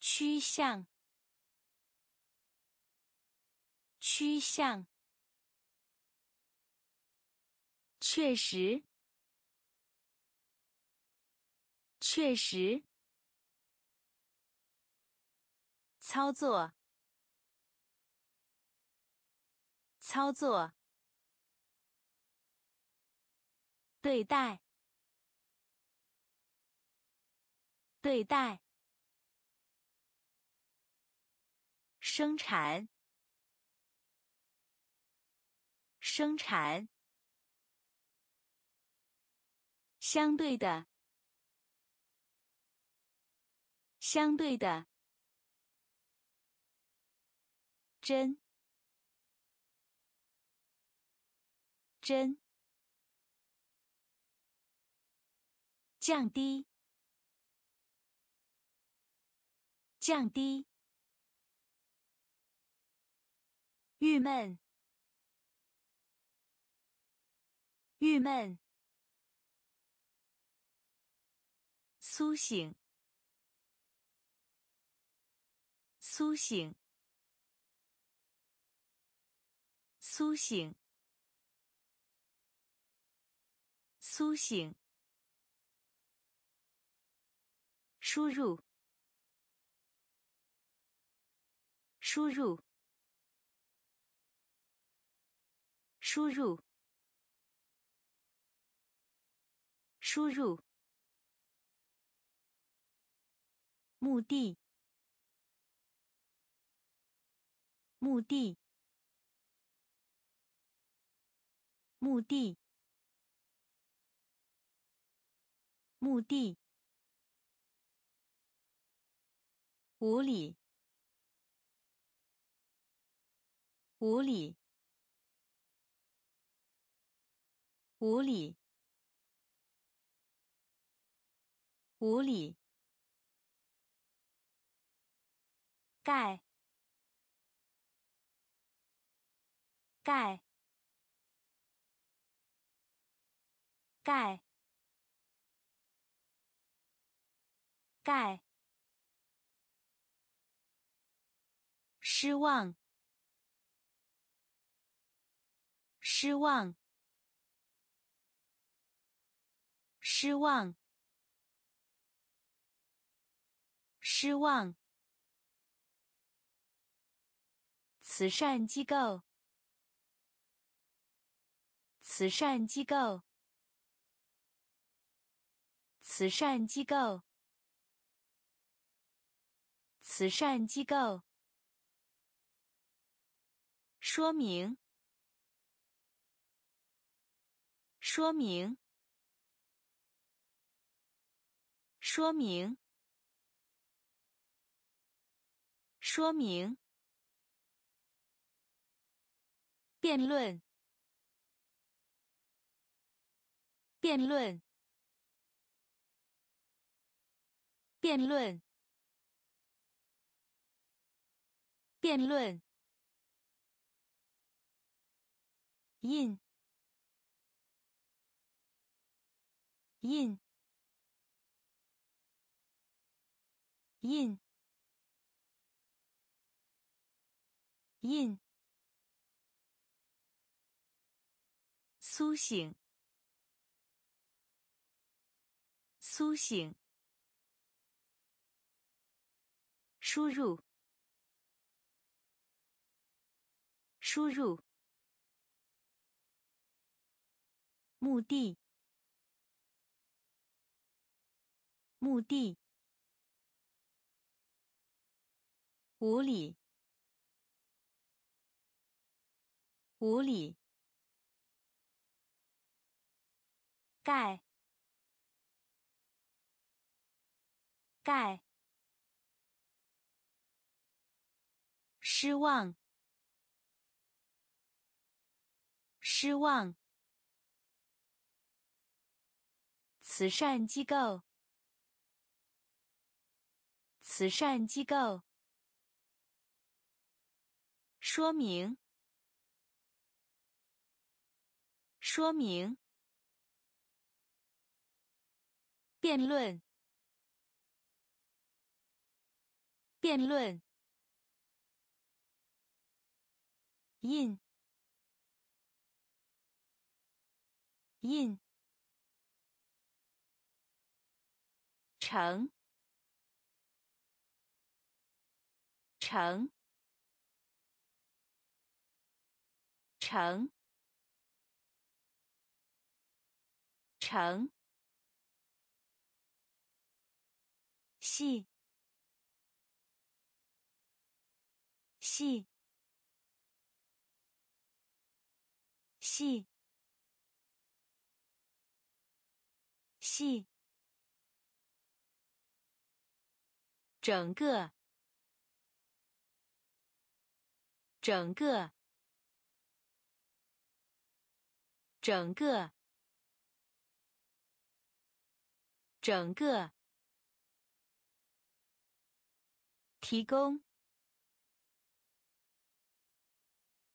趋向，趋向，确实，确实。操作。操作。对待。对待。生产。生产。相对的。相对的。真。真。降低。降低。郁闷。郁闷。苏醒。苏醒。苏醒。苏醒。输入。输入。输入。输入。目的。目的。目的。目的。无理。无理。无理。无理。盖。盖。盖。盖。失望。失望。失望。失望。慈善机构。慈善机构。慈善机构。慈善机构。说明。说明。说明。说明。辩论。辩论。辩论。辩论。印。印。印。印。苏醒。苏醒。输入。输入。目的。目的。无理。无理。盖。盖。失望。失望。慈善机构。慈善机构。说明。说明。辩论。辩论。印。印。成，成，成，成，细，细，细，细。整个，整个，整个，整个，提供，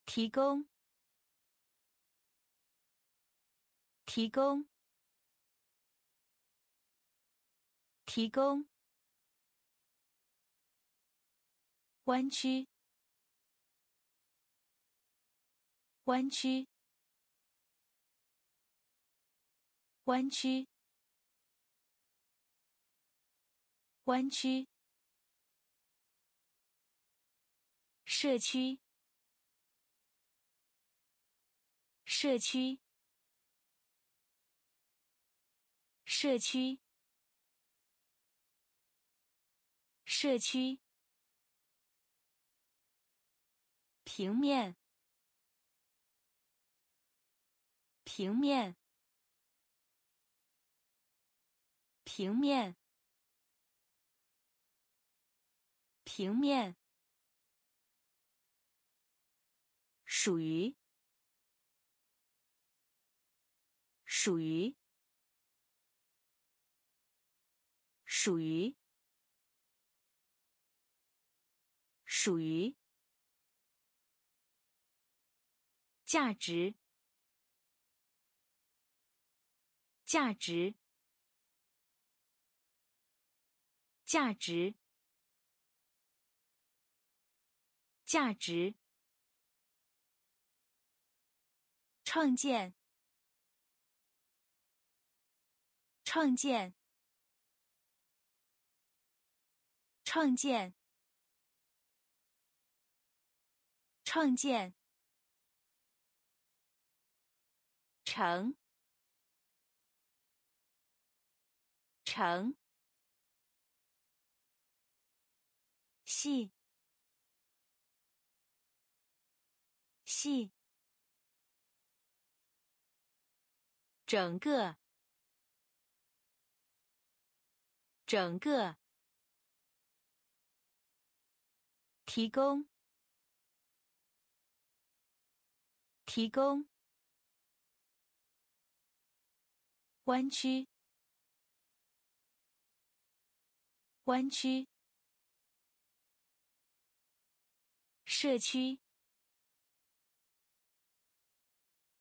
提供，提供，提供。弯曲，弯曲，弯曲，弯曲。社区，社区，社区，社区。平面，平面，平面，平面，属于，属于，属于，属于。价值，价值，价值，价值。创建，创建，创建，创建。成，成，细，细，整个，整个，提供，提供。弯曲，弯曲。社区，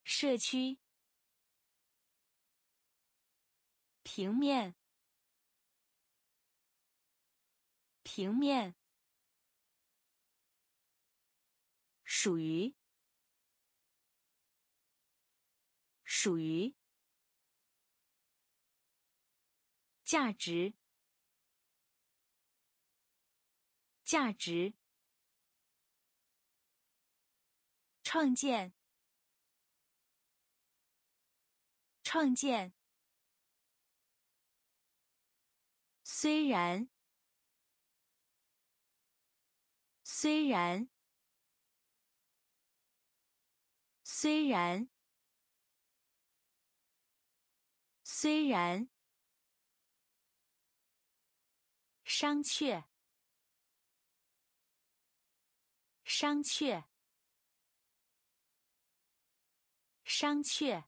社区。平面，平面。属于，属于。价值，价值，创建，创建。虽然，虽然，虽然，虽然。商榷，商榷，商榷，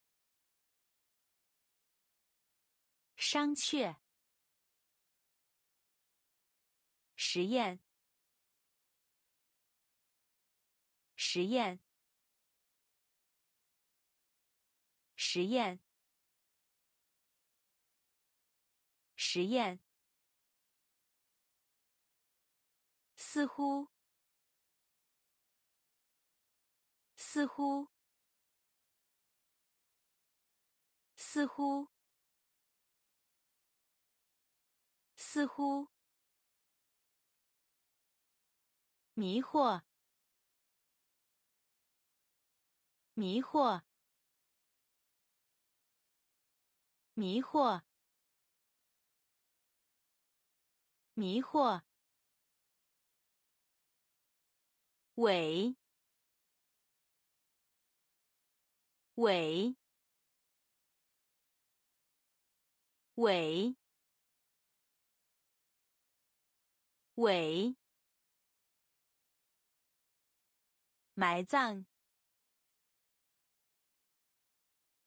商榷。实验，实验，实验，实验。似乎，似乎，似乎，似乎，迷惑，迷惑，迷惑，迷惑，尾，尾，尾。尾，埋葬，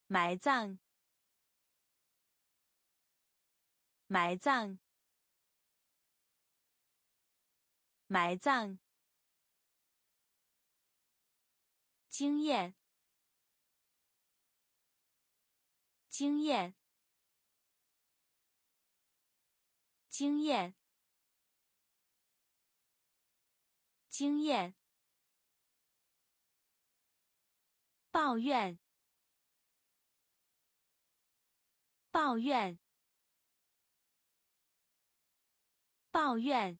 埋葬，埋葬，埋葬，经验，经验，经验。经验，抱怨，抱怨，抱怨，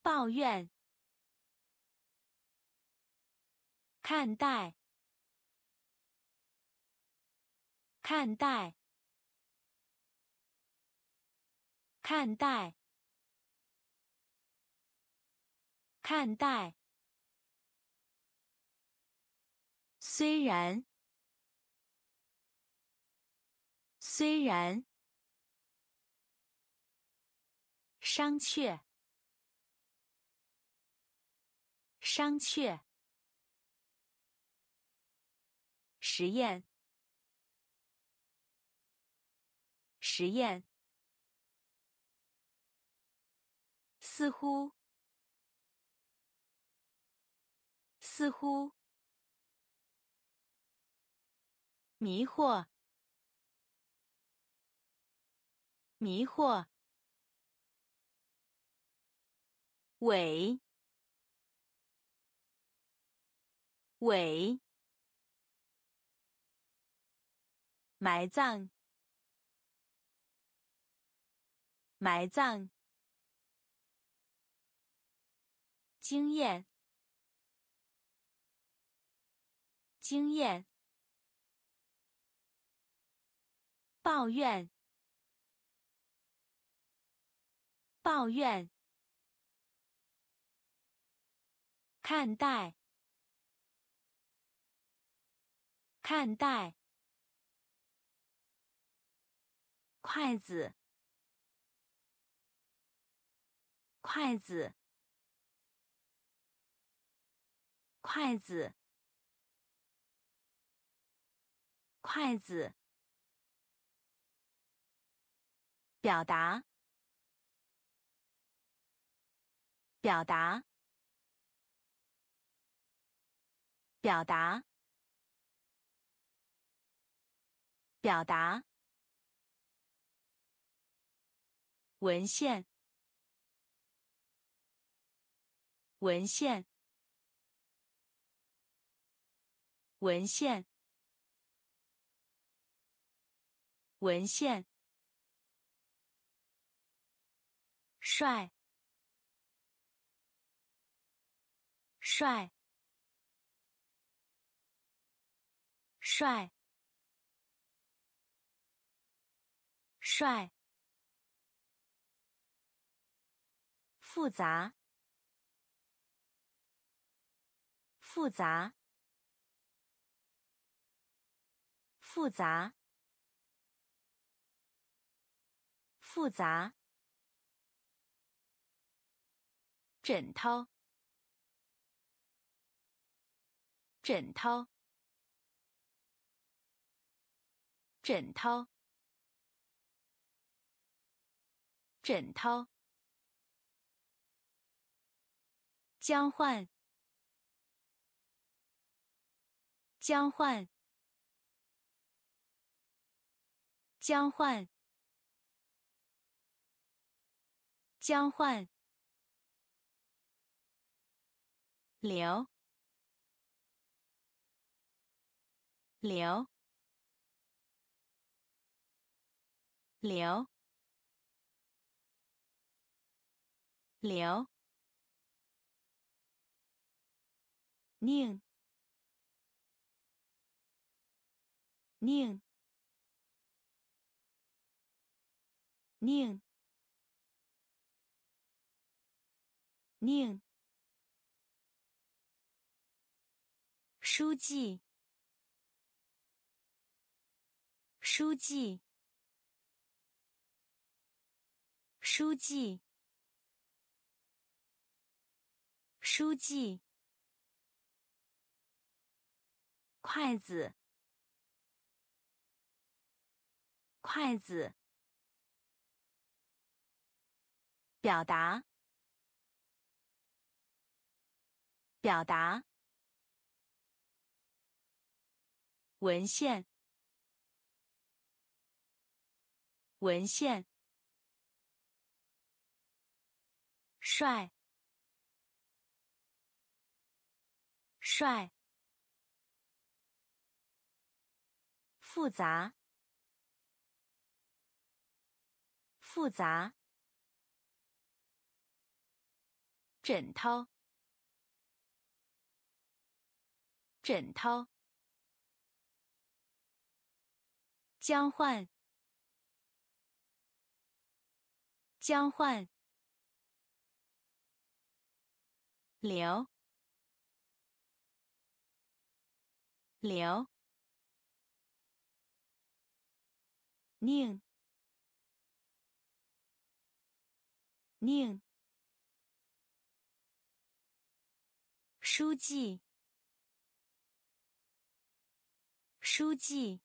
抱怨，看待，看待，看待。看待，虽然，虽然，商榷，商榷，实验，实验，似乎。似乎，迷惑，迷惑，尾，尾，埋葬，埋葬，经验。经验，抱怨，抱怨，看待，看待，筷子，筷子，筷子。筷子，表达，表达，表达，表达，文献，文献，文献。文献，帅，帅，帅，帅，复杂，复杂，复杂。复杂，枕头，枕头，枕头，枕头，交换，交换，交换。交换，流，流，流，流，宁，宁，宁，宁。书记，书记，书记，书记。筷子，筷子。表达，表达。文献，文献，帅，帅，复杂，复杂，枕头，枕头。交换，交换，留，留，宁，宁，书记，书记。